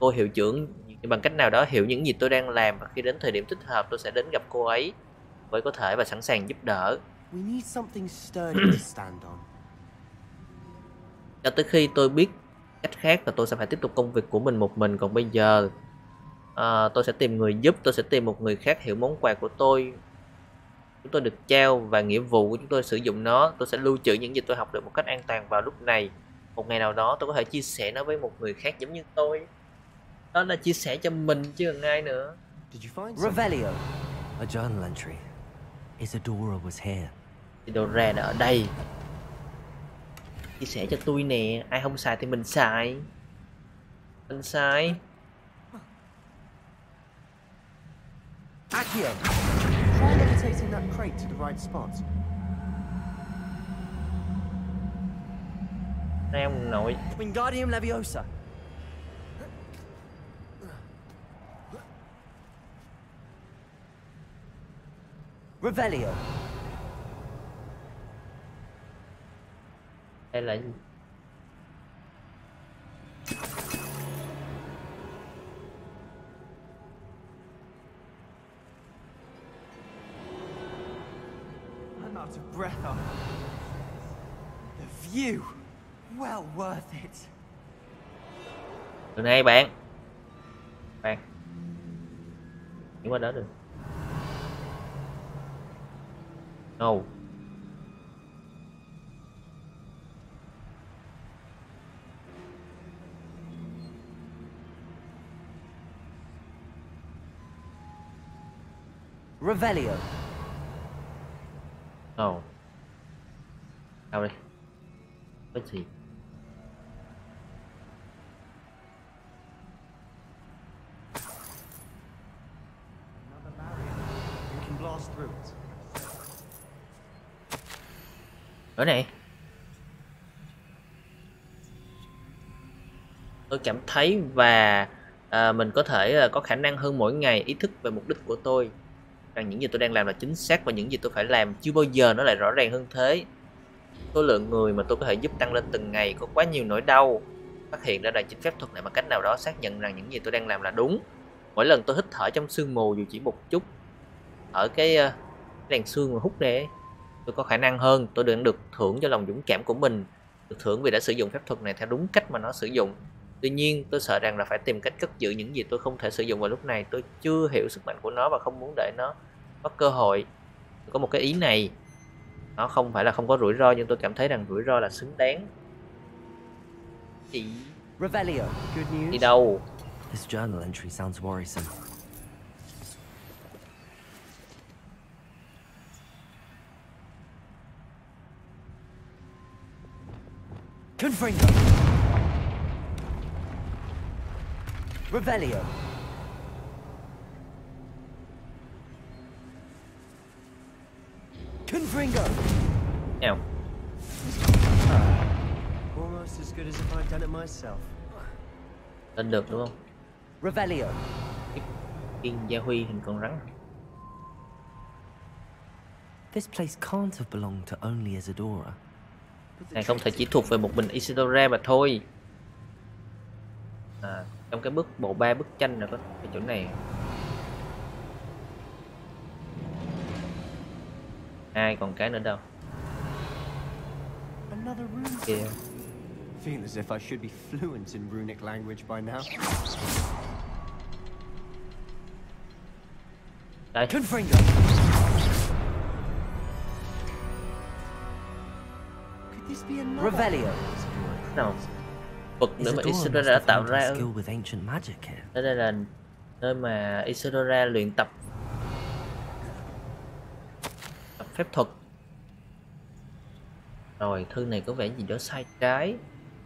Speaker 2: Cô hiệu trưởng bằng cách nào đó hiểu những gì tôi đang làm và khi đến thời điểm thích hợp tôi sẽ đến gặp cô ấy. Với có thể và sẵn sàng giúp đỡ cho tới khi tôi biết cách khác và tôi sẽ phải tiếp tục công việc của mình một mình. Còn bây giờ à, tôi sẽ tìm người giúp tôi sẽ tìm một người khác hiểu món quà của tôi. Chúng tôi được trao và nghĩa vụ của chúng tôi sử dụng nó. Tôi sẽ lưu trữ những gì tôi học được một cách an toàn vào lúc này. Một ngày nào đó tôi có thể chia sẻ nó với một người khác giống như tôi. Đó là chia sẻ cho mình chứ còn ai nữa.
Speaker 3: Revelio. A journal entry. Isadora was here.
Speaker 2: Isadora đã ở đây chia sẻ cho tôi nè ai không xài thì mình xài mình xài
Speaker 23: Accio! Try levitating that crate to the right spot.
Speaker 2: Ông nội
Speaker 3: Wingardium Leviosa. Revelio.
Speaker 2: Đây là?
Speaker 23: I'm out of breath on The view! Well worth it.
Speaker 2: từ này bạn bạn đi qua đó được no
Speaker 3: Revelio.
Speaker 2: Oh, đâu đi Bất gì. Ở này tôi cảm thấy và à, mình có thể à, có khả năng hơn mỗi ngày ý thức về mục đích của tôi rằng những gì tôi đang làm là chính xác và những gì tôi phải làm. Chưa bao giờ nó lại rõ ràng hơn thế. Số lượng người mà tôi có thể giúp tăng lên từng ngày có quá nhiều nỗi đau. Phát hiện ra rằng chính phép thuật này bằng cách nào đó xác nhận rằng những gì tôi đang làm là đúng. Mỗi lần tôi hít thở trong sương mù dù chỉ một chút, ở cái ờ, làn xương mà hút ra tôi có khả năng hơn. Tôi đang được thưởng cho lòng dũng cảm của mình, được thưởng vì đã sử dụng phép thuật này theo đúng cách mà nó sử dụng. Tuy nhiên, tôi sợ rằng là phải tìm cách cất giữ những gì tôi không thể sử dụng vào lúc này. Tôi chưa hiểu sức mạnh của nó và không muốn để nó có cơ hội Tôi có một cái ý này nó không phải là không có rủi ro nhưng tôi cảm thấy rằng rủi ro là xứng đáng
Speaker 23: news.
Speaker 2: đi đâu
Speaker 3: This journal entry sounds worrisome. Confringo. Revelio. Confringo.
Speaker 2: nào
Speaker 23: Almost as good as if I'd done it myself.
Speaker 2: lên được đúng không
Speaker 3: Revelio.
Speaker 2: kiên gia huy hình con rắn
Speaker 3: This place can't have belonged to only Isadora.
Speaker 2: này không thể chỉ thuộc về một mình Isidora mà thôi à, trong cái bức bộ ba bức tranh là có cái chỗ này hai còn cái nữa đâu kia
Speaker 23: Feel as if I should be fluent in runic language by now.
Speaker 2: đây
Speaker 23: Confringo. Could this be another?
Speaker 3: Revelio.
Speaker 2: nào vật nữa mà
Speaker 3: must
Speaker 2: đã tạo ra. Ở đây là nơi mà Isadora luyện tập tập phép thuật. Rồi, thư này có vẻ gì đó sai trái.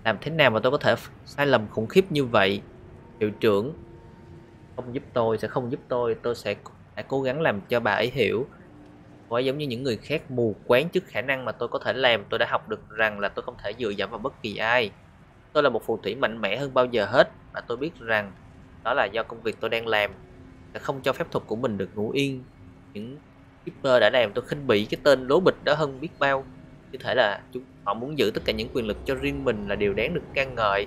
Speaker 2: Làm thế nào mà tôi có thể sai lầm khủng khiếp như vậy? Hiệu trưởng, không giúp tôi sẽ không giúp tôi. Tôi sẽ sẽ cố gắng làm cho bà ấy hiểu. Quá giống như những người khác mù quáng trước khả năng mà tôi có thể làm. Tôi đã học được rằng là tôi không thể dựa dẫm vào bất kỳ ai. Tôi là một phù thủy mạnh mẽ hơn bao giờ hết và tôi biết rằng đó là do công việc tôi đang làm. Sẽ không cho phép thuật của mình được ngủ yên. Những Keeper đã làm tôi khinh bỉ cái tên lố bịch đó hơn biết bao. Như thể là chúng, họ muốn giữ tất cả những quyền lực cho riêng mình là điều đáng được ca ngợi.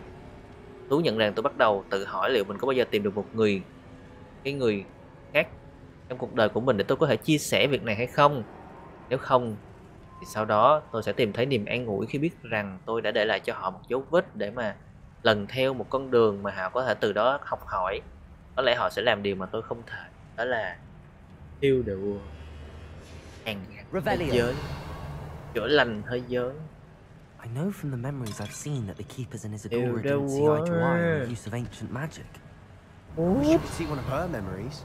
Speaker 2: Thú nhận rằng tôi bắt đầu tự hỏi liệu mình có bao giờ tìm được một người, cái người khác trong cuộc đời của mình để tôi có thể chia sẻ việc này hay không. Nếu không, thì sau đó tôi sẽ tìm thấy niềm an ủi khi biết rằng tôi đã để lại cho họ một dấu vết để mà lần theo một con đường mà họ có thể từ đó học hỏi. Có lẽ họ sẽ làm điều mà tôi không thể, đó là heal the world hàng thế giới. Chữa lành thế giới.
Speaker 3: I know from the memories I've seen that the keepers in Isadora didn't see eye to eye on the use of ancient magic.
Speaker 23: We should see one of her memories.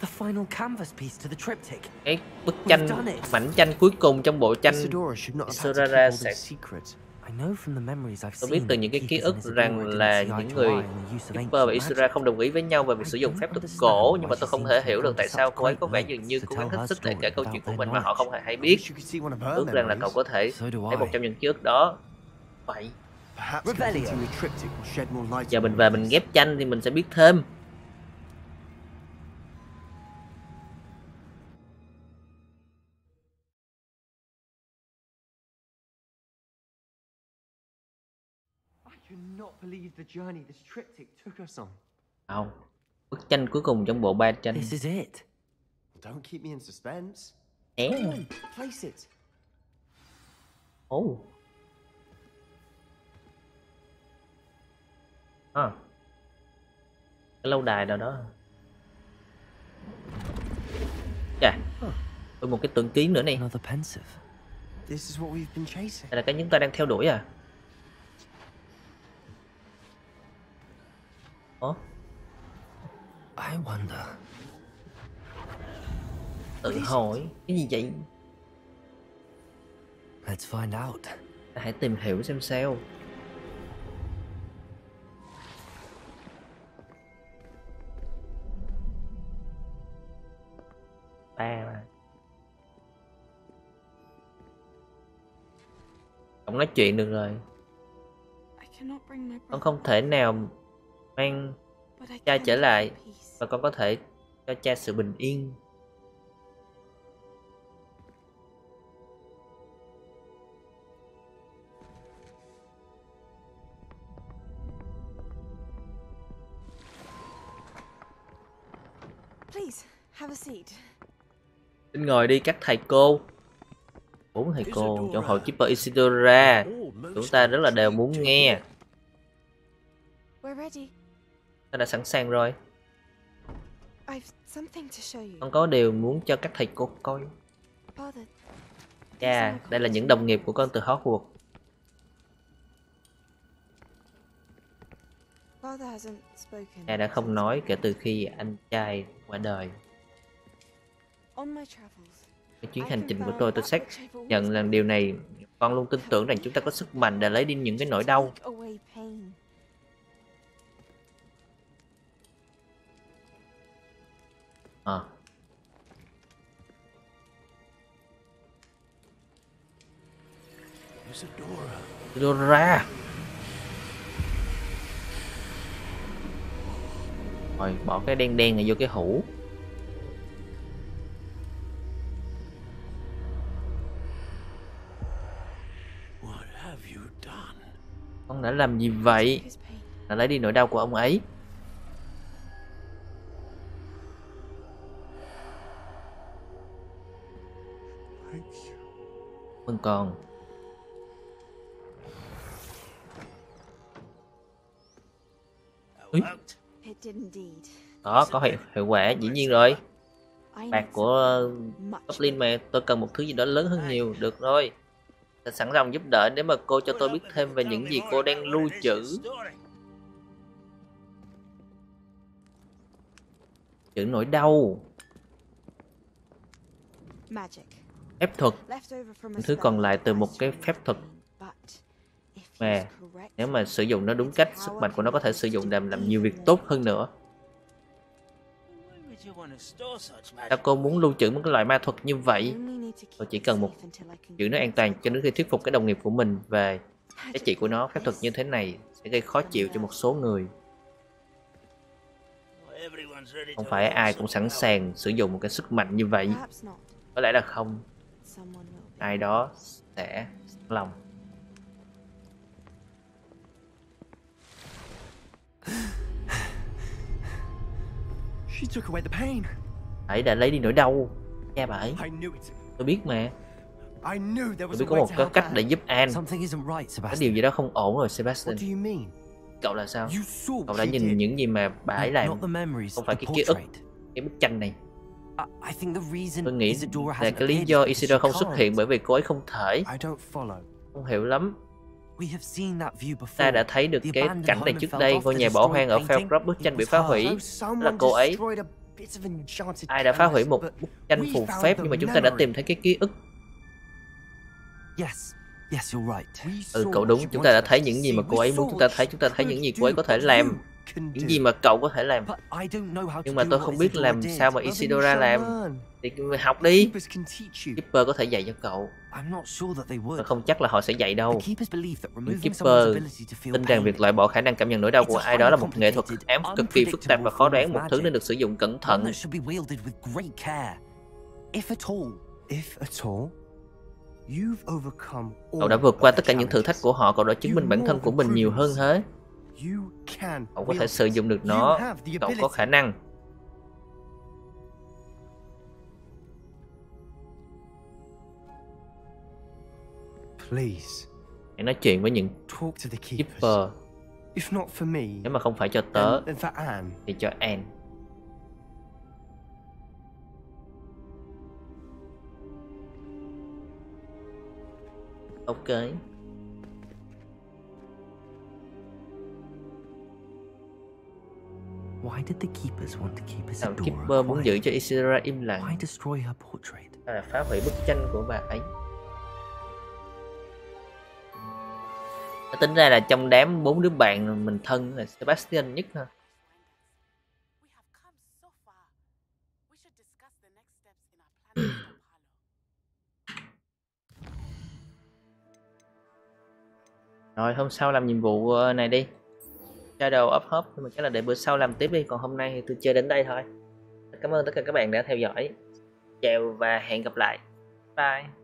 Speaker 3: The final canvas piece to the triptych.
Speaker 2: cái bức tranh mảnh tranh cuối cùng trong bộ tranh
Speaker 23: Isadora should not have had to keep
Speaker 2: Isadora
Speaker 23: all
Speaker 2: sẽ
Speaker 23: these secrets.
Speaker 3: I know from the memories I've
Speaker 2: tôi biết từ những
Speaker 3: the
Speaker 2: cái ký ức rằng là những người
Speaker 3: eye on the use of
Speaker 2: Keeper và. Isura không đồng ý với nhau về việc sử dụng phép thuật cổ nhưng mà tôi không thể hiểu được tại sao cô ấy có vẻ dường như cố gắng hết sức để kể câu chuyện của mình mà họ không hề hay biết. Ước rằng là cậu có thể thấy một trong những ký ức đó. Vậy. Giờ mình về
Speaker 23: of
Speaker 2: mình ghép tranh thì mình sẽ biết thêm không bức tranh cuối cùng trong bộ ba tranh
Speaker 3: This is it.
Speaker 23: Don't keep me in suspense. On, place it.
Speaker 2: ồ à. cái lâu đài nào đó Chà, Ôi, một cái tượng ký nữa này
Speaker 3: Another pensive.
Speaker 23: This is what we've been chasing.
Speaker 2: đây là cái chúng ta đang theo đuổi à Ủa?
Speaker 3: I wonder.
Speaker 2: tự hỏi. Cái gì vậy?
Speaker 3: Let's find out.
Speaker 2: Hãy tìm hiểu xem sao. Ba mà. Không nói chuyện được rồi.
Speaker 14: I cannot bring my
Speaker 2: con
Speaker 14: brother
Speaker 2: không thể nào mang cha trở lại và con có thể cho cha sự bình yên.
Speaker 4: Please, have a seat.
Speaker 2: Xin ngồi đi các thầy cô. Bốn thầy cô trong hội Keeper Isidora Chúng ta rất là đều muốn nghe.
Speaker 4: We're ready.
Speaker 2: Ta đã sẵn sàng rồi. Con có điều muốn cho các thầy cô coi. Chà, đây là những đồng nghiệp của con từ Hogwarts. Cha đã không nói kể từ khi anh trai qua đời. Cái chuyến hành trình của tôi tôi xác nhận rằng điều này Con luôn tin tưởng rằng chúng ta có sức mạnh để lấy đi những cái nỗi đau Ờ.
Speaker 10: à.
Speaker 2: Dora Rồi bỏ cái đen đen này vô cái hũ. Con đã làm gì vậy? Đã lấy đi nỗi đau của ông ấy. Vâng còn Úi, đó có hiệu, hiệu quả dĩ nhiên rồi. Bạc của Goblin mà tôi cần một thứ gì đó lớn hơn nhiều được rồi. Tôi sẵn lòng giúp đỡ nếu mà cô cho tôi biết thêm về những gì cô đang lưu trữ. Trữ nỗi đau.
Speaker 4: Magic
Speaker 2: phép thuật. Những thứ còn lại từ một cái phép thuật. Mà nếu mà sử dụng nó đúng cách, sức mạnh của nó có thể sử dụng làm làm nhiều việc tốt hơn nữa. Sao cô muốn lưu trữ một cái loại ma thuật như vậy? Tôi chỉ cần một giữ nó an toàn cho đến khi thuyết phục cái đồng nghiệp của mình về giá trị của nó, phép thuật như thế này sẽ gây khó chịu cho một số người. Không phải ai cũng sẵn sàng sử dụng một cái sức mạnh như vậy. Có lẽ là không ai đó sẽ lòng.
Speaker 3: She took away the pain.
Speaker 2: ấy đã lấy đi nỗi đau. Cha bà ấy. Tôi biết mà.
Speaker 3: I knew there
Speaker 2: tôi
Speaker 3: was
Speaker 2: biết có một cái cách để giúp An
Speaker 3: Something isn't right,
Speaker 2: có điều gì đó không ổn rồi Sebastian.
Speaker 3: What do you mean?
Speaker 2: cậu là sao? Cậu đã nhìn những gì mà bà ấy làm. Không phải cái ký ức cái bức tranh này tôi nghĩ là cái lý do Isidore không xuất hiện bởi vì cô ấy không thể. Không hiểu lắm.
Speaker 3: We have seen that view before.
Speaker 2: ta đã thấy được cái cảnh này trước đây ngôi nhà bỏ hoang ở. Feldrop bức tranh bị phá hủy là cô ấy ai đã phá hủy một bức tranh phù phép nhưng mà chúng ta đã tìm thấy cái ký ức.
Speaker 3: Yes, yes, you're right.
Speaker 2: ừ cậu đúng chúng ta đã thấy những gì mà cô ấy muốn chúng ta thấy chúng ta thấy những gì cô ấy có thể làm những gì mà cậu có thể làm. Nhưng mà tôi không biết làm sao mà Isidora làm. thì học đi. Keeper có thể dạy cho cậu. Tôi không chắc là họ sẽ dạy đâu. Những Keeper tin rằng việc loại bỏ khả năng cảm nhận nỗi đau của ai đó là một nghệ thuật ám cực kỳ phức tạp và khó đoán một thứ nên được sử dụng cẩn thận. cậu đã vượt qua tất cả những thử thách của họ cậu đã chứng minh bản thân của mình nhiều hơn thế
Speaker 23: You can
Speaker 2: cậu có thể sử dụng được nó. cậu có khả năng.
Speaker 23: Please,
Speaker 2: hãy nói chuyện với những
Speaker 23: talk to the keepers.
Speaker 2: Keeper.
Speaker 23: If not for me,
Speaker 2: nếu mà không phải cho tớ thì cho Anne. Ok
Speaker 3: Why did the keepers want to keep Isadora
Speaker 2: Keeper muốn giữ cho Isidora im lặng.
Speaker 3: Why destroy her portrait?
Speaker 2: hay là phá hủy bức tranh của bà ấy. Tính ra là trong đám bốn đứa bạn mình thân là Sebastian nhất ha. Rồi hôm sau làm nhiệm vụ ờ, này đi Shadow of Hope. Nhưng mà chắc là để bữa sau làm tiếp đi. Còn hôm nay thì tôi chơi đến đây thôi. Cảm ơn tất cả các bạn đã theo dõi. Chào và hẹn gặp lại. Bye.